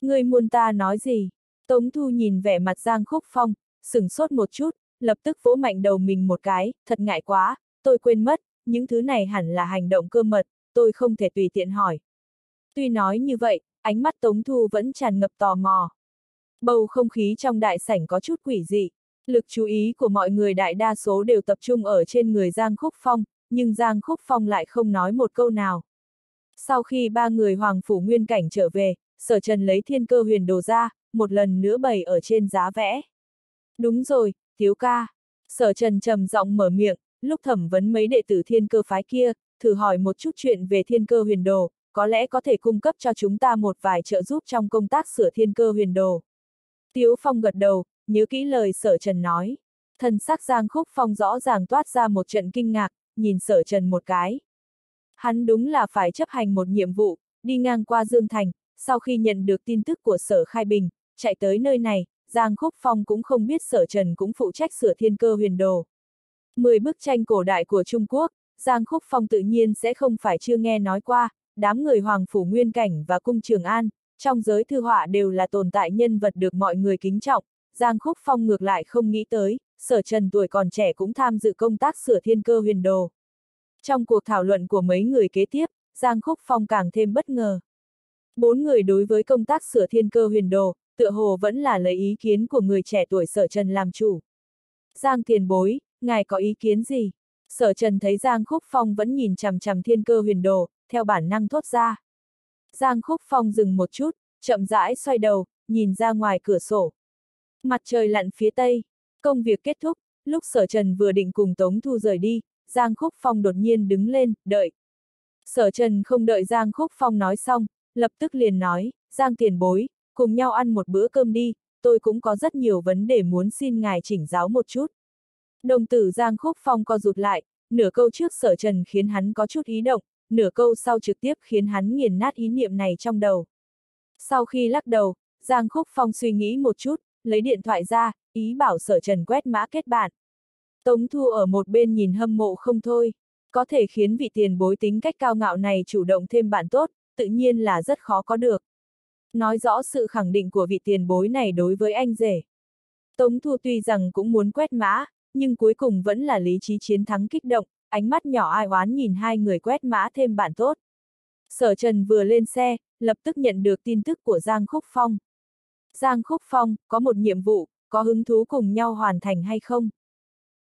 Người muốn ta nói gì? Tống Thu nhìn vẻ mặt Giang Khúc Phong, sửng sốt một chút, lập tức vỗ mạnh đầu mình một cái, thật ngại quá, tôi quên mất, những thứ này hẳn là hành động cơ mật, tôi không thể tùy tiện hỏi. Tuy nói như vậy, ánh mắt Tống Thu vẫn tràn ngập tò mò. Bầu không khí trong đại sảnh có chút quỷ dị. Lực chú ý của mọi người đại đa số đều tập trung ở trên người Giang Khúc Phong, nhưng Giang Khúc Phong lại không nói một câu nào. Sau khi ba người Hoàng Phủ Nguyên Cảnh trở về, sở trần lấy thiên cơ huyền đồ ra, một lần nữa bày ở trên giá vẽ. Đúng rồi, thiếu ca. Sở trần trầm giọng mở miệng, lúc thẩm vấn mấy đệ tử thiên cơ phái kia, thử hỏi một chút chuyện về thiên cơ huyền đồ, có lẽ có thể cung cấp cho chúng ta một vài trợ giúp trong công tác sửa thiên cơ huyền đồ. Tiếu Phong gật đầu, nhớ kỹ lời sở trần nói. Thần sắc Giang Khúc Phong rõ ràng toát ra một trận kinh ngạc, nhìn sở trần một cái. Hắn đúng là phải chấp hành một nhiệm vụ, đi ngang qua Dương Thành, sau khi nhận được tin tức của sở Khai Bình, chạy tới nơi này, Giang Khúc Phong cũng không biết sở trần cũng phụ trách sửa thiên cơ huyền đồ. Mười bức tranh cổ đại của Trung Quốc, Giang Khúc Phong tự nhiên sẽ không phải chưa nghe nói qua, đám người Hoàng Phủ Nguyên Cảnh và Cung Trường An, trong giới thư họa đều là tồn tại nhân vật được mọi người kính trọng, Giang Khúc Phong ngược lại không nghĩ tới, sở trần tuổi còn trẻ cũng tham dự công tác sửa thiên cơ huyền đồ. Trong cuộc thảo luận của mấy người kế tiếp, Giang Khúc Phong càng thêm bất ngờ. Bốn người đối với công tác sửa thiên cơ huyền đồ, tựa hồ vẫn là lấy ý kiến của người trẻ tuổi sở trần làm chủ. Giang tiền bối, ngài có ý kiến gì? Sở trần thấy Giang Khúc Phong vẫn nhìn chằm chằm thiên cơ huyền đồ, theo bản năng thốt ra. Giang Khúc Phong dừng một chút, chậm rãi xoay đầu, nhìn ra ngoài cửa sổ. Mặt trời lặn phía tây, công việc kết thúc, lúc sở trần vừa định cùng Tống Thu rời đi, Giang Khúc Phong đột nhiên đứng lên, đợi. Sở trần không đợi Giang Khúc Phong nói xong, lập tức liền nói, Giang tiền bối, cùng nhau ăn một bữa cơm đi, tôi cũng có rất nhiều vấn đề muốn xin ngài chỉnh giáo một chút. Đồng tử Giang Khúc Phong co rụt lại, nửa câu trước sở trần khiến hắn có chút ý động, nửa câu sau trực tiếp khiến hắn nghiền nát ý niệm này trong đầu. Sau khi lắc đầu, Giang Khúc Phong suy nghĩ một chút, lấy điện thoại ra, ý bảo sở trần quét mã kết bạn. Tống Thu ở một bên nhìn hâm mộ không thôi, có thể khiến vị tiền bối tính cách cao ngạo này chủ động thêm bạn tốt, tự nhiên là rất khó có được. Nói rõ sự khẳng định của vị tiền bối này đối với anh rể. Tống Thu tuy rằng cũng muốn quét mã, nhưng cuối cùng vẫn là lý trí chiến thắng kích động, ánh mắt nhỏ ai oán nhìn hai người quét mã thêm bạn tốt. Sở Trần vừa lên xe, lập tức nhận được tin tức của Giang Khúc Phong. Giang Khúc Phong, có một nhiệm vụ, có hứng thú cùng nhau hoàn thành hay không?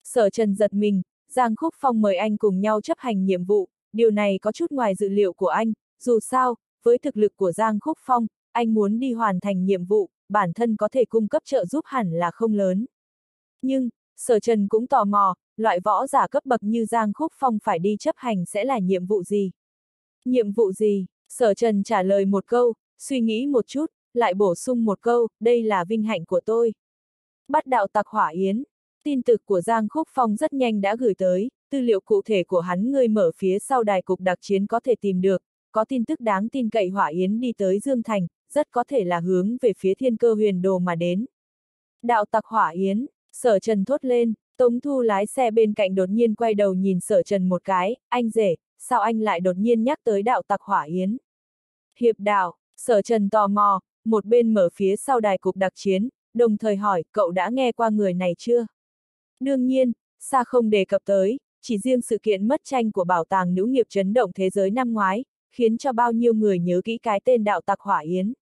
Sở Trần giật mình, Giang Khúc Phong mời anh cùng nhau chấp hành nhiệm vụ, điều này có chút ngoài dự liệu của anh, dù sao, với thực lực của Giang Khúc Phong, anh muốn đi hoàn thành nhiệm vụ, bản thân có thể cung cấp trợ giúp hẳn là không lớn. Nhưng, Sở Trần cũng tò mò, loại võ giả cấp bậc như Giang Khúc Phong phải đi chấp hành sẽ là nhiệm vụ gì? Nhiệm vụ gì? Sở Trần trả lời một câu, suy nghĩ một chút, lại bổ sung một câu, đây là vinh hạnh của tôi. Bắt đạo tặc hỏa yến. Tin tức của Giang Khúc Phong rất nhanh đã gửi tới, tư liệu cụ thể của hắn người mở phía sau đài cục đặc chiến có thể tìm được, có tin tức đáng tin cậy hỏa yến đi tới Dương Thành, rất có thể là hướng về phía thiên cơ huyền đồ mà đến. Đạo tặc hỏa yến, sở trần thốt lên, Tống Thu lái xe bên cạnh đột nhiên quay đầu nhìn sở trần một cái, anh rể, sao anh lại đột nhiên nhắc tới đạo tặc hỏa yến? Hiệp đạo, sở trần tò mò, một bên mở phía sau đài cục đặc chiến, đồng thời hỏi, cậu đã nghe qua người này chưa? Đương nhiên, xa không đề cập tới, chỉ riêng sự kiện mất tranh của bảo tàng nữ nghiệp chấn động thế giới năm ngoái, khiến cho bao nhiêu người nhớ kỹ cái tên đạo tặc hỏa yến.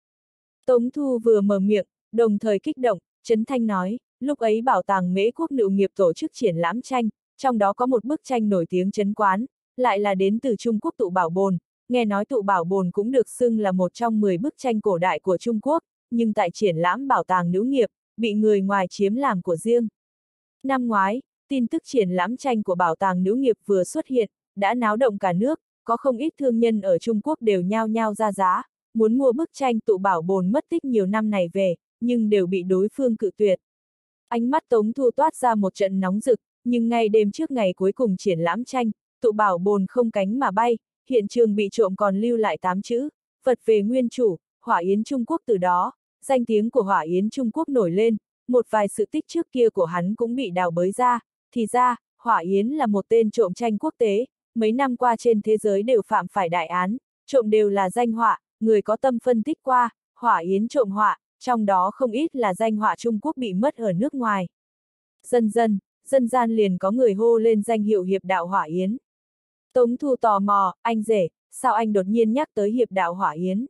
Tống Thu vừa mở miệng, đồng thời kích động, Trấn Thanh nói, lúc ấy bảo tàng mễ quốc nữ nghiệp tổ chức triển lãm tranh, trong đó có một bức tranh nổi tiếng chấn quán, lại là đến từ Trung Quốc tụ bảo bồn, nghe nói tụ bảo bồn cũng được xưng là một trong 10 bức tranh cổ đại của Trung Quốc, nhưng tại triển lãm bảo tàng nữ nghiệp, bị người ngoài chiếm làm của riêng. Năm ngoái, tin tức triển lãm tranh của bảo tàng nữ nghiệp vừa xuất hiện, đã náo động cả nước, có không ít thương nhân ở Trung Quốc đều nhao nhao ra giá, muốn mua bức tranh tụ bảo bồn mất tích nhiều năm này về, nhưng đều bị đối phương cự tuyệt. Ánh mắt Tống Thu toát ra một trận nóng rực, nhưng ngay đêm trước ngày cuối cùng triển lãm tranh, tụ bảo bồn không cánh mà bay, hiện trường bị trộm còn lưu lại tám chữ, vật về nguyên chủ, hỏa yến Trung Quốc từ đó, danh tiếng của hỏa yến Trung Quốc nổi lên, một vài sự tích trước kia của hắn cũng bị đào bới ra, thì ra, hỏa yến là một tên trộm tranh quốc tế, mấy năm qua trên thế giới đều phạm phải đại án, trộm đều là danh họa, người có tâm phân tích qua, hỏa yến trộm họa, trong đó không ít là danh họa Trung Quốc bị mất ở nước ngoài. Dần dần, dân gian liền có người hô lên danh hiệu hiệp đạo hỏa yến. Tống Thu tò mò, anh rể, sao anh đột nhiên nhắc tới hiệp đạo hỏa yến?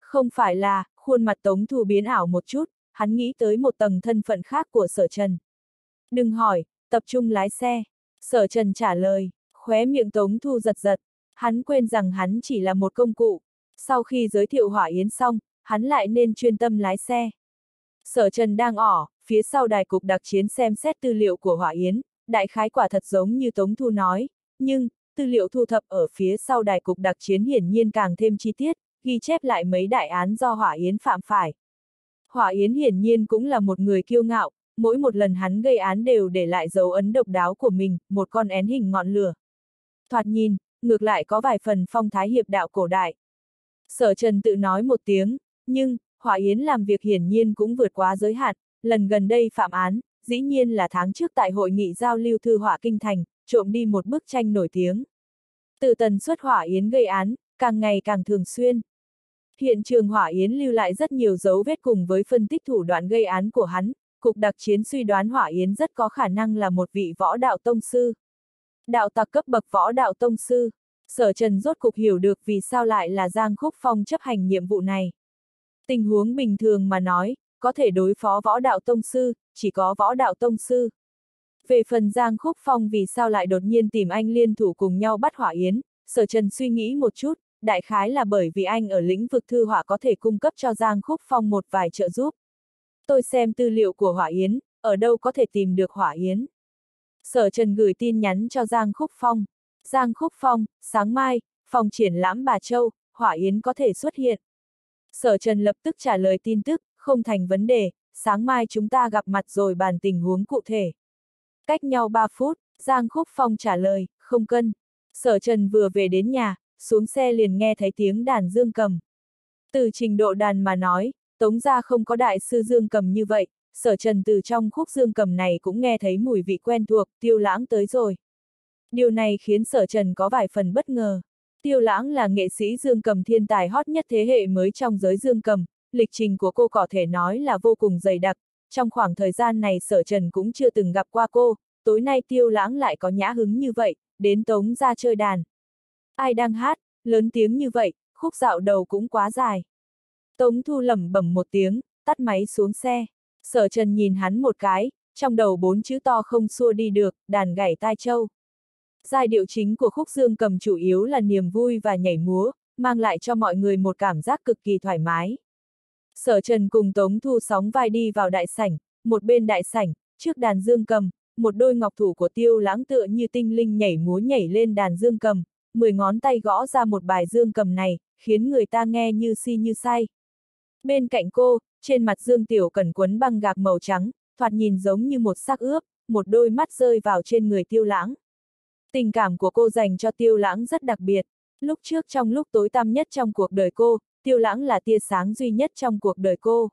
Không phải là, khuôn mặt Tống Thu biến ảo một chút, hắn nghĩ tới một tầng thân phận khác của sở trần. Đừng hỏi, tập trung lái xe. Sở trần trả lời, khóe miệng Tống Thu giật giật, hắn quên rằng hắn chỉ là một công cụ. Sau khi giới thiệu hỏa yến xong, hắn lại nên chuyên tâm lái xe. Sở Trần đang ỏ, phía sau đài cục đặc chiến xem xét tư liệu của Hỏa Yến, đại khái quả thật giống như Tống Thu nói, nhưng, tư liệu thu thập ở phía sau đài cục đặc chiến hiển nhiên càng thêm chi tiết, ghi chép lại mấy đại án do Hỏa Yến phạm phải. Hỏa Yến hiển nhiên cũng là một người kiêu ngạo, mỗi một lần hắn gây án đều để lại dấu ấn độc đáo của mình, một con én hình ngọn lửa. Thoạt nhìn, ngược lại có vài phần phong thái hiệp đạo cổ đại. Sở Trần tự nói một tiếng, nhưng, Hỏa Yến làm việc hiển nhiên cũng vượt quá giới hạn, lần gần đây phạm án, dĩ nhiên là tháng trước tại hội nghị giao lưu thư họa kinh thành, trộm đi một bức tranh nổi tiếng. Từ tần suất Hỏa Yến gây án, càng ngày càng thường xuyên. Hiện trường Hỏa Yến lưu lại rất nhiều dấu vết cùng với phân tích thủ đoạn gây án của hắn, Cục đặc chiến suy đoán Hỏa Yến rất có khả năng là một vị võ đạo tông sư. Đạo tặc cấp bậc võ đạo tông sư. Sở Trần rốt cục hiểu được vì sao lại là Giang Khúc Phong chấp hành nhiệm vụ này. Tình huống bình thường mà nói, có thể đối phó võ đạo tông sư, chỉ có võ đạo tông sư. Về phần Giang Khúc Phong vì sao lại đột nhiên tìm anh liên thủ cùng nhau bắt Hỏa Yến, Sở Trần suy nghĩ một chút, đại khái là bởi vì anh ở lĩnh vực thư họa có thể cung cấp cho Giang Khúc Phong một vài trợ giúp. Tôi xem tư liệu của Hỏa Yến, ở đâu có thể tìm được Hỏa Yến. Sở Trần gửi tin nhắn cho Giang Khúc Phong. Giang Khúc Phong, sáng mai, phòng triển lãm Bà Châu, Hỏa Yến có thể xuất hiện. Sở Trần lập tức trả lời tin tức, không thành vấn đề, sáng mai chúng ta gặp mặt rồi bàn tình huống cụ thể. Cách nhau 3 phút, Giang Khúc Phong trả lời, không cân. Sở Trần vừa về đến nhà, xuống xe liền nghe thấy tiếng đàn dương cầm. Từ trình độ đàn mà nói, Tống gia không có đại sư dương cầm như vậy, sở trần từ trong khúc dương cầm này cũng nghe thấy mùi vị quen thuộc, tiêu lãng tới rồi. Điều này khiến sở trần có vài phần bất ngờ. Tiêu lãng là nghệ sĩ dương cầm thiên tài hot nhất thế hệ mới trong giới dương cầm, lịch trình của cô có thể nói là vô cùng dày đặc, trong khoảng thời gian này sở trần cũng chưa từng gặp qua cô, tối nay tiêu lãng lại có nhã hứng như vậy, đến tống ra chơi đàn. Ai đang hát, lớn tiếng như vậy, khúc dạo đầu cũng quá dài. Tống Thu lẩm bẩm một tiếng, tắt máy xuống xe. Sở Trần nhìn hắn một cái, trong đầu bốn chữ to không xua đi được, đàn gảy tai châu. Giai điệu chính của khúc dương cầm chủ yếu là niềm vui và nhảy múa, mang lại cho mọi người một cảm giác cực kỳ thoải mái. Sở Trần cùng Tống Thu sóng vai đi vào đại sảnh, một bên đại sảnh, trước đàn dương cầm, một đôi ngọc thủ của tiêu lãng tựa như tinh linh nhảy múa nhảy lên đàn dương cầm, mười ngón tay gõ ra một bài dương cầm này, khiến người ta nghe như si như say. Bên cạnh cô, trên mặt Dương Tiểu Cẩn quấn băng gạc màu trắng, thoạt nhìn giống như một xác ướp, một đôi mắt rơi vào trên người tiêu lãng. Tình cảm của cô dành cho tiêu lãng rất đặc biệt. Lúc trước trong lúc tối tăm nhất trong cuộc đời cô, tiêu lãng là tia sáng duy nhất trong cuộc đời cô.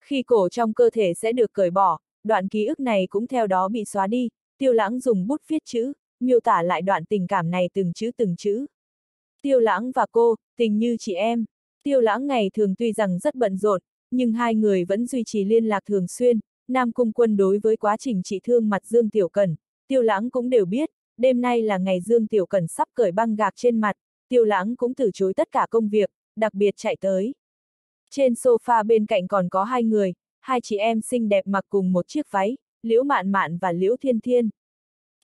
Khi cổ trong cơ thể sẽ được cởi bỏ, đoạn ký ức này cũng theo đó bị xóa đi, tiêu lãng dùng bút viết chữ, miêu tả lại đoạn tình cảm này từng chữ từng chữ. Tiêu lãng và cô, tình như chị em. Tiêu lãng ngày thường tuy rằng rất bận rộn, nhưng hai người vẫn duy trì liên lạc thường xuyên, Nam Cung Quân đối với quá trình trị thương mặt Dương Tiểu Cẩn, Tiêu lãng cũng đều biết, đêm nay là ngày Dương Tiểu Cẩn sắp cởi băng gạc trên mặt, Tiêu lãng cũng từ chối tất cả công việc, đặc biệt chạy tới. Trên sofa bên cạnh còn có hai người, hai chị em xinh đẹp mặc cùng một chiếc váy, Liễu Mạn Mạn và Liễu Thiên Thiên.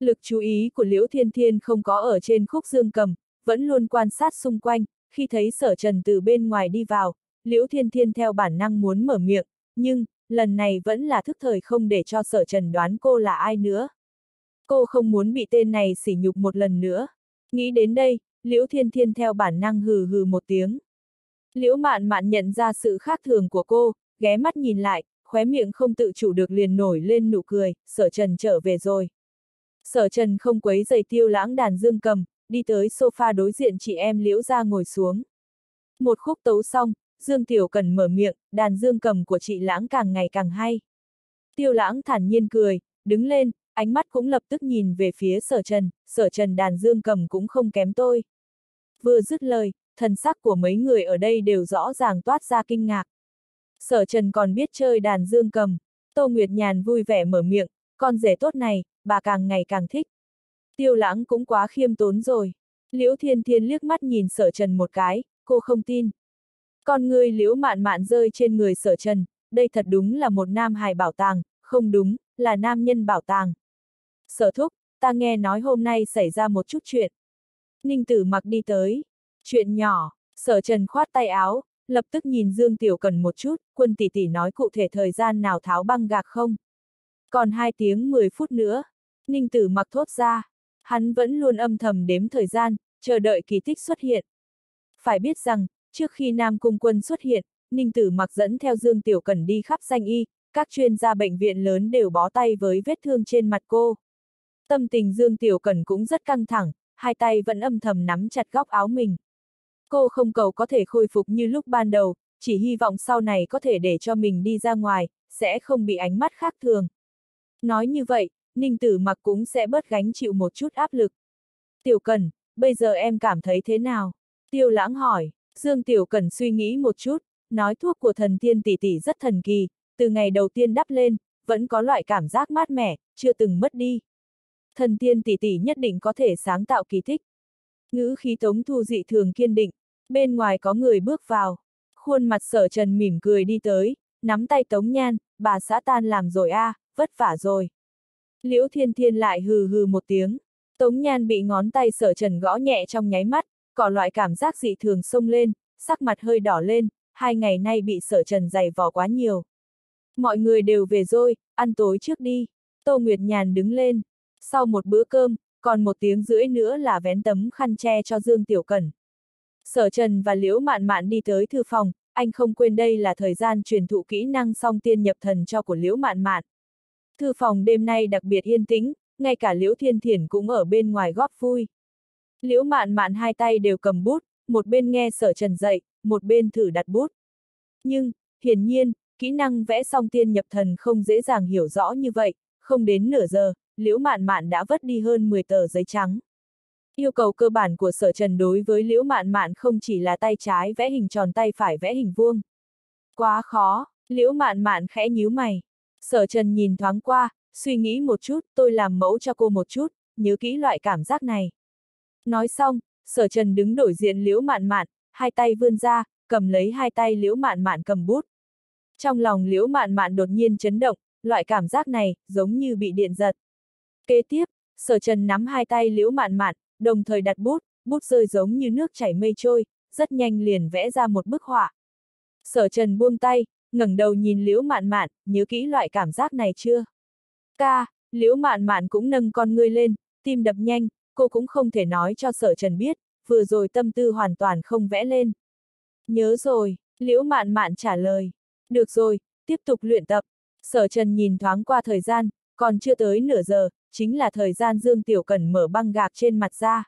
Lực chú ý của Liễu Thiên Thiên không có ở trên khúc dương cầm, vẫn luôn quan sát xung quanh, khi thấy sở trần từ bên ngoài đi vào, liễu thiên thiên theo bản năng muốn mở miệng, nhưng, lần này vẫn là thức thời không để cho sở trần đoán cô là ai nữa. Cô không muốn bị tên này sỉ nhục một lần nữa. Nghĩ đến đây, liễu thiên thiên theo bản năng hừ hừ một tiếng. Liễu mạn mạn nhận ra sự khác thường của cô, ghé mắt nhìn lại, khóe miệng không tự chủ được liền nổi lên nụ cười, sở trần trở về rồi. Sở trần không quấy giày tiêu lãng đàn dương cầm, đi tới sofa đối diện chị em liễu ra ngồi xuống. Một khúc tấu xong, Dương Tiểu Cần mở miệng, đàn dương cầm của chị lãng càng ngày càng hay. Tiêu lãng thản nhiên cười, đứng lên, ánh mắt cũng lập tức nhìn về phía sở trần, sở trần đàn dương cầm cũng không kém tôi. Vừa dứt lời, thần sắc của mấy người ở đây đều rõ ràng toát ra kinh ngạc. Sở trần còn biết chơi đàn dương cầm, Tô Nguyệt Nhàn vui vẻ mở miệng, con rể tốt này, bà càng ngày càng thích. Tiêu lãng cũng quá khiêm tốn rồi. Liễu Thiên Thiên liếc mắt nhìn sở trần một cái, cô không tin. Con người liễu mạn mạn rơi trên người sở trần, đây thật đúng là một nam hài bảo tàng, không đúng, là nam nhân bảo tàng. Sở thúc, ta nghe nói hôm nay xảy ra một chút chuyện. Ninh tử mặc đi tới. Chuyện nhỏ, sở trần khoát tay áo, lập tức nhìn Dương Tiểu Cần một chút, quân tỷ tỷ nói cụ thể thời gian nào tháo băng gạc không? Còn 2 tiếng 10 phút nữa, Ninh Tử mặc thốt ra, hắn vẫn luôn âm thầm đếm thời gian, chờ đợi kỳ tích xuất hiện. Phải biết rằng, trước khi Nam Cung quân xuất hiện, Ninh Tử mặc dẫn theo Dương Tiểu Cần đi khắp danh y, các chuyên gia bệnh viện lớn đều bó tay với vết thương trên mặt cô. Tâm tình Dương Tiểu Cần cũng rất căng thẳng, hai tay vẫn âm thầm nắm chặt góc áo mình. Cô không cầu có thể khôi phục như lúc ban đầu, chỉ hy vọng sau này có thể để cho mình đi ra ngoài, sẽ không bị ánh mắt khác thường. Nói như vậy, Ninh Tử mặc cũng sẽ bớt gánh chịu một chút áp lực. Tiểu Cần, bây giờ em cảm thấy thế nào? Tiêu lãng hỏi, Dương Tiểu Cần suy nghĩ một chút, nói thuốc của thần tiên tỷ tỷ rất thần kỳ, từ ngày đầu tiên đắp lên, vẫn có loại cảm giác mát mẻ, chưa từng mất đi. Thần tiên tỷ tỷ nhất định có thể sáng tạo kỳ tích. Ngữ khí tống thu dị thường kiên định, bên ngoài có người bước vào. Khuôn mặt sở trần mỉm cười đi tới, nắm tay tống nhan, bà xã tan làm rồi a, à, vất vả rồi. Liễu thiên thiên lại hừ hừ một tiếng. Tống nhan bị ngón tay sở trần gõ nhẹ trong nháy mắt, có loại cảm giác dị thường sông lên, sắc mặt hơi đỏ lên, hai ngày nay bị sở trần dày vò quá nhiều. Mọi người đều về rồi, ăn tối trước đi. Tô Nguyệt Nhàn đứng lên. Sau một bữa cơm, còn một tiếng rưỡi nữa là vén tấm khăn che cho Dương Tiểu Cẩn. Sở Trần và Liễu Mạn Mạn đi tới thư phòng, anh không quên đây là thời gian truyền thụ kỹ năng song tiên nhập thần cho của Liễu Mạn Mạn. Thư phòng đêm nay đặc biệt yên tĩnh, ngay cả Liễu Thiên Thiển cũng ở bên ngoài góp vui. Liễu Mạn Mạn hai tay đều cầm bút, một bên nghe Sở Trần dạy, một bên thử đặt bút. Nhưng, hiển nhiên, kỹ năng vẽ song tiên nhập thần không dễ dàng hiểu rõ như vậy, không đến nửa giờ, Liễu Mạn Mạn đã vất đi hơn 10 tờ giấy trắng. Yêu cầu cơ bản của sở trần đối với Liễu Mạn Mạn không chỉ là tay trái vẽ hình tròn tay phải vẽ hình vuông. Quá khó, Liễu Mạn Mạn khẽ nhíu mày. Sở trần nhìn thoáng qua, suy nghĩ một chút, tôi làm mẫu cho cô một chút, nhớ kỹ loại cảm giác này. Nói xong, sở trần đứng đổi diện Liễu Mạn Mạn, hai tay vươn ra, cầm lấy hai tay Liễu Mạn Mạn cầm bút. Trong lòng Liễu Mạn Mạn đột nhiên chấn động, loại cảm giác này, giống như bị điện giật. Kế tiếp, sở trần nắm hai tay liễu mạn mạn, đồng thời đặt bút, bút rơi giống như nước chảy mây trôi, rất nhanh liền vẽ ra một bức họa. Sở trần buông tay, ngẩng đầu nhìn liễu mạn mạn, nhớ kỹ loại cảm giác này chưa? Ca, liễu mạn mạn cũng nâng con ngươi lên, tim đập nhanh, cô cũng không thể nói cho sở trần biết, vừa rồi tâm tư hoàn toàn không vẽ lên. Nhớ rồi, liễu mạn mạn trả lời. Được rồi, tiếp tục luyện tập. Sở trần nhìn thoáng qua thời gian, còn chưa tới nửa giờ, chính là thời gian Dương Tiểu Cần mở băng gạc trên mặt ra.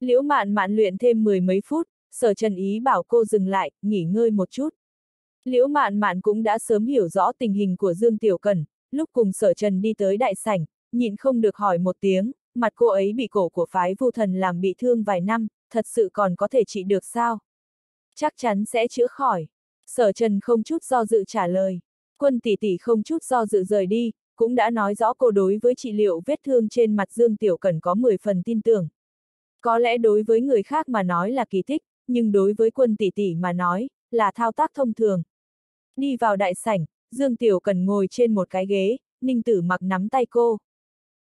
Liễu mạn mạn luyện thêm mười mấy phút, sở trần ý bảo cô dừng lại, nghỉ ngơi một chút. Liễu mạn mạn cũng đã sớm hiểu rõ tình hình của Dương Tiểu Cần, lúc cùng sở trần đi tới đại sảnh, nhịn không được hỏi một tiếng, mặt cô ấy bị cổ của phái vu thần làm bị thương vài năm, thật sự còn có thể trị được sao? Chắc chắn sẽ chữa khỏi. Sở trần không chút do dự trả lời. Quân tỷ tỷ không chút do dự rời đi, cũng đã nói rõ cô đối với trị liệu vết thương trên mặt Dương Tiểu Cẩn có 10 phần tin tưởng. Có lẽ đối với người khác mà nói là kỳ tích, nhưng đối với quân tỷ tỷ mà nói, là thao tác thông thường. Đi vào đại sảnh, Dương Tiểu Cẩn ngồi trên một cái ghế, Ninh Tử mặc nắm tay cô.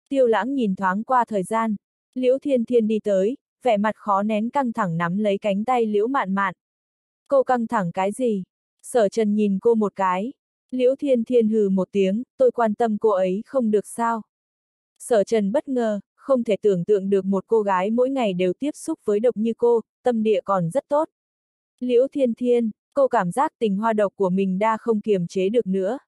Tiêu lãng nhìn thoáng qua thời gian, Liễu Thiên Thiên đi tới, vẻ mặt khó nén căng thẳng nắm lấy cánh tay Liễu Mạn Mạn. Cô căng thẳng cái gì? Sở Trần nhìn cô một cái. Liễu Thiên Thiên hừ một tiếng, tôi quan tâm cô ấy không được sao. Sở Trần bất ngờ, không thể tưởng tượng được một cô gái mỗi ngày đều tiếp xúc với độc như cô, tâm địa còn rất tốt. Liễu Thiên Thiên, cô cảm giác tình hoa độc của mình đã không kiềm chế được nữa.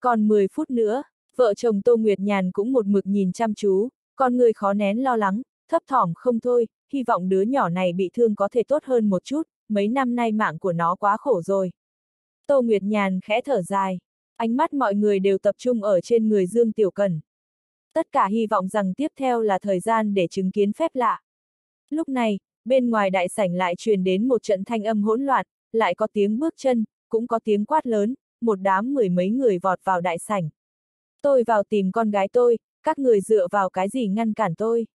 Còn 10 phút nữa, vợ chồng Tô Nguyệt Nhàn cũng một mực nhìn chăm chú, con người khó nén lo lắng, thấp thỏm không thôi, hy vọng đứa nhỏ này bị thương có thể tốt hơn một chút, mấy năm nay mạng của nó quá khổ rồi. Tô Nguyệt Nhàn khẽ thở dài, ánh mắt mọi người đều tập trung ở trên người Dương Tiểu Cần. Tất cả hy vọng rằng tiếp theo là thời gian để chứng kiến phép lạ. Lúc này, bên ngoài đại sảnh lại truyền đến một trận thanh âm hỗn loạn, lại có tiếng bước chân, cũng có tiếng quát lớn, một đám mười mấy người vọt vào đại sảnh. Tôi vào tìm con gái tôi, các người dựa vào cái gì ngăn cản tôi.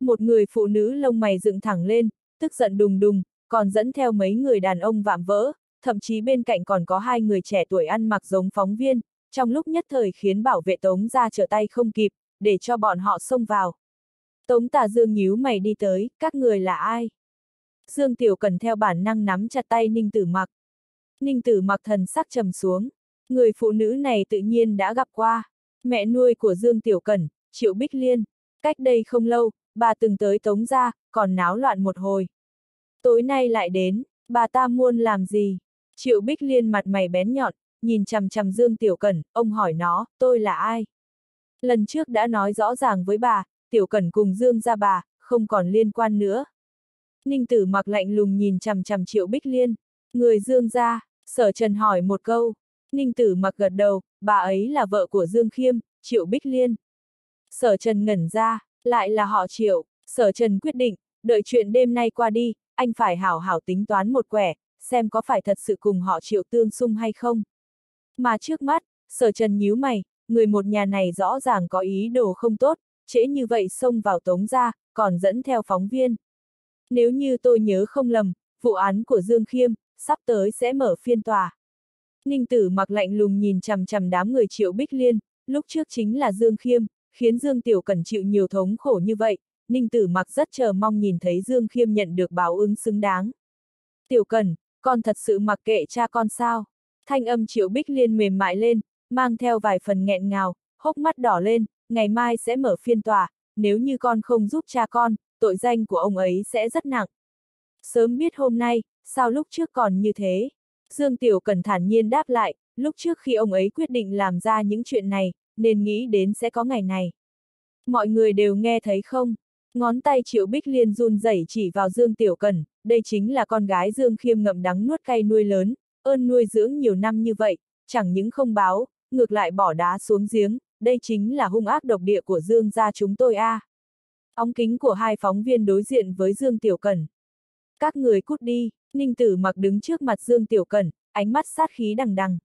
Một người phụ nữ lông mày dựng thẳng lên, tức giận đùng đùng, còn dẫn theo mấy người đàn ông vạm vỡ, thậm chí bên cạnh còn có hai người trẻ tuổi ăn mặc giống phóng viên, trong lúc nhất thời khiến bảo vệ Tống ra trở tay không kịp, để cho bọn họ xông vào. Tống tà Dương nhíu mày đi tới, các người là ai? Dương Tiểu Cần theo bản năng nắm chặt tay Ninh Tử Mặc. Ninh tử mặc thần sắc trầm xuống. Người phụ nữ này tự nhiên đã gặp qua. Mẹ nuôi của Dương Tiểu cần Triệu Bích Liên. Cách đây không lâu, bà từng tới Tống gia, còn náo loạn một hồi. Tối nay lại đến, bà ta muôn làm gì? Triệu Bích Liên mặt mày bén nhọn, nhìn chằm chằm Dương Tiểu Cẩn, ông hỏi nó, tôi là ai? Lần trước đã nói rõ ràng với bà, Tiểu Cẩn cùng Dương gia bà, không còn liên quan nữa. Ninh tử mặc lạnh lùng nhìn chằm chằm Triệu Bích Liên, người Dương gia, sở trần hỏi một câu. Ninh tử mặc gật đầu, bà ấy là vợ của Dương Khiêm, Triệu Bích Liên. Sở trần ngẩn ra, lại là họ Triệu, sở trần quyết định, đợi chuyện đêm nay qua đi, anh phải hảo hảo tính toán một quẻ, xem có phải thật sự cùng họ Triệu tương xung hay không. Mà trước mắt, sở trần nhíu mày, người một nhà này rõ ràng có ý đồ không tốt, trễ như vậy xông vào tống ra, còn dẫn theo phóng viên. Nếu như tôi nhớ không lầm, vụ án của Dương Khiêm, sắp tới sẽ mở phiên tòa. Ninh tử mặc lạnh lùng nhìn chằm chằm đám người triệu bích liên, lúc trước chính là Dương Khiêm, khiến Dương Tiểu Cẩn chịu nhiều thống khổ như vậy, Ninh tử mặc rất chờ mong nhìn thấy Dương Khiêm nhận được báo ứng xứng đáng. Tiểu Cẩn, con thật sự mặc kệ cha con sao? Thanh âm triệu bích liên mềm mại lên, mang theo vài phần nghẹn ngào, hốc mắt đỏ lên, ngày mai sẽ mở phiên tòa, nếu như con không giúp cha con, tội danh của ông ấy sẽ rất nặng. Sớm biết hôm nay, sao lúc trước còn như thế? Dương Tiểu Cần thản nhiên đáp lại, lúc trước khi ông ấy quyết định làm ra những chuyện này, nên nghĩ đến sẽ có ngày này. Mọi người đều nghe thấy không? Ngón tay Triệu Bích Liên run rẩy chỉ vào Dương Tiểu Cần, đây chính là con gái Dương Khiêm ngậm đắng nuốt cay nuôi lớn, ơn nuôi dưỡng nhiều năm như vậy, chẳng những không báo, ngược lại bỏ đá xuống giếng, đây chính là hung ác độc địa của Dương gia chúng tôi a. À. Ống kính của hai phóng viên đối diện với Dương Tiểu Cẩn. Các người cút đi, Ninh Tử mặc đứng trước mặt Dương Tiểu Cẩn, ánh mắt sát khí đằng đằng.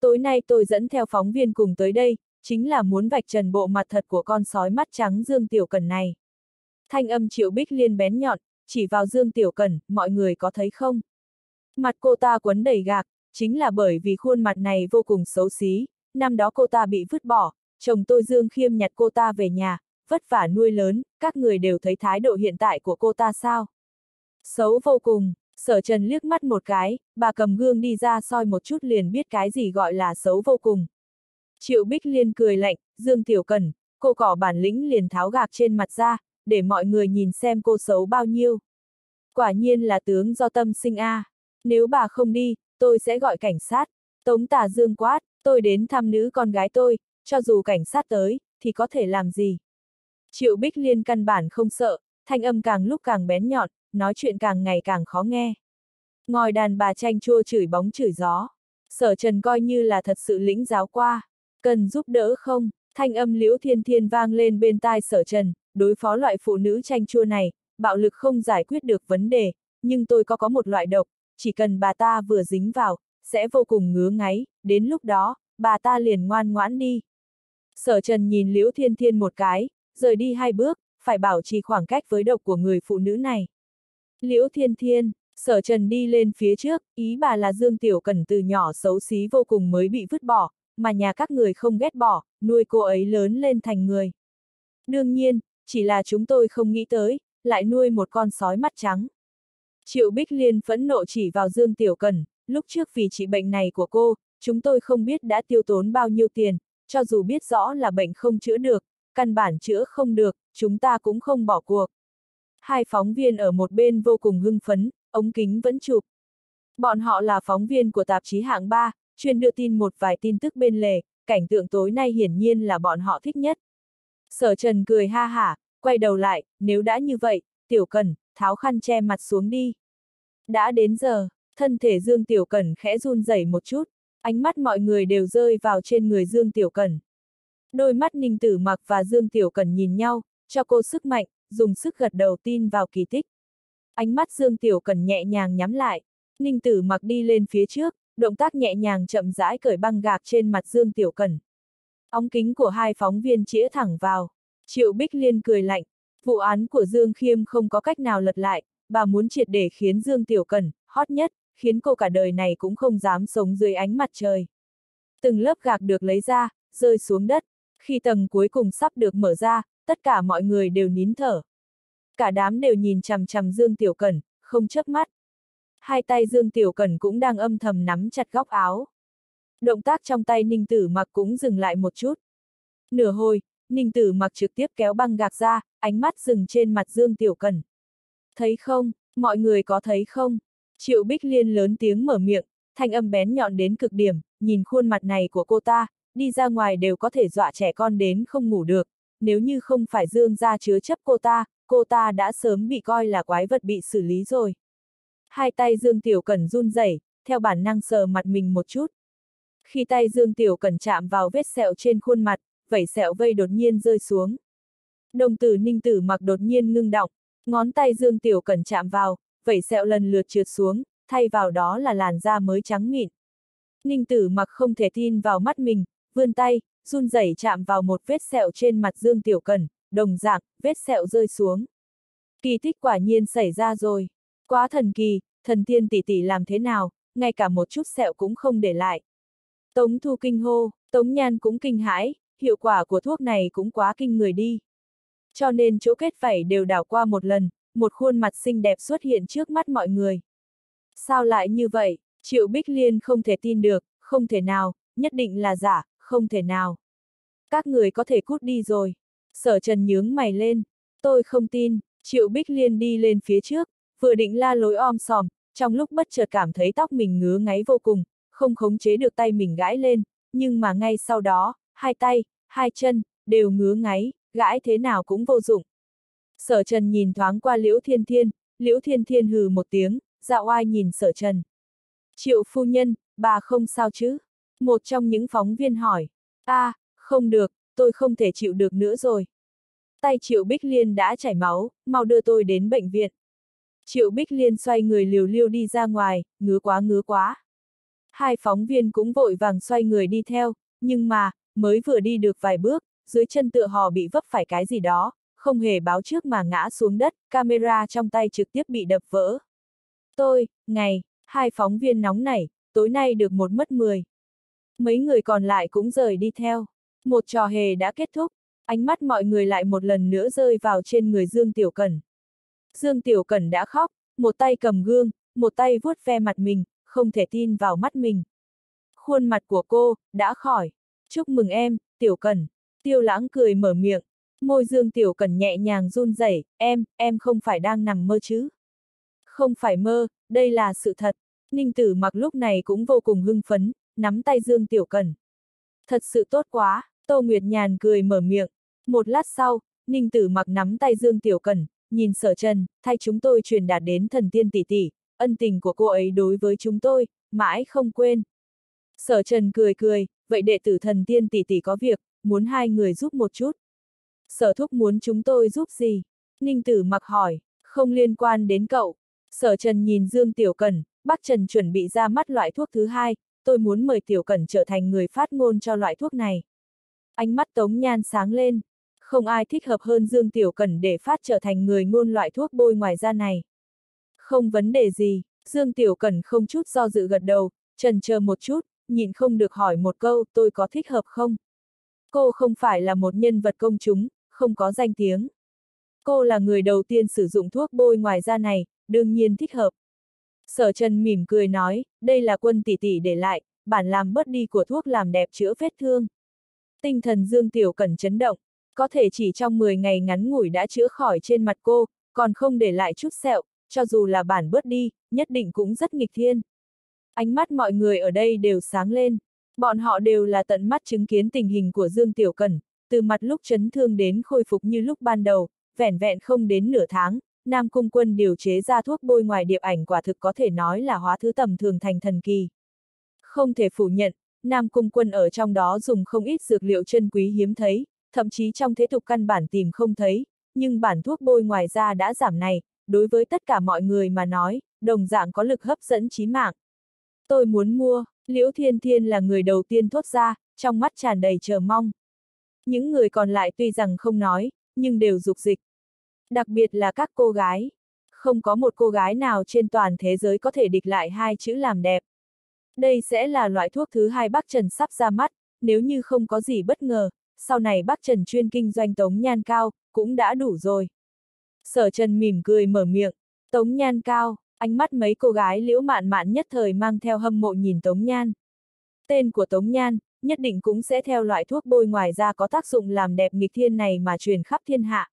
Tối nay tôi dẫn theo phóng viên cùng tới đây, chính là muốn vạch trần bộ mặt thật của con sói mắt trắng Dương Tiểu Cẩn này. Thanh âm Triệu Bích Liên bén nhọn, chỉ vào Dương Tiểu Cẩn, mọi người có thấy không? Mặt cô ta quấn đầy gạc, chính là bởi vì khuôn mặt này vô cùng xấu xí, năm đó cô ta bị vứt bỏ, chồng tôi Dương Khiêm nhặt cô ta về nhà, vất vả nuôi lớn, các người đều thấy thái độ hiện tại của cô ta sao? Xấu vô cùng, sở trần liếc mắt một cái, bà cầm gương đi ra soi một chút liền biết cái gì gọi là xấu vô cùng. Triệu Bích Liên cười lạnh, Dương Tiểu Cần, cô cỏ bản lĩnh liền tháo gạc trên mặt ra, để mọi người nhìn xem cô xấu bao nhiêu. Quả nhiên là tướng do tâm sinh A. Nếu bà không đi, tôi sẽ gọi cảnh sát. Tống tà Dương quát, tôi đến thăm nữ con gái tôi, cho dù cảnh sát tới, thì có thể làm gì. Triệu Bích Liên căn bản không sợ, thanh âm càng lúc càng bén nhọn, nói chuyện càng ngày càng khó nghe. Ngòi đàn bà tranh chua chửi bóng chửi gió. Sở Trần coi như là thật sự lĩnh giáo qua. Cần giúp đỡ không? Thanh âm liễu thiên thiên vang lên bên tai sở Trần, đối phó loại phụ nữ tranh chua này, bạo lực không giải quyết được vấn đề, nhưng tôi có có một loại độc, chỉ cần bà ta vừa dính vào, sẽ vô cùng ngứa ngáy, đến lúc đó, bà ta liền ngoan ngoãn đi. Sở Trần nhìn Liễu Thiên Thiên một cái, rời đi hai bước, phải bảo trì khoảng cách với độc của người phụ nữ này. Liễu Thiên Thiên, Sở Trần đi lên phía trước, ý bà là Dương Tiểu Cẩn từ nhỏ xấu xí vô cùng mới bị vứt bỏ, mà nhà các người không ghét bỏ, nuôi cô ấy lớn lên thành người. Đương nhiên, chỉ là chúng tôi không nghĩ tới, lại nuôi một con sói mắt trắng. Triệu Bích Liên phẫn nộ chỉ vào Dương Tiểu Cần. lúc trước vì trị bệnh này của cô, chúng tôi không biết đã tiêu tốn bao nhiêu tiền, cho dù biết rõ là bệnh không chữa được, căn bản chữa không được, chúng ta cũng không bỏ cuộc. Hai phóng viên ở một bên vô cùng hưng phấn, ống kính vẫn chụp. Bọn họ là phóng viên của tạp chí hạng 3, chuyên đưa tin một vài tin tức bên lề, cảnh tượng tối nay hiển nhiên là bọn họ thích nhất. Sở Trần cười ha hả, quay đầu lại, nếu đã như vậy, Tiểu Cần, tháo khăn che mặt xuống đi. Đã đến giờ, thân thể Dương Tiểu Cần khẽ run rẩy một chút, ánh mắt mọi người đều rơi vào trên người Dương Tiểu Cần. Đôi mắt Ninh Tử Mặc và Dương Tiểu Cần nhìn nhau, cho cô sức mạnh, dùng sức gật đầu tin vào kỳ tích. Ánh mắt Dương Tiểu Cần nhẹ nhàng nhắm lại, Ninh Tử Mặc đi lên phía trước, động tác nhẹ nhàng chậm rãi cởi băng gạc trên mặt Dương Tiểu Cần. Ống kính của hai phóng viên chĩa thẳng vào. Triệu Bích Liên cười lạnh, vụ án của Dương Khiêm không có cách nào lật lại, bà muốn triệt để khiến Dương Tiểu Cần, hot nhất, khiến cô cả đời này cũng không dám sống dưới ánh mặt trời. Từng lớp gạc được lấy ra, rơi xuống đất, khi tầng cuối cùng sắp được mở ra, tất cả mọi người đều nín thở. Cả đám đều nhìn chằm chằm Dương Tiểu Cẩn, không chớp mắt. Hai tay Dương Tiểu Cẩn cũng đang âm thầm nắm chặt góc áo. Động tác trong tay Ninh Tử mặc cũng dừng lại một chút. Nửa hồi, Ninh Tử mặc trực tiếp kéo băng gạc ra, ánh mắt dừng trên mặt Dương Tiểu Cẩn. Thấy không, mọi người có thấy không? Triệu Bích Liên lớn tiếng mở miệng, thanh âm bén nhọn đến cực điểm, nhìn khuôn mặt này của cô ta, đi ra ngoài đều có thể dọa trẻ con đến không ngủ được, nếu như không phải Dương ra chứa chấp cô ta, cô ta đã sớm bị coi là quái vật bị xử lý rồi. Hai tay Dương Tiểu Cẩn run rẩy, theo bản năng sờ mặt mình một chút. Khi tay Dương Tiểu Cẩn chạm vào vết sẹo trên khuôn mặt, vảy sẹo vây đột nhiên rơi xuống. Đồng tử ninh tử mặc đột nhiên ngưng động, ngón tay Dương Tiểu Cẩn chạm vào, vảy sẹo lần lượt trượt xuống, thay vào đó là làn da mới trắng mịn. Ninh tử mặc không thể tin vào mắt mình, vươn tay, run rẩy chạm vào một vết sẹo trên mặt Dương Tiểu Cẩn, đồng dạng, vết sẹo rơi xuống. Kỳ tích quả nhiên xảy ra rồi. Quá thần kỳ, thần tiên tỷ tỷ làm thế nào, ngay cả một chút sẹo cũng không để lại. Tống thu kinh hô, Tống nhan cũng kinh hãi, hiệu quả của thuốc này cũng quá kinh người đi. Cho nên chỗ kết vảy đều đảo qua một lần, một khuôn mặt xinh đẹp xuất hiện trước mắt mọi người. Sao lại như vậy? Triệu Bích Liên không thể tin được, không thể nào, nhất định là giả, không thể nào. Các người có thể cút đi rồi. Sở Trần nhướng mày lên. Tôi không tin, Triệu Bích Liên đi lên phía trước, vừa định la lối om sòm, trong lúc bất chợt cảm thấy tóc mình ngứa ngáy vô cùng, không khống chế được tay mình gãi lên, nhưng mà ngay sau đó, hai tay, hai chân, đều ngứa ngáy, gãi thế nào cũng vô dụng. Sở Trần nhìn thoáng qua Liễu Thiên Thiên, Liễu Thiên Thiên hừ một tiếng, dạ oai nhìn Sở Trần. Triệu phu nhân, bà không sao chứ? Một trong những phóng viên hỏi. a à, không được, tôi không thể chịu được nữa rồi. Tay Triệu Bích Liên đã chảy máu, mau đưa tôi đến bệnh viện. Triệu Bích Liên xoay người liều liêu đi ra ngoài, ngứa quá ngứa quá. Hai phóng viên cũng vội vàng xoay người đi theo, nhưng mà, mới vừa đi được vài bước, dưới chân tựa hò bị vấp phải cái gì đó, không hề báo trước mà ngã xuống đất, camera trong tay trực tiếp bị đập vỡ. Tôi, ngày, hai phóng viên nóng nảy, tối nay được một mất mười. Mấy người còn lại cũng rời đi theo. Một trò hề đã kết thúc, ánh mắt mọi người lại một lần nữa rơi vào trên người Dương Tiểu Cẩn. Dương Tiểu Cẩn đã khóc, một tay cầm gương, một tay vuốt ve mặt mình, không thể tin vào mắt mình. Khuôn mặt của cô, đã khỏi. Chúc mừng em, Tiểu Cẩn. Tiêu lãng cười mở miệng. Môi Dương Tiểu Cẩn nhẹ nhàng run rẩy, em, em không phải đang nằm mơ chứ. Không phải mơ, đây là sự thật. Ninh Tử mặc lúc này cũng vô cùng hưng phấn, nắm tay Dương Tiểu Cẩn. Thật sự tốt quá, Tô Nguyệt Nhàn cười mở miệng. Một lát sau, Ninh Tử mặc nắm tay Dương Tiểu Cẩn, nhìn sở trần, thay chúng tôi truyền đạt đến thần tiên tỷ tỷ, ân tình của cô ấy đối với chúng tôi, mãi không quên. Sở trần cười cười, vậy đệ tử thần tiên tỷ tỷ có việc, muốn hai người giúp một chút. Sở thúc muốn chúng tôi giúp gì? Ninh tử mặc hỏi, không liên quan đến cậu. Sở trần nhìn Dương Tiểu Cẩn, bác Trần chuẩn bị ra mắt loại thuốc thứ hai, tôi muốn mời Tiểu Cẩn trở thành người phát ngôn cho loại thuốc này. Ánh mắt Tống Nhan sáng lên, không ai thích hợp hơn Dương Tiểu Cẩn để phát trở thành người ngôn loại thuốc bôi ngoài da này. Không vấn đề gì, Dương Tiểu Cẩn không chút do dự gật đầu, trần chờ một chút, nhịn không được hỏi một câu tôi có thích hợp không? Cô không phải là một nhân vật công chúng, không có danh tiếng. Cô là người đầu tiên sử dụng thuốc bôi ngoài da này, đương nhiên thích hợp. Sở Trần mỉm cười nói, đây là quân tỷ tỷ để lại, bản làm bớt đi của thuốc làm đẹp chữa vết thương. Tinh thần Dương Tiểu Cẩn chấn động, có thể chỉ trong 10 ngày ngắn ngủi đã chữa khỏi trên mặt cô, còn không để lại chút sẹo, cho dù là bản bớt đi, nhất định cũng rất nghịch thiên. Ánh mắt mọi người ở đây đều sáng lên, bọn họ đều là tận mắt chứng kiến tình hình của Dương Tiểu Cẩn, từ mặt lúc chấn thương đến khôi phục như lúc ban đầu, vẻn vẹn không đến nửa tháng, Nam Cung Quân điều chế ra thuốc bôi ngoài điệp ảnh quả thực có thể nói là hóa thứ tầm thường thành thần kỳ. Không thể phủ nhận, Nam Cung Quân ở trong đó dùng không ít dược liệu chân quý hiếm thấy, thậm chí trong thế tục căn bản tìm không thấy, nhưng bản thuốc bôi ngoài ra đã giảm này, đối với tất cả mọi người mà nói, đồng dạng có lực hấp dẫn chí mạng. Tôi muốn mua, Liễu Thiên Thiên là người đầu tiên thốt ra, trong mắt tràn đầy chờ mong. Những người còn lại tuy rằng không nói, nhưng đều dục dịch. Đặc biệt là các cô gái. Không có một cô gái nào trên toàn thế giới có thể địch lại hai chữ làm đẹp. Đây sẽ là loại thuốc thứ hai bác Trần sắp ra mắt, nếu như không có gì bất ngờ, sau này bác Trần chuyên kinh doanh tống nhan cao, cũng đã đủ rồi. Sở Trần mỉm cười mở miệng, tống nhan cao, Ánh mắt mấy cô gái liễu mạn mạn nhất thời mang theo hâm mộ nhìn Tống Nhan. Tên của Tống Nhan, nhất định cũng sẽ theo loại thuốc bôi ngoài ra có tác dụng làm đẹp nghịch thiên này mà truyền khắp thiên hạ.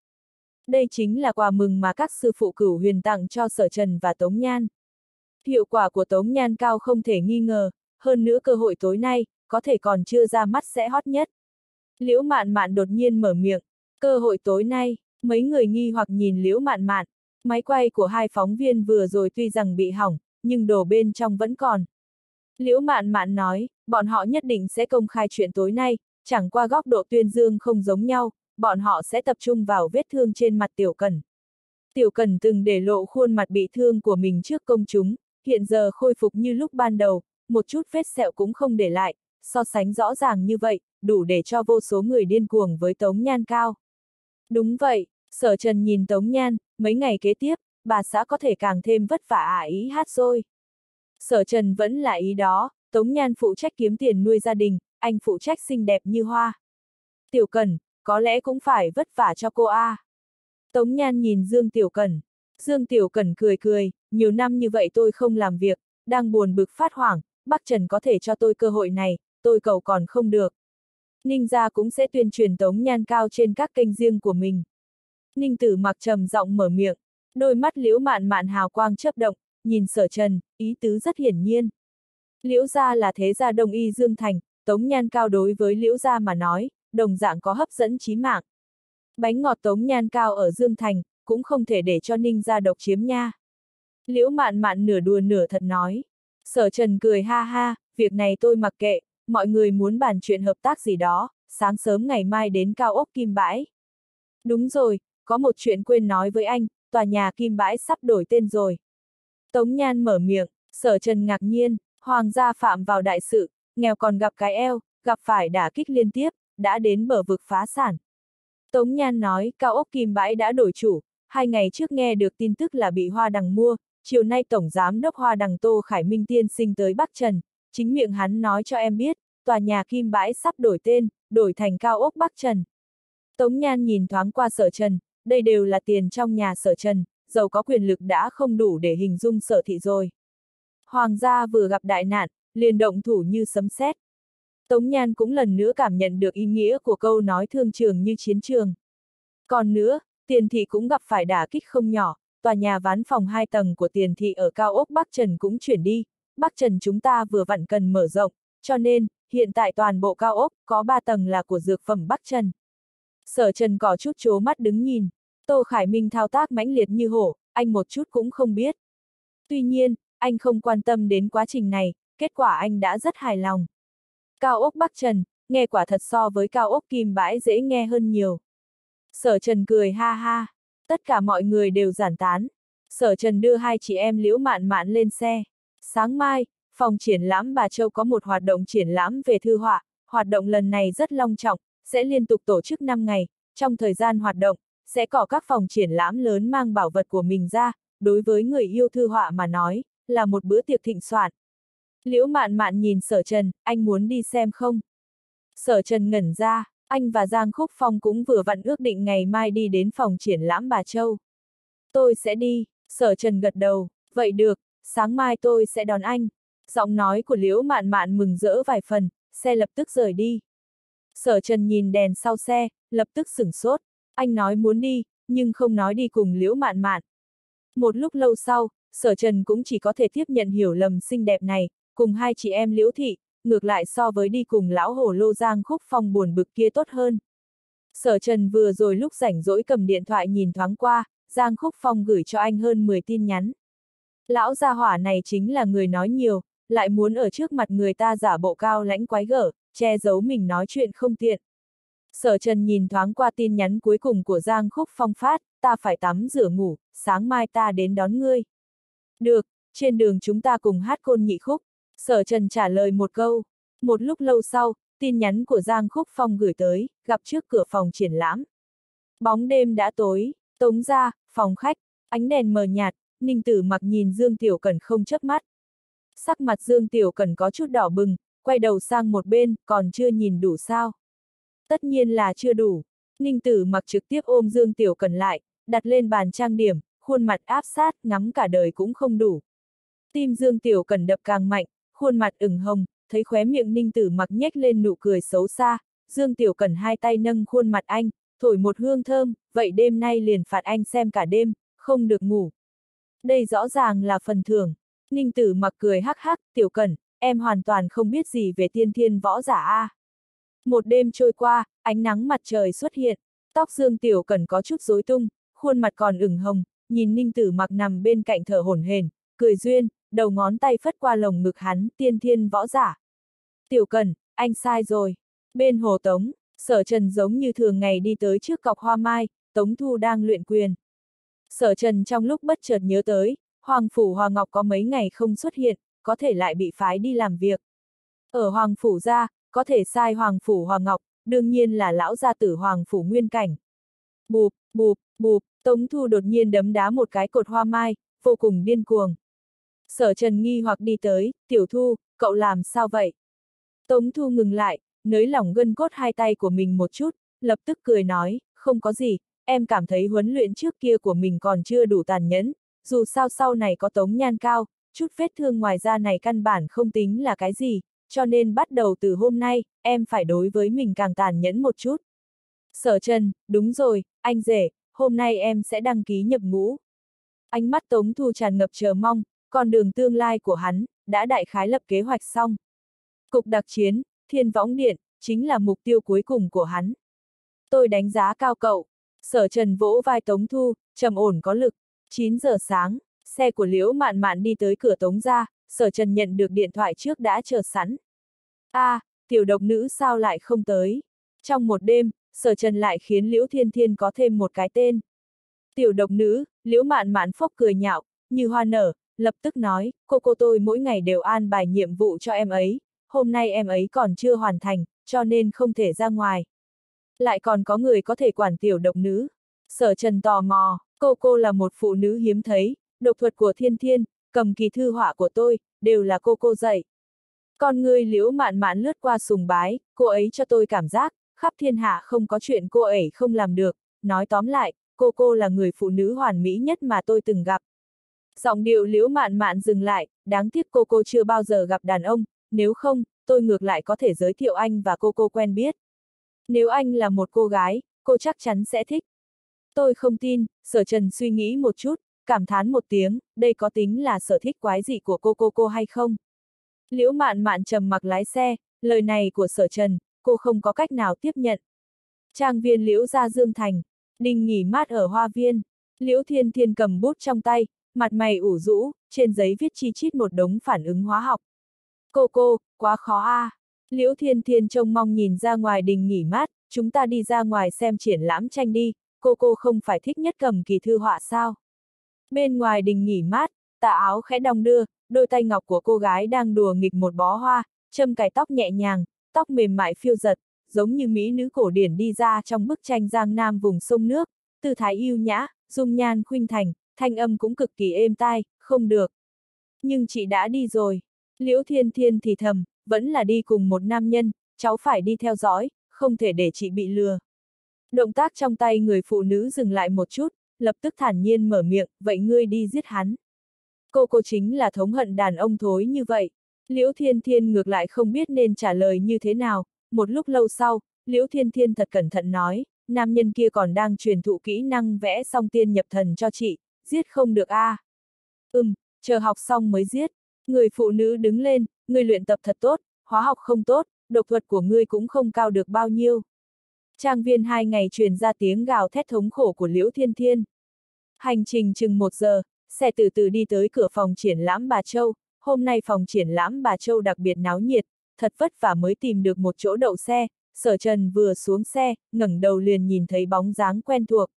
Đây chính là quà mừng mà các sư phụ cửu huyền tặng cho Sở Trần và Tống Nhan. Hiệu quả của Tống Nhan cao không thể nghi ngờ, hơn nữa cơ hội tối nay, có thể còn chưa ra mắt sẽ hot nhất. Liễu mạn mạn đột nhiên mở miệng, cơ hội tối nay, mấy người nghi hoặc nhìn liễu mạn mạn, máy quay của hai phóng viên vừa rồi tuy rằng bị hỏng, nhưng đồ bên trong vẫn còn. Liễu mạn mạn nói, bọn họ nhất định sẽ công khai chuyện tối nay, chẳng qua góc độ tuyên dương không giống nhau, bọn họ sẽ tập trung vào vết thương trên mặt Tiểu Cần. Tiểu Cần từng để lộ khuôn mặt bị thương của mình trước công chúng, hiện giờ khôi phục như lúc ban đầu, một chút vết sẹo cũng không để lại, so sánh rõ ràng như vậy, đủ để cho vô số người điên cuồng với Tống Nhan cao. Đúng vậy, sở trần nhìn Tống Nhan, mấy ngày kế tiếp, bà xã có thể càng thêm vất vả à ý hát rồi. Sở trần vẫn là ý đó, Tống Nhan phụ trách kiếm tiền nuôi gia đình, anh phụ trách xinh đẹp như hoa. Tiểu Cần, có lẽ cũng phải vất vả cho cô a. À. Tống Nhan nhìn Dương Tiểu Cần. Dương Tiểu Cần cười cười, nhiều năm như vậy tôi không làm việc, đang buồn bực phát hoảng, Bắc Trần có thể cho tôi cơ hội này, tôi cầu còn không được. Ninh gia cũng sẽ tuyên truyền Tống Nhan cao trên các kênh riêng của mình. Ninh tử mặc trầm giọng mở miệng, đôi mắt liễu mạn mạn hào quang chớp động, nhìn sở trần, ý tứ rất hiển nhiên. Liễu gia là thế gia đông y Dương Thành, Tống Nhan cao đối với liễu gia mà nói, đồng dạng có hấp dẫn chí mạng. Bánh ngọt Tống Nhan cao ở Dương Thành, cũng không thể để cho Ninh gia độc chiếm nha. Liễu mạn mạn nửa đùa nửa thật nói. Sở Trần cười ha ha, việc này tôi mặc kệ, mọi người muốn bàn chuyện hợp tác gì đó, sáng sớm ngày mai đến cao ốc Kim Bãi. Đúng rồi, có một chuyện quên nói với anh, tòa nhà Kim Bãi sắp đổi tên rồi. Tống Nhan mở miệng, sở trần ngạc nhiên, hoàng gia phạm vào đại sự, nghèo còn gặp cái eo, gặp phải đả kích liên tiếp, đã đến bờ vực phá sản. Tống Nhan nói, cao ốc Kim Bãi đã đổi chủ, hai ngày trước nghe được tin tức là bị Hoa Đằng mua, chiều nay Tổng Giám đốc Hoa Đằng Tô Khải Minh Tiên sinh tới Bắc Trần, chính miệng hắn nói cho em biết, tòa nhà Kim Bãi sắp đổi tên, đổi thành cao ốc Bắc Trần. Tống Nhan nhìn thoáng qua sở trần, đây đều là tiền trong nhà sở trần, giàu có quyền lực đã không đủ để hình dung sở thị rồi. Hoàng gia vừa gặp đại nạn, liền động thủ như sấm sét. Tống Nhan cũng lần nữa cảm nhận được ý nghĩa của câu nói thương trường như chiến trường. Còn nữa, tiền thị cũng gặp phải đả kích không nhỏ, tòa nhà ván phòng hai tầng của tiền thị ở cao ốc Bắc Trần cũng chuyển đi, Bắc Trần chúng ta vừa vặn cần mở rộng, cho nên, hiện tại toàn bộ cao ốc, có ba tầng là của dược phẩm Bắc Trần. Sở Trần có chút chố mắt đứng nhìn, Tô Khải Minh thao tác mãnh liệt như hổ, anh một chút cũng không biết. Tuy nhiên, anh không quan tâm đến quá trình này, kết quả anh đã rất hài lòng. Cao ốc Bắc Trần, nghe quả thật so với cao ốc Kim Bãi dễ nghe hơn nhiều. Sở Trần cười ha ha, tất cả mọi người đều giản tán. Sở Trần đưa hai chị em liễu mạn mạn lên xe. Sáng mai, phòng triển lãm Bà Châu có một hoạt động triển lãm về thư họa, hoạt động lần này rất long trọng, sẽ liên tục tổ chức 5 ngày, trong thời gian hoạt động, sẽ có các phòng triển lãm lớn mang bảo vật của mình ra, đối với người yêu thư họa mà nói, là một bữa tiệc thịnh soạn. Liễu mạn mạn nhìn sở trần, anh muốn đi xem không? Sở trần ngẩn ra, anh và Giang Khúc Phong cũng vừa vặn ước định ngày mai đi đến phòng triển lãm Bà Châu. Tôi sẽ đi, sở trần gật đầu, vậy được, sáng mai tôi sẽ đón anh. Giọng nói của Liễu Mạn Mạn mừng rỡ vài phần, xe lập tức rời đi. Sở Trần nhìn đèn sau xe, lập tức sửng sốt. Anh nói muốn đi, nhưng không nói đi cùng Liễu Mạn Mạn. Một lúc lâu sau, Sở Trần cũng chỉ có thể tiếp nhận hiểu lầm xinh đẹp này, cùng hai chị em Liễu Thị, ngược lại so với đi cùng lão hổ lô giang khúc phong buồn bực kia tốt hơn. Sở Trần vừa rồi lúc rảnh rỗi cầm điện thoại nhìn thoáng qua, Giang Khúc Phong gửi cho anh hơn 10 tin nhắn. Lão gia hỏa này chính là người nói nhiều, lại muốn ở trước mặt người ta giả bộ cao lãnh quái gở, che giấu mình nói chuyện không tiện. Sở Trần nhìn thoáng qua tin nhắn cuối cùng của Giang Khúc Phong phát, ta phải tắm rửa ngủ, sáng mai ta đến đón ngươi. Được, trên đường chúng ta cùng hát côn nhị khúc. Sở Trần trả lời một câu. Một lúc lâu sau, tin nhắn của Giang Khúc Phong gửi tới, gặp trước cửa phòng triển lãm. Bóng đêm đã tối, tống ra, phòng khách, ánh đèn mờ nhạt, Ninh Tử mặc nhìn Dương Tiểu Cần không chớp mắt. Sắc mặt Dương Tiểu Cần có chút đỏ bừng, quay đầu sang một bên, còn chưa nhìn đủ sao. Tất nhiên là chưa đủ. Ninh Tử mặc trực tiếp ôm Dương Tiểu Cần lại, đặt lên bàn trang điểm, khuôn mặt áp sát, ngắm cả đời cũng không đủ. Tim Dương Tiểu Cần đập càng mạnh, khuôn mặt ửng hồng, thấy khóe miệng ninh tử mặc nhếch lên nụ cười xấu xa, Dương Tiểu Cần hai tay nâng khuôn mặt anh, thổi một hương thơm, vậy đêm nay liền phạt anh xem cả đêm, không được ngủ. Đây rõ ràng là phần thưởng. Ninh tử mặc cười hắc hắc, Tiểu Cần, em hoàn toàn không biết gì về tiên thiên võ giả A. Một đêm trôi qua, ánh nắng mặt trời xuất hiện, tóc Dương Tiểu Cần có chút rối tung, khuôn mặt còn ửng hồng, nhìn Ninh Tử mặc nằm bên cạnh thở hổn hển, cười duyên, đầu ngón tay phất qua lồng ngực hắn, tiên thiên võ giả. Tiểu Cần, anh sai rồi. Bên hồ Tống, sở trần giống như thường ngày đi tới trước cọc hoa mai, Tống Thu đang luyện quyền. Sở trần trong lúc bất chợt nhớ tới, Hoàng Phủ Hòa Ngọc có mấy ngày không xuất hiện, có thể lại bị phái đi làm việc. Ở Hoàng Phủ ra, có thể sai Hoàng Phủ Hòa Ngọc, đương nhiên là lão gia tử Hoàng Phủ Nguyên Cảnh. Bụp, bụp, bụp, Tống Thu đột nhiên đấm đá một cái cột hoa mai, vô cùng điên cuồng. Sở Trần nghi hoặc đi tới, Tiểu Thu, cậu làm sao vậy? Tống Thu ngừng lại, nới lỏng gân cốt hai tay của mình một chút, lập tức cười nói, không có gì, em cảm thấy huấn luyện trước kia của mình còn chưa đủ tàn nhẫn, dù sao sau này có tống nhan cao, chút vết thương ngoài da này căn bản không tính là cái gì, cho nên bắt đầu từ hôm nay, em phải đối với mình càng tàn nhẫn một chút. Sở Trần, đúng rồi, anh rể, hôm nay em sẽ đăng ký nhập ngũ. Ánh mắt Tống Thu tràn ngập chờ mong, con đường tương lai của hắn, đã đại khái lập kế hoạch xong. Cục đặc chiến, thiên võng điện, chính là mục tiêu cuối cùng của hắn. Tôi đánh giá cao cậu. Sở Trần vỗ vai Tống Thu, trầm ổn có lực. 9 giờ sáng, xe của Liễu Mạn Mạn đi tới cửa Tống ra, Sở Trần nhận được điện thoại trước đã chờ sẵn. a à, tiểu độc nữ sao lại không tới? Trong một đêm, Sở Trần lại khiến Liễu Thiên Thiên có thêm một cái tên. Tiểu độc nữ, Liễu Mạn Mạn phốc cười nhạo, như hoa nở, lập tức nói, cô cô tôi mỗi ngày đều an bài nhiệm vụ cho em ấy, hôm nay em ấy còn chưa hoàn thành, cho nên không thể ra ngoài. Lại còn có người có thể quản tiểu độc nữ. Sở Trần tò mò, cô cô là một phụ nữ hiếm thấy, độc thuật của thiên thiên, cầm kỳ thư họa của tôi, đều là cô cô dạy. Con người liễu mạn mạn lướt qua sùng bái, cô ấy cho tôi cảm giác, khắp thiên hạ không có chuyện cô ấy không làm được, nói tóm lại, cô cô là người phụ nữ hoàn mỹ nhất mà tôi từng gặp. Giọng điệu liễu mạn mạn dừng lại, đáng tiếc cô cô chưa bao giờ gặp đàn ông, nếu không, tôi ngược lại có thể giới thiệu anh và cô cô quen biết. Nếu anh là một cô gái, cô chắc chắn sẽ thích. Tôi không tin, sở trần suy nghĩ một chút, cảm thán một tiếng, đây có tính là sở thích quái dị của cô cô cô hay không? Liễu mạn mạn trầm mặc lái xe, lời này của sở trần, cô không có cách nào tiếp nhận. Trang viên liễu ra Dương Thành, đình nghỉ mát ở hoa viên, liễu thiên thiên cầm bút trong tay, mặt mày ủ rũ, trên giấy viết chi chít một đống phản ứng hóa học. Cô cô, quá khó a. À. Liễu Thiên Thiên trông mong nhìn ra ngoài đình nghỉ mát, chúng ta đi ra ngoài xem triển lãm tranh đi, cô cô không phải thích nhất cầm kỳ thư họa sao. Bên ngoài đình nghỉ mát, tà áo khẽ đong đưa, đôi tay ngọc của cô gái đang đùa nghịch một bó hoa, châm cài tóc nhẹ nhàng, tóc mềm mại phiêu giật, giống như mỹ nữ cổ điển đi ra trong bức tranh Giang Nam vùng sông nước, tư thái yêu nhã, dung nhan khuynh thành, thanh âm cũng cực kỳ êm tai, không được. Nhưng chị đã đi rồi. Liễu Thiên Thiên thì thầm, vẫn là đi cùng một nam nhân, cháu phải đi theo dõi, không thể để chị bị lừa. Động tác trong tay người phụ nữ dừng lại một chút, lập tức thản nhiên mở miệng, vậy ngươi đi giết hắn. Cô cô chính là thống hận đàn ông thối như vậy. Liễu Thiên Thiên ngược lại không biết nên trả lời như thế nào, một lúc lâu sau, Liễu Thiên Thiên thật cẩn thận nói, nam nhân kia còn đang truyền thụ kỹ năng vẽ song tiên nhập thần cho chị, giết không được a. À. Ừm, chờ học xong mới giết. Người phụ nữ đứng lên, người luyện tập thật tốt, hóa học không tốt, độc thuật của ngươi cũng không cao được bao nhiêu. Trang viên hai ngày truyền ra tiếng gào thét thống khổ của Liễu Thiên Thiên. Hành trình chừng một giờ, xe từ từ đi tới cửa phòng triển lãm Bà Châu, hôm nay phòng triển lãm Bà Châu đặc biệt náo nhiệt, thật vất vả mới tìm được một chỗ đậu xe, sở trần vừa xuống xe, ngẩng đầu liền nhìn thấy bóng dáng quen thuộc.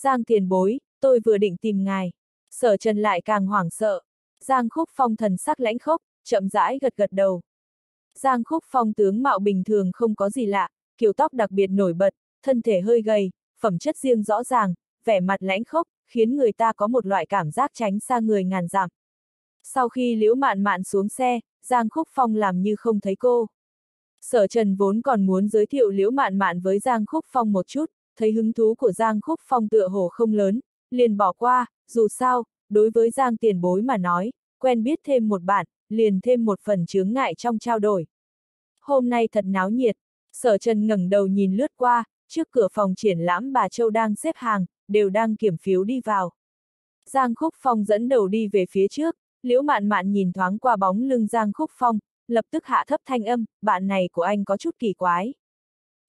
Giang tiền bối, tôi vừa định tìm ngài. Sở trần lại càng hoảng sợ. Giang khúc phong thần sắc lãnh khốc, chậm rãi gật gật đầu. Giang khúc phong tướng mạo bình thường không có gì lạ, kiểu tóc đặc biệt nổi bật, thân thể hơi gầy, phẩm chất riêng rõ ràng, vẻ mặt lãnh khốc, khiến người ta có một loại cảm giác tránh xa người ngàn dặm. Sau khi liễu mạn mạn xuống xe, Giang Khúc Phong làm như không thấy cô. Sở Trần vốn còn muốn giới thiệu liễu mạn mạn với Giang Khúc Phong một chút, thấy hứng thú của Giang Khúc Phong tựa hồ không lớn, liền bỏ qua, dù sao, đối với Giang tiền bối mà nói, quen biết thêm một bạn, liền thêm một phần chướng ngại trong trao đổi. Hôm nay thật náo nhiệt, sở trần ngẩng đầu nhìn lướt qua, trước cửa phòng triển lãm bà Châu đang xếp hàng, đều đang kiểm phiếu đi vào. Giang Khúc Phong dẫn đầu đi về phía trước, liễu mạn mạn nhìn thoáng qua bóng lưng Giang Khúc Phong, lập tức hạ thấp thanh âm, bạn này của anh có chút kỳ quái.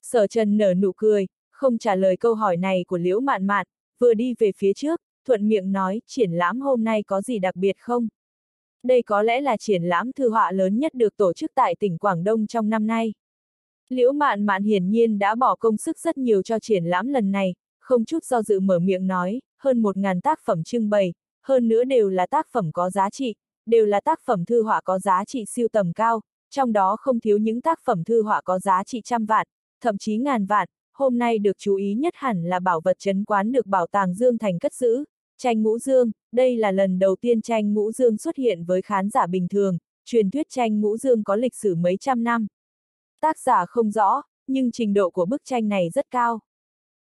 Sở Trần nở nụ cười, không trả lời câu hỏi này của liễu mạn mạn, vừa đi về phía trước, thuận miệng nói, triển lãm hôm nay có gì đặc biệt không? Đây có lẽ là triển lãm thư họa lớn nhất được tổ chức tại tỉnh Quảng Đông trong năm nay. Liễu mạn mạn hiển nhiên đã bỏ công sức rất nhiều cho triển lãm lần này, không chút do dự mở miệng nói, hơn một ngàn tác phẩm trưng bày, hơn nữa đều là tác phẩm có giá trị, đều là tác phẩm thư họa có giá trị siêu tầm cao, trong đó không thiếu những tác phẩm thư họa có giá trị trăm vạn, thậm chí ngàn vạn, hôm nay được chú ý nhất hẳn là bảo vật chấn quán được bảo tàng Dương Thành cất giữ, tranh ngũ dương, đây là lần đầu tiên tranh ngũ dương xuất hiện với khán giả bình thường, truyền thuyết tranh ngũ dương có lịch sử mấy trăm năm. Tác giả không rõ, nhưng trình độ của bức tranh này rất cao.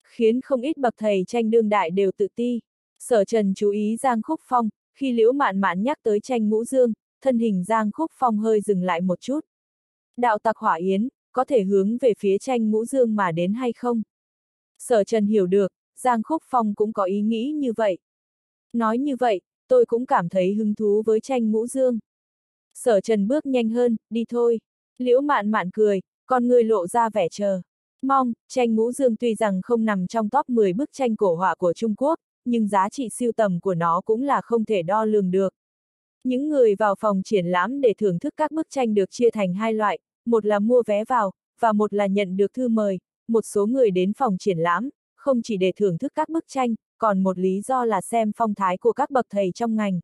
Khiến không ít bậc thầy tranh đương đại đều tự ti. Sở Trần chú ý Giang Khúc Phong, khi Liễu Mạn Mạn nhắc tới tranh ngũ dương, thân hình Giang Khúc Phong hơi dừng lại một chút. Đạo tặc hỏa yến, có thể hướng về phía tranh ngũ dương mà đến hay không? Sở Trần hiểu được, Giang Khúc Phong cũng có ý nghĩ như vậy. Nói như vậy, tôi cũng cảm thấy hứng thú với tranh ngũ dương. Sở Trần bước nhanh hơn, đi thôi. Liễu mạn mạn cười, con người lộ ra vẻ chờ. Mong, tranh ngũ dương tuy rằng không nằm trong top 10 bức tranh cổ họa của Trung Quốc, nhưng giá trị siêu tầm của nó cũng là không thể đo lường được. Những người vào phòng triển lãm để thưởng thức các bức tranh được chia thành hai loại, một là mua vé vào, và một là nhận được thư mời, một số người đến phòng triển lãm, không chỉ để thưởng thức các bức tranh, còn một lý do là xem phong thái của các bậc thầy trong ngành.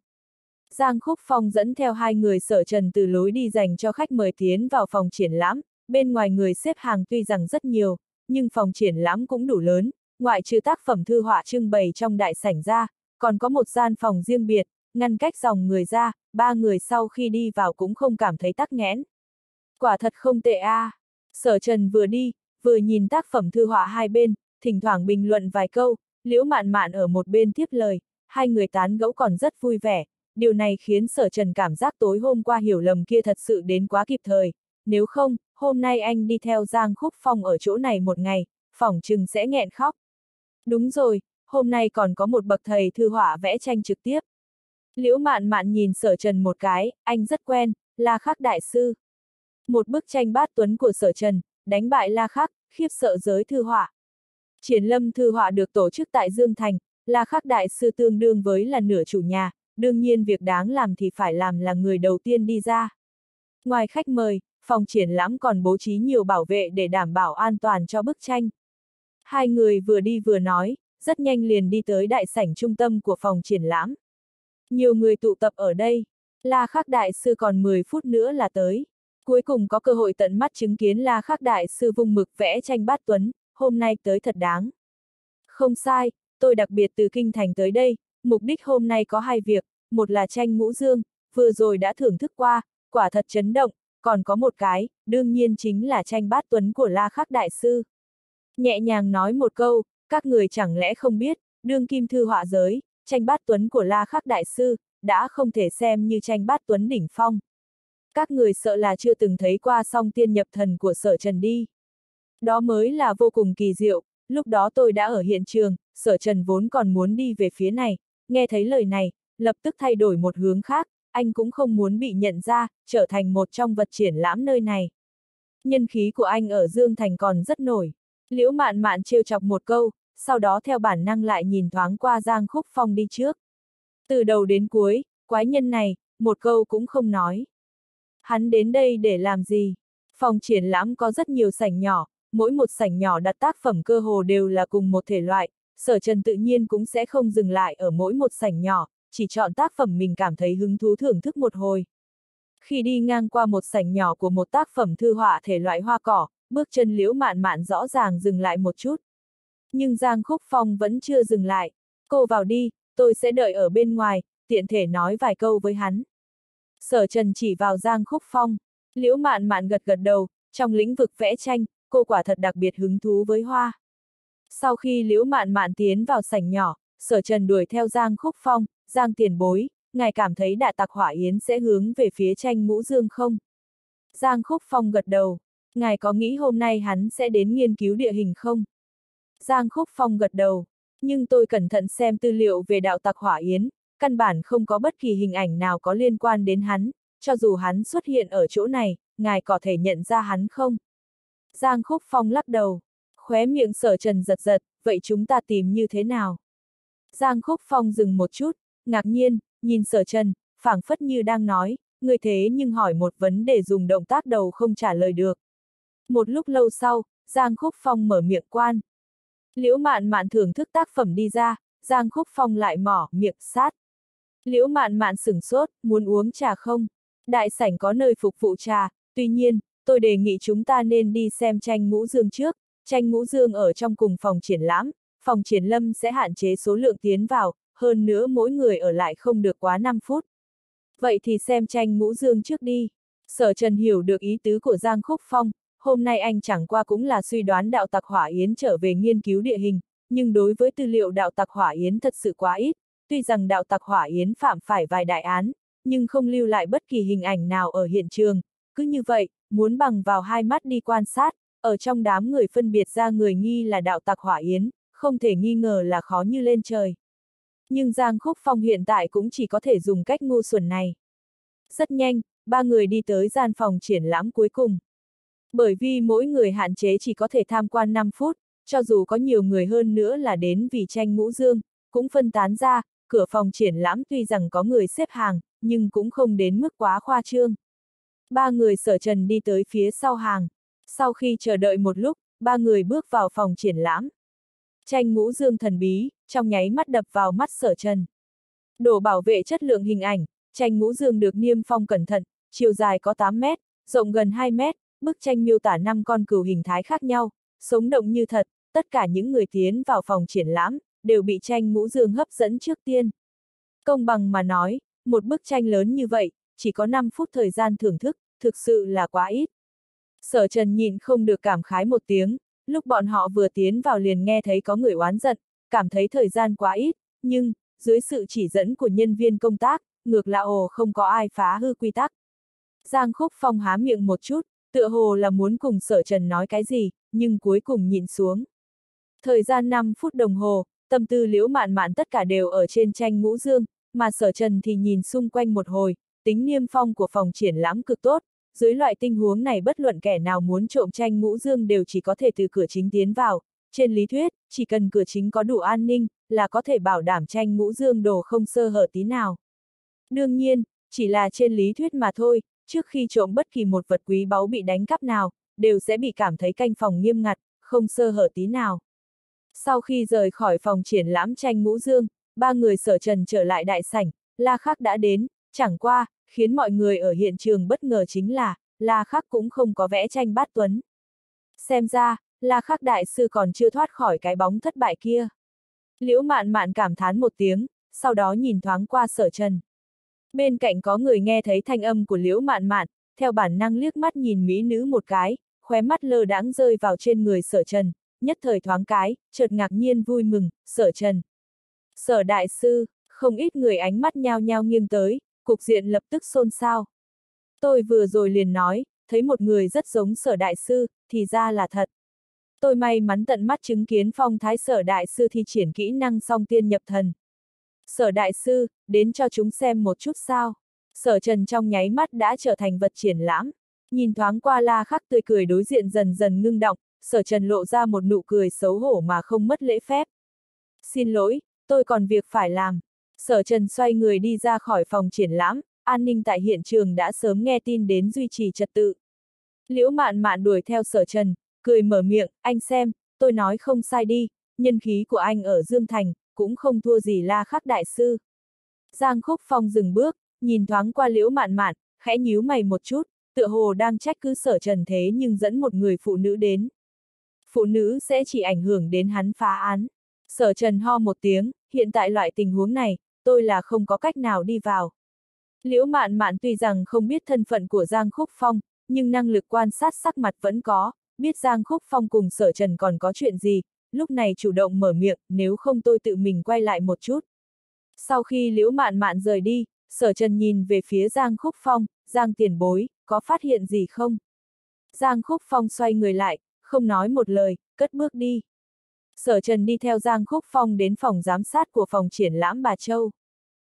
Giang Khúc Phong dẫn theo hai người sở trần từ lối đi dành cho khách mời tiến vào phòng triển lãm, bên ngoài người xếp hàng tuy rằng rất nhiều, nhưng phòng triển lãm cũng đủ lớn, ngoại trừ tác phẩm thư họa trưng bày trong đại sảnh ra, còn có một gian phòng riêng biệt, ngăn cách dòng người ra, ba người sau khi đi vào cũng không cảm thấy tắc nghẽn. Quả thật không tệ a. À. Sở Trần vừa đi, vừa nhìn tác phẩm thư họa hai bên, thỉnh thoảng bình luận vài câu, liễu mạn mạn ở một bên tiếp lời, hai người tán gẫu còn rất vui vẻ, điều này khiến sở trần cảm giác tối hôm qua hiểu lầm kia thật sự đến quá kịp thời, nếu không, hôm nay anh đi theo Giang Khúc Phong ở chỗ này một ngày, phỏng chừng sẽ nghẹn khóc. Đúng rồi, hôm nay còn có một bậc thầy thư họa vẽ tranh trực tiếp. Liễu mạn mạn nhìn sở trần một cái, anh rất quen, là khắc đại sư. Một bức tranh bát tuấn của sở trần, đánh bại la khắc, khiếp sợ giới thư họa. Triển lâm thư họa được tổ chức tại Dương Thành, là khắc đại sư tương đương với là nửa chủ nhà, đương nhiên việc đáng làm thì phải làm là người đầu tiên đi ra. Ngoài khách mời, phòng triển lãm còn bố trí nhiều bảo vệ để đảm bảo an toàn cho bức tranh. Hai người vừa đi vừa nói, rất nhanh liền đi tới đại sảnh trung tâm của phòng triển lãm. Nhiều người tụ tập ở đây, La Khắc Đại Sư còn 10 phút nữa là tới. Cuối cùng có cơ hội tận mắt chứng kiến La Khắc Đại Sư vung mực vẽ tranh bát tuấn, hôm nay tới thật đáng. Không sai, tôi đặc biệt từ Kinh Thành tới đây, mục đích hôm nay có hai việc, một là tranh ngũ dương, vừa rồi đã thưởng thức qua, quả thật chấn động, còn có một cái, đương nhiên chính là tranh bát tuấn của La Khắc Đại Sư. Nhẹ nhàng nói một câu, các người chẳng lẽ không biết, đương kim thư họa giới, tranh bát tuấn của La Khắc Đại Sư, đã không thể xem như tranh bát tuấn đỉnh phong. Các người sợ là chưa từng thấy qua song tiên nhập thần của sở trần đi. Đó mới là vô cùng kỳ diệu, lúc đó tôi đã ở hiện trường, sở trần vốn còn muốn đi về phía này, nghe thấy lời này, lập tức thay đổi một hướng khác, anh cũng không muốn bị nhận ra, trở thành một trong vật triển lãm nơi này. Nhân khí của anh ở Dương Thành còn rất nổi. Liễu mạn mạn trêu chọc một câu, sau đó theo bản năng lại nhìn thoáng qua Giang Khúc Phong đi trước. Từ đầu đến cuối, quái nhân này, một câu cũng không nói. Hắn đến đây để làm gì? Phòng triển lãm có rất nhiều sảnh nhỏ, mỗi một sảnh nhỏ đặt tác phẩm cơ hồ đều là cùng một thể loại, sở trần tự nhiên cũng sẽ không dừng lại ở mỗi một sảnh nhỏ, chỉ chọn tác phẩm mình cảm thấy hứng thú thưởng thức một hồi. Khi đi ngang qua một sảnh nhỏ của một tác phẩm thư họa thể loại hoa cỏ, bước chân liễu mạn mạn rõ ràng dừng lại một chút. Nhưng Giang Khúc Phong vẫn chưa dừng lại. Cô vào đi, tôi sẽ đợi ở bên ngoài, tiện thể nói vài câu với hắn. Sở Trần chỉ vào Giang Khúc Phong. Liễu mạn mạn gật gật đầu, trong lĩnh vực vẽ tranh, cô quả thật đặc biệt hứng thú với hoa. Sau khi liễu mạn mạn tiến vào sảnh nhỏ, sở trần đuổi theo Giang Khúc Phong, Giang tiền bối, ngài cảm thấy đại Tạc hỏa yến sẽ hướng về phía tranh ngũ dương không? Giang Khúc Phong gật đầu, ngài có nghĩ hôm nay hắn sẽ đến nghiên cứu địa hình không? Giang Khúc Phong gật đầu, nhưng tôi cẩn thận xem tư liệu về đạo Tạc hỏa yến, căn bản không có bất kỳ hình ảnh nào có liên quan đến hắn, cho dù hắn xuất hiện ở chỗ này, ngài có thể nhận ra hắn không? Giang Khúc Phong lắc đầu, khóe miệng sở trần giật giật, vậy chúng ta tìm như thế nào? Giang Khúc Phong dừng một chút, ngạc nhiên, nhìn sở trần, phảng phất như đang nói, người thế nhưng hỏi một vấn đề dùng động tác đầu không trả lời được. Một lúc lâu sau, Giang Khúc Phong mở miệng quan. Liễu mạn mạn thưởng thức tác phẩm đi ra, Giang Khúc Phong lại mỏ miệng sát. Liễu mạn mạn sửng sốt, muốn uống trà không? Đại sảnh có nơi phục vụ trà, tuy nhiên, tôi đề nghị chúng ta nên đi xem tranh ngũ dương trước, tranh ngũ dương ở trong cùng phòng triển lãm, phòng triển lâm sẽ hạn chế số lượng tiến vào, hơn nữa mỗi người ở lại không được quá 5 phút. Vậy thì xem tranh ngũ dương trước đi. Sở Trần hiểu được ý tứ của Giang Khúc Phong, hôm nay anh chẳng qua cũng là suy đoán đạo tặc hỏa yến trở về nghiên cứu địa hình, nhưng đối với tư liệu đạo tặc hỏa yến thật sự quá ít, tuy rằng đạo tặc hỏa yến phạm phải vài đại án, nhưng không lưu lại bất kỳ hình ảnh nào ở hiện trường, cứ như vậy, muốn bằng vào hai mắt đi quan sát, ở trong đám người phân biệt ra người nghi là đạo tặc hỏa yến, không thể nghi ngờ là khó như lên trời. Nhưng Giang Khúc Phong hiện tại cũng chỉ có thể dùng cách ngu xuẩn này. Rất nhanh, ba người đi tới gian phòng triển lãm cuối cùng. Bởi vì mỗi người hạn chế chỉ có thể tham quan 5 phút, cho dù có nhiều người hơn nữa là đến vì tranh ngũ dương, cũng phân tán ra, cửa phòng triển lãm tuy rằng có người xếp hàng, nhưng cũng không đến mức quá khoa trương. Ba người sở trần đi tới phía sau hàng. Sau khi chờ đợi một lúc, ba người bước vào phòng triển lãm. Tranh ngũ dương thần bí, trong nháy mắt đập vào mắt sở trần. Đồ bảo vệ chất lượng hình ảnh, tranh ngũ dương được niêm phong cẩn thận, chiều dài có 8 mét, rộng gần 2 mét, bức tranh miêu tả năm con cừu hình thái khác nhau, sống động như thật, tất cả những người tiến vào phòng triển lãm, đều bị tranh ngũ dương hấp dẫn trước tiên. Công bằng mà nói, một bức tranh lớn như vậy, chỉ có 5 phút thời gian thưởng thức, thực sự là quá ít. Sở Trần nhìn không được cảm khái một tiếng, lúc bọn họ vừa tiến vào liền nghe thấy có người oán giận, cảm thấy thời gian quá ít, nhưng, dưới sự chỉ dẫn của nhân viên công tác, ngược lại ồ không có ai phá hư quy tắc. Giang Khúc Phong há miệng một chút, tựa hồ là muốn cùng sở trần nói cái gì, nhưng cuối cùng nhìn xuống. Thời gian 5 phút đồng hồ, tâm tư liễu mạn mạn tất cả đều ở trên tranh ngũ dương, mà sở trần thì nhìn xung quanh một hồi, tính niêm phong của phòng triển lãm cực tốt, dưới loại tình huống này bất luận kẻ nào muốn trộm tranh ngũ dương đều chỉ có thể từ cửa chính tiến vào, trên lý thuyết, chỉ cần cửa chính có đủ an ninh, là có thể bảo đảm tranh ngũ dương đồ không sơ hở tí nào. Đương nhiên, chỉ là trên lý thuyết mà thôi, trước khi trộm bất kỳ một vật quý báu bị đánh cắp nào, đều sẽ bị cảm thấy canh phòng nghiêm ngặt, không sơ hở tí nào. Sau khi rời khỏi phòng triển lãm tranh ngũ dương, ba người sở trần trở lại đại sảnh, La Khắc đã đến, chẳng qua, khiến mọi người ở hiện trường bất ngờ chính là, La Khắc cũng không có vẽ tranh bát tuấn. Xem ra, La Khắc đại sư còn chưa thoát khỏi cái bóng thất bại kia. Liễu mạn mạn cảm thán một tiếng, sau đó nhìn thoáng qua sở trần. Bên cạnh có người nghe thấy thanh âm của liễu mạn mạn, theo bản năng liếc mắt nhìn mỹ nữ một cái, khóe mắt lơ đãng rơi vào trên người sở trần, nhất thời thoáng cái, chợt ngạc nhiên vui mừng, sở trần. Sở đại sư, không ít người ánh mắt nhao nhao nghiêng tới, cục diện lập tức xôn xao. Tôi vừa rồi liền nói, thấy một người rất giống sở đại sư, thì ra là thật. Tôi may mắn tận mắt chứng kiến phong thái sở đại sư thi triển kỹ năng song tiên nhập thần. Sở đại sư, đến cho chúng xem một chút sao. Sở trần trong nháy mắt đã trở thành vật triển lãm. Nhìn thoáng qua la khắc tươi cười đối diện dần dần ngưng động, sở trần lộ ra một nụ cười xấu hổ mà không mất lễ phép. Xin lỗi, tôi còn việc phải làm. Sở trần xoay người đi ra khỏi phòng triển lãm, an ninh tại hiện trường đã sớm nghe tin đến duy trì trật tự. Liễu mạn mạn đuổi theo sở trần, cười mở miệng, anh xem, tôi nói không sai đi, nhân khí của anh ở Dương Thành, cũng không thua gì la khắc đại sư. Giang Khúc Phong dừng bước, nhìn thoáng qua liễu mạn mạn, khẽ nhíu mày một chút, tựa hồ đang trách cứ sở trần thế nhưng dẫn một người phụ nữ đến. Phụ nữ sẽ chỉ ảnh hưởng đến hắn phá án. Sở trần ho một tiếng, hiện tại loại tình huống này, tôi là không có cách nào đi vào. Liễu mạn mạn tuy rằng không biết thân phận của Giang Khúc Phong, nhưng năng lực quan sát sắc mặt vẫn có, biết Giang Khúc Phong cùng sở trần còn có chuyện gì, lúc này chủ động mở miệng, nếu không tôi tự mình quay lại một chút. Sau khi Liễu Mạn Mạn rời đi, Sở Trần nhìn về phía Giang Khúc Phong, Giang tiền bối, có phát hiện gì không? Giang Khúc Phong xoay người lại, không nói một lời, cất bước đi. Sở Trần đi theo Giang Khúc Phong đến phòng giám sát của phòng triển lãm Bà Châu.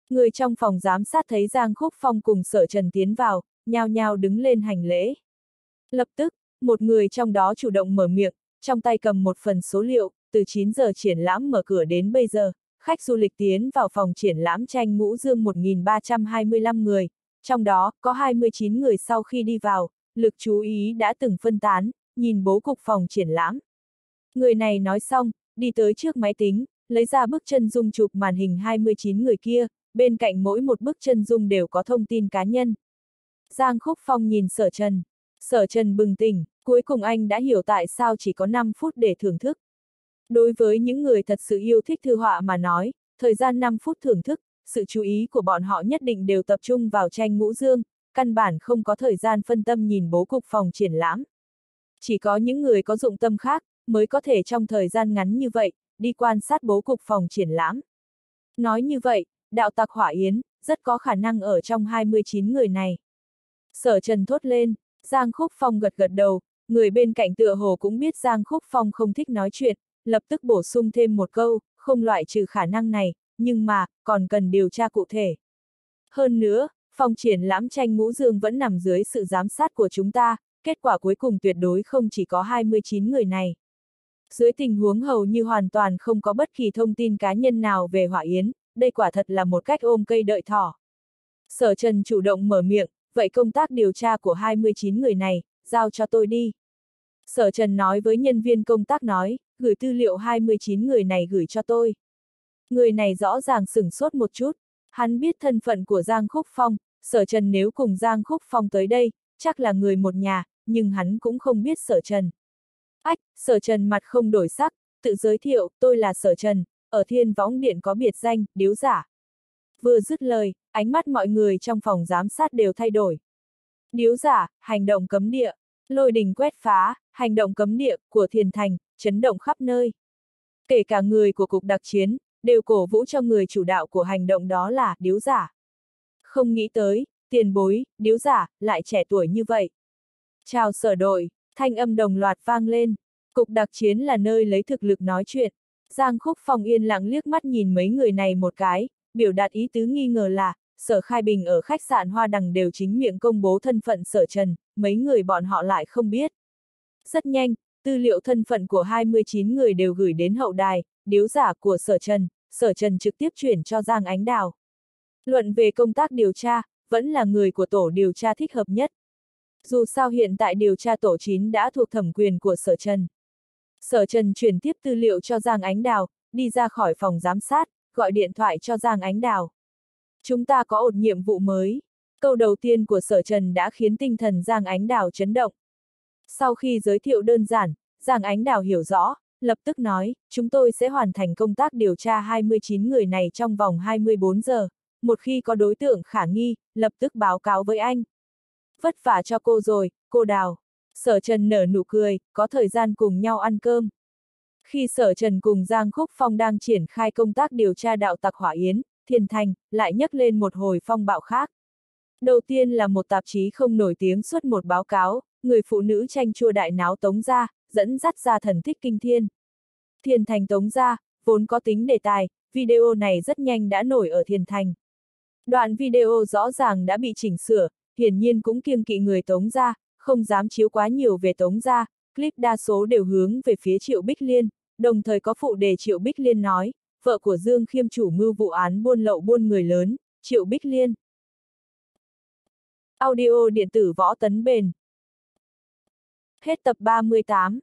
Người trong phòng giám sát thấy Giang Khúc Phong cùng Sở Trần tiến vào, nhao nhao đứng lên hành lễ. Lập tức, một người trong đó chủ động mở miệng, trong tay cầm một phần số liệu, từ 9 giờ triển lãm mở cửa đến bây giờ, khách du lịch tiến vào phòng triển lãm tranh ngũ dương 1.325 người, trong đó có 29 người sau khi đi vào, lực chú ý đã từng phân tán, nhìn bố cục phòng triển lãm. Người này nói xong, đi tới trước máy tính, lấy ra bức chân dung chụp màn hình 29 người kia, bên cạnh mỗi một bức chân dung đều có thông tin cá nhân. Giang Khúc Phong nhìn sở trần. Sở trần bừng tỉnh, cuối cùng anh đã hiểu tại sao chỉ có 5 phút để thưởng thức. Đối với những người thật sự yêu thích thư họa mà nói, thời gian 5 phút thưởng thức, sự chú ý của bọn họ nhất định đều tập trung vào tranh ngũ dương, căn bản không có thời gian phân tâm nhìn bố cục phòng triển lãm. Chỉ có những người có dụng tâm khác, mới có thể trong thời gian ngắn như vậy, đi quan sát bố cục phòng triển lãm. Nói như vậy, đạo tặc hỏa yến, rất có khả năng ở trong 29 người này. Sở Trần thốt lên, Giang Khúc Phong gật gật đầu, người bên cạnh tựa hồ cũng biết Giang Khúc Phong không thích nói chuyện, lập tức bổ sung thêm một câu, không loại trừ khả năng này, nhưng mà, còn cần điều tra cụ thể. Hơn nữa, phòng triển lãm tranh ngũ dương vẫn nằm dưới sự giám sát của chúng ta, kết quả cuối cùng tuyệt đối không chỉ có 29 người này. Dưới tình huống hầu như hoàn toàn không có bất kỳ thông tin cá nhân nào về hỏa yến, đây quả thật là một cách ôm cây đợi thỏ. Sở Trần chủ động mở miệng, vậy công tác điều tra của 29 người này, giao cho tôi đi. Sở Trần nói với nhân viên công tác nói, gửi tư liệu 29 người này gửi cho tôi. Người này rõ ràng sửng sốt một chút, hắn biết thân phận của Giang Khúc Phong, Sở Trần nếu cùng Giang Khúc Phong tới đây, chắc là người một nhà, nhưng hắn cũng không biết Sở Trần. Ách, Sở Trần mặt không đổi sắc, tự giới thiệu, tôi là Sở Trần, ở Thiên Võng Điện có biệt danh, điếu giả. Vừa dứt lời, ánh mắt mọi người trong phòng giám sát đều thay đổi. Điếu giả, hành động cấm địa, lôi đình quét phá, hành động cấm địa của thiền thành, chấn động khắp nơi. Kể cả người của cục đặc chiến, đều cổ vũ cho người chủ đạo của hành động đó là điếu giả. Không nghĩ tới, tiền bối, điếu giả, lại trẻ tuổi như vậy. Chào sở đội, thanh âm đồng loạt vang lên. Cục đặc chiến là nơi lấy thực lực nói chuyện. Giang Khúc Phong yên lặng liếc mắt nhìn mấy người này một cái, biểu đạt ý tứ nghi ngờ là, sở khai bình ở khách sạn Hoa Đằng đều chính miệng công bố thân phận sở trần, mấy người bọn họ lại không biết. Rất nhanh, tư liệu thân phận của 29 người đều gửi đến hậu đài, điếu giả của sở trần, sở trần trực tiếp chuyển cho Giang Ánh Đào. Luận về công tác điều tra, vẫn là người của tổ điều tra thích hợp nhất. Dù sao hiện tại điều tra tổ 9 đã thuộc thẩm quyền của sở trần. Sở trần chuyển tiếp tư liệu cho Giang Ánh Đào, đi ra khỏi phòng giám sát, gọi điện thoại cho Giang Ánh Đào. Chúng ta có một nhiệm vụ mới. Câu đầu tiên của sở trần đã khiến tinh thần Giang Ánh Đào chấn động. Sau khi giới thiệu đơn giản, Giang Ánh Đào hiểu rõ, lập tức nói, chúng tôi sẽ hoàn thành công tác điều tra 29 người này trong vòng 24 giờ. Một khi có đối tượng khả nghi, lập tức báo cáo với anh. Vất vả cho cô rồi, cô Đào. Sở Trần nở nụ cười, có thời gian cùng nhau ăn cơm. Khi Sở Trần cùng Giang Khúc Phong đang triển khai công tác điều tra đạo tặc hỏa yến, Thiên Thành, lại nhắc lên một hồi phong bạo khác. Đầu tiên là một tạp chí không nổi tiếng xuất một báo cáo, người phụ nữ tranh chua đại náo tống Gia dẫn dắt ra thần thích kinh thiên. Thiên Thành tống Gia vốn có tính đề tài, video này rất nhanh đã nổi ở Thiên Thành. Đoạn video rõ ràng đã bị chỉnh sửa, hiển nhiên cũng kiêng kỵ người tống ra, không dám chiếu quá nhiều về tống ra, clip đa số đều hướng về phía Triệu Bích Liên, đồng thời có phụ đề Triệu Bích Liên nói, vợ của Dương Khiêm chủ mưu vụ án buôn lậu buôn người lớn, Triệu Bích Liên. Audio điện tử võ tấn bền. Hết tập 38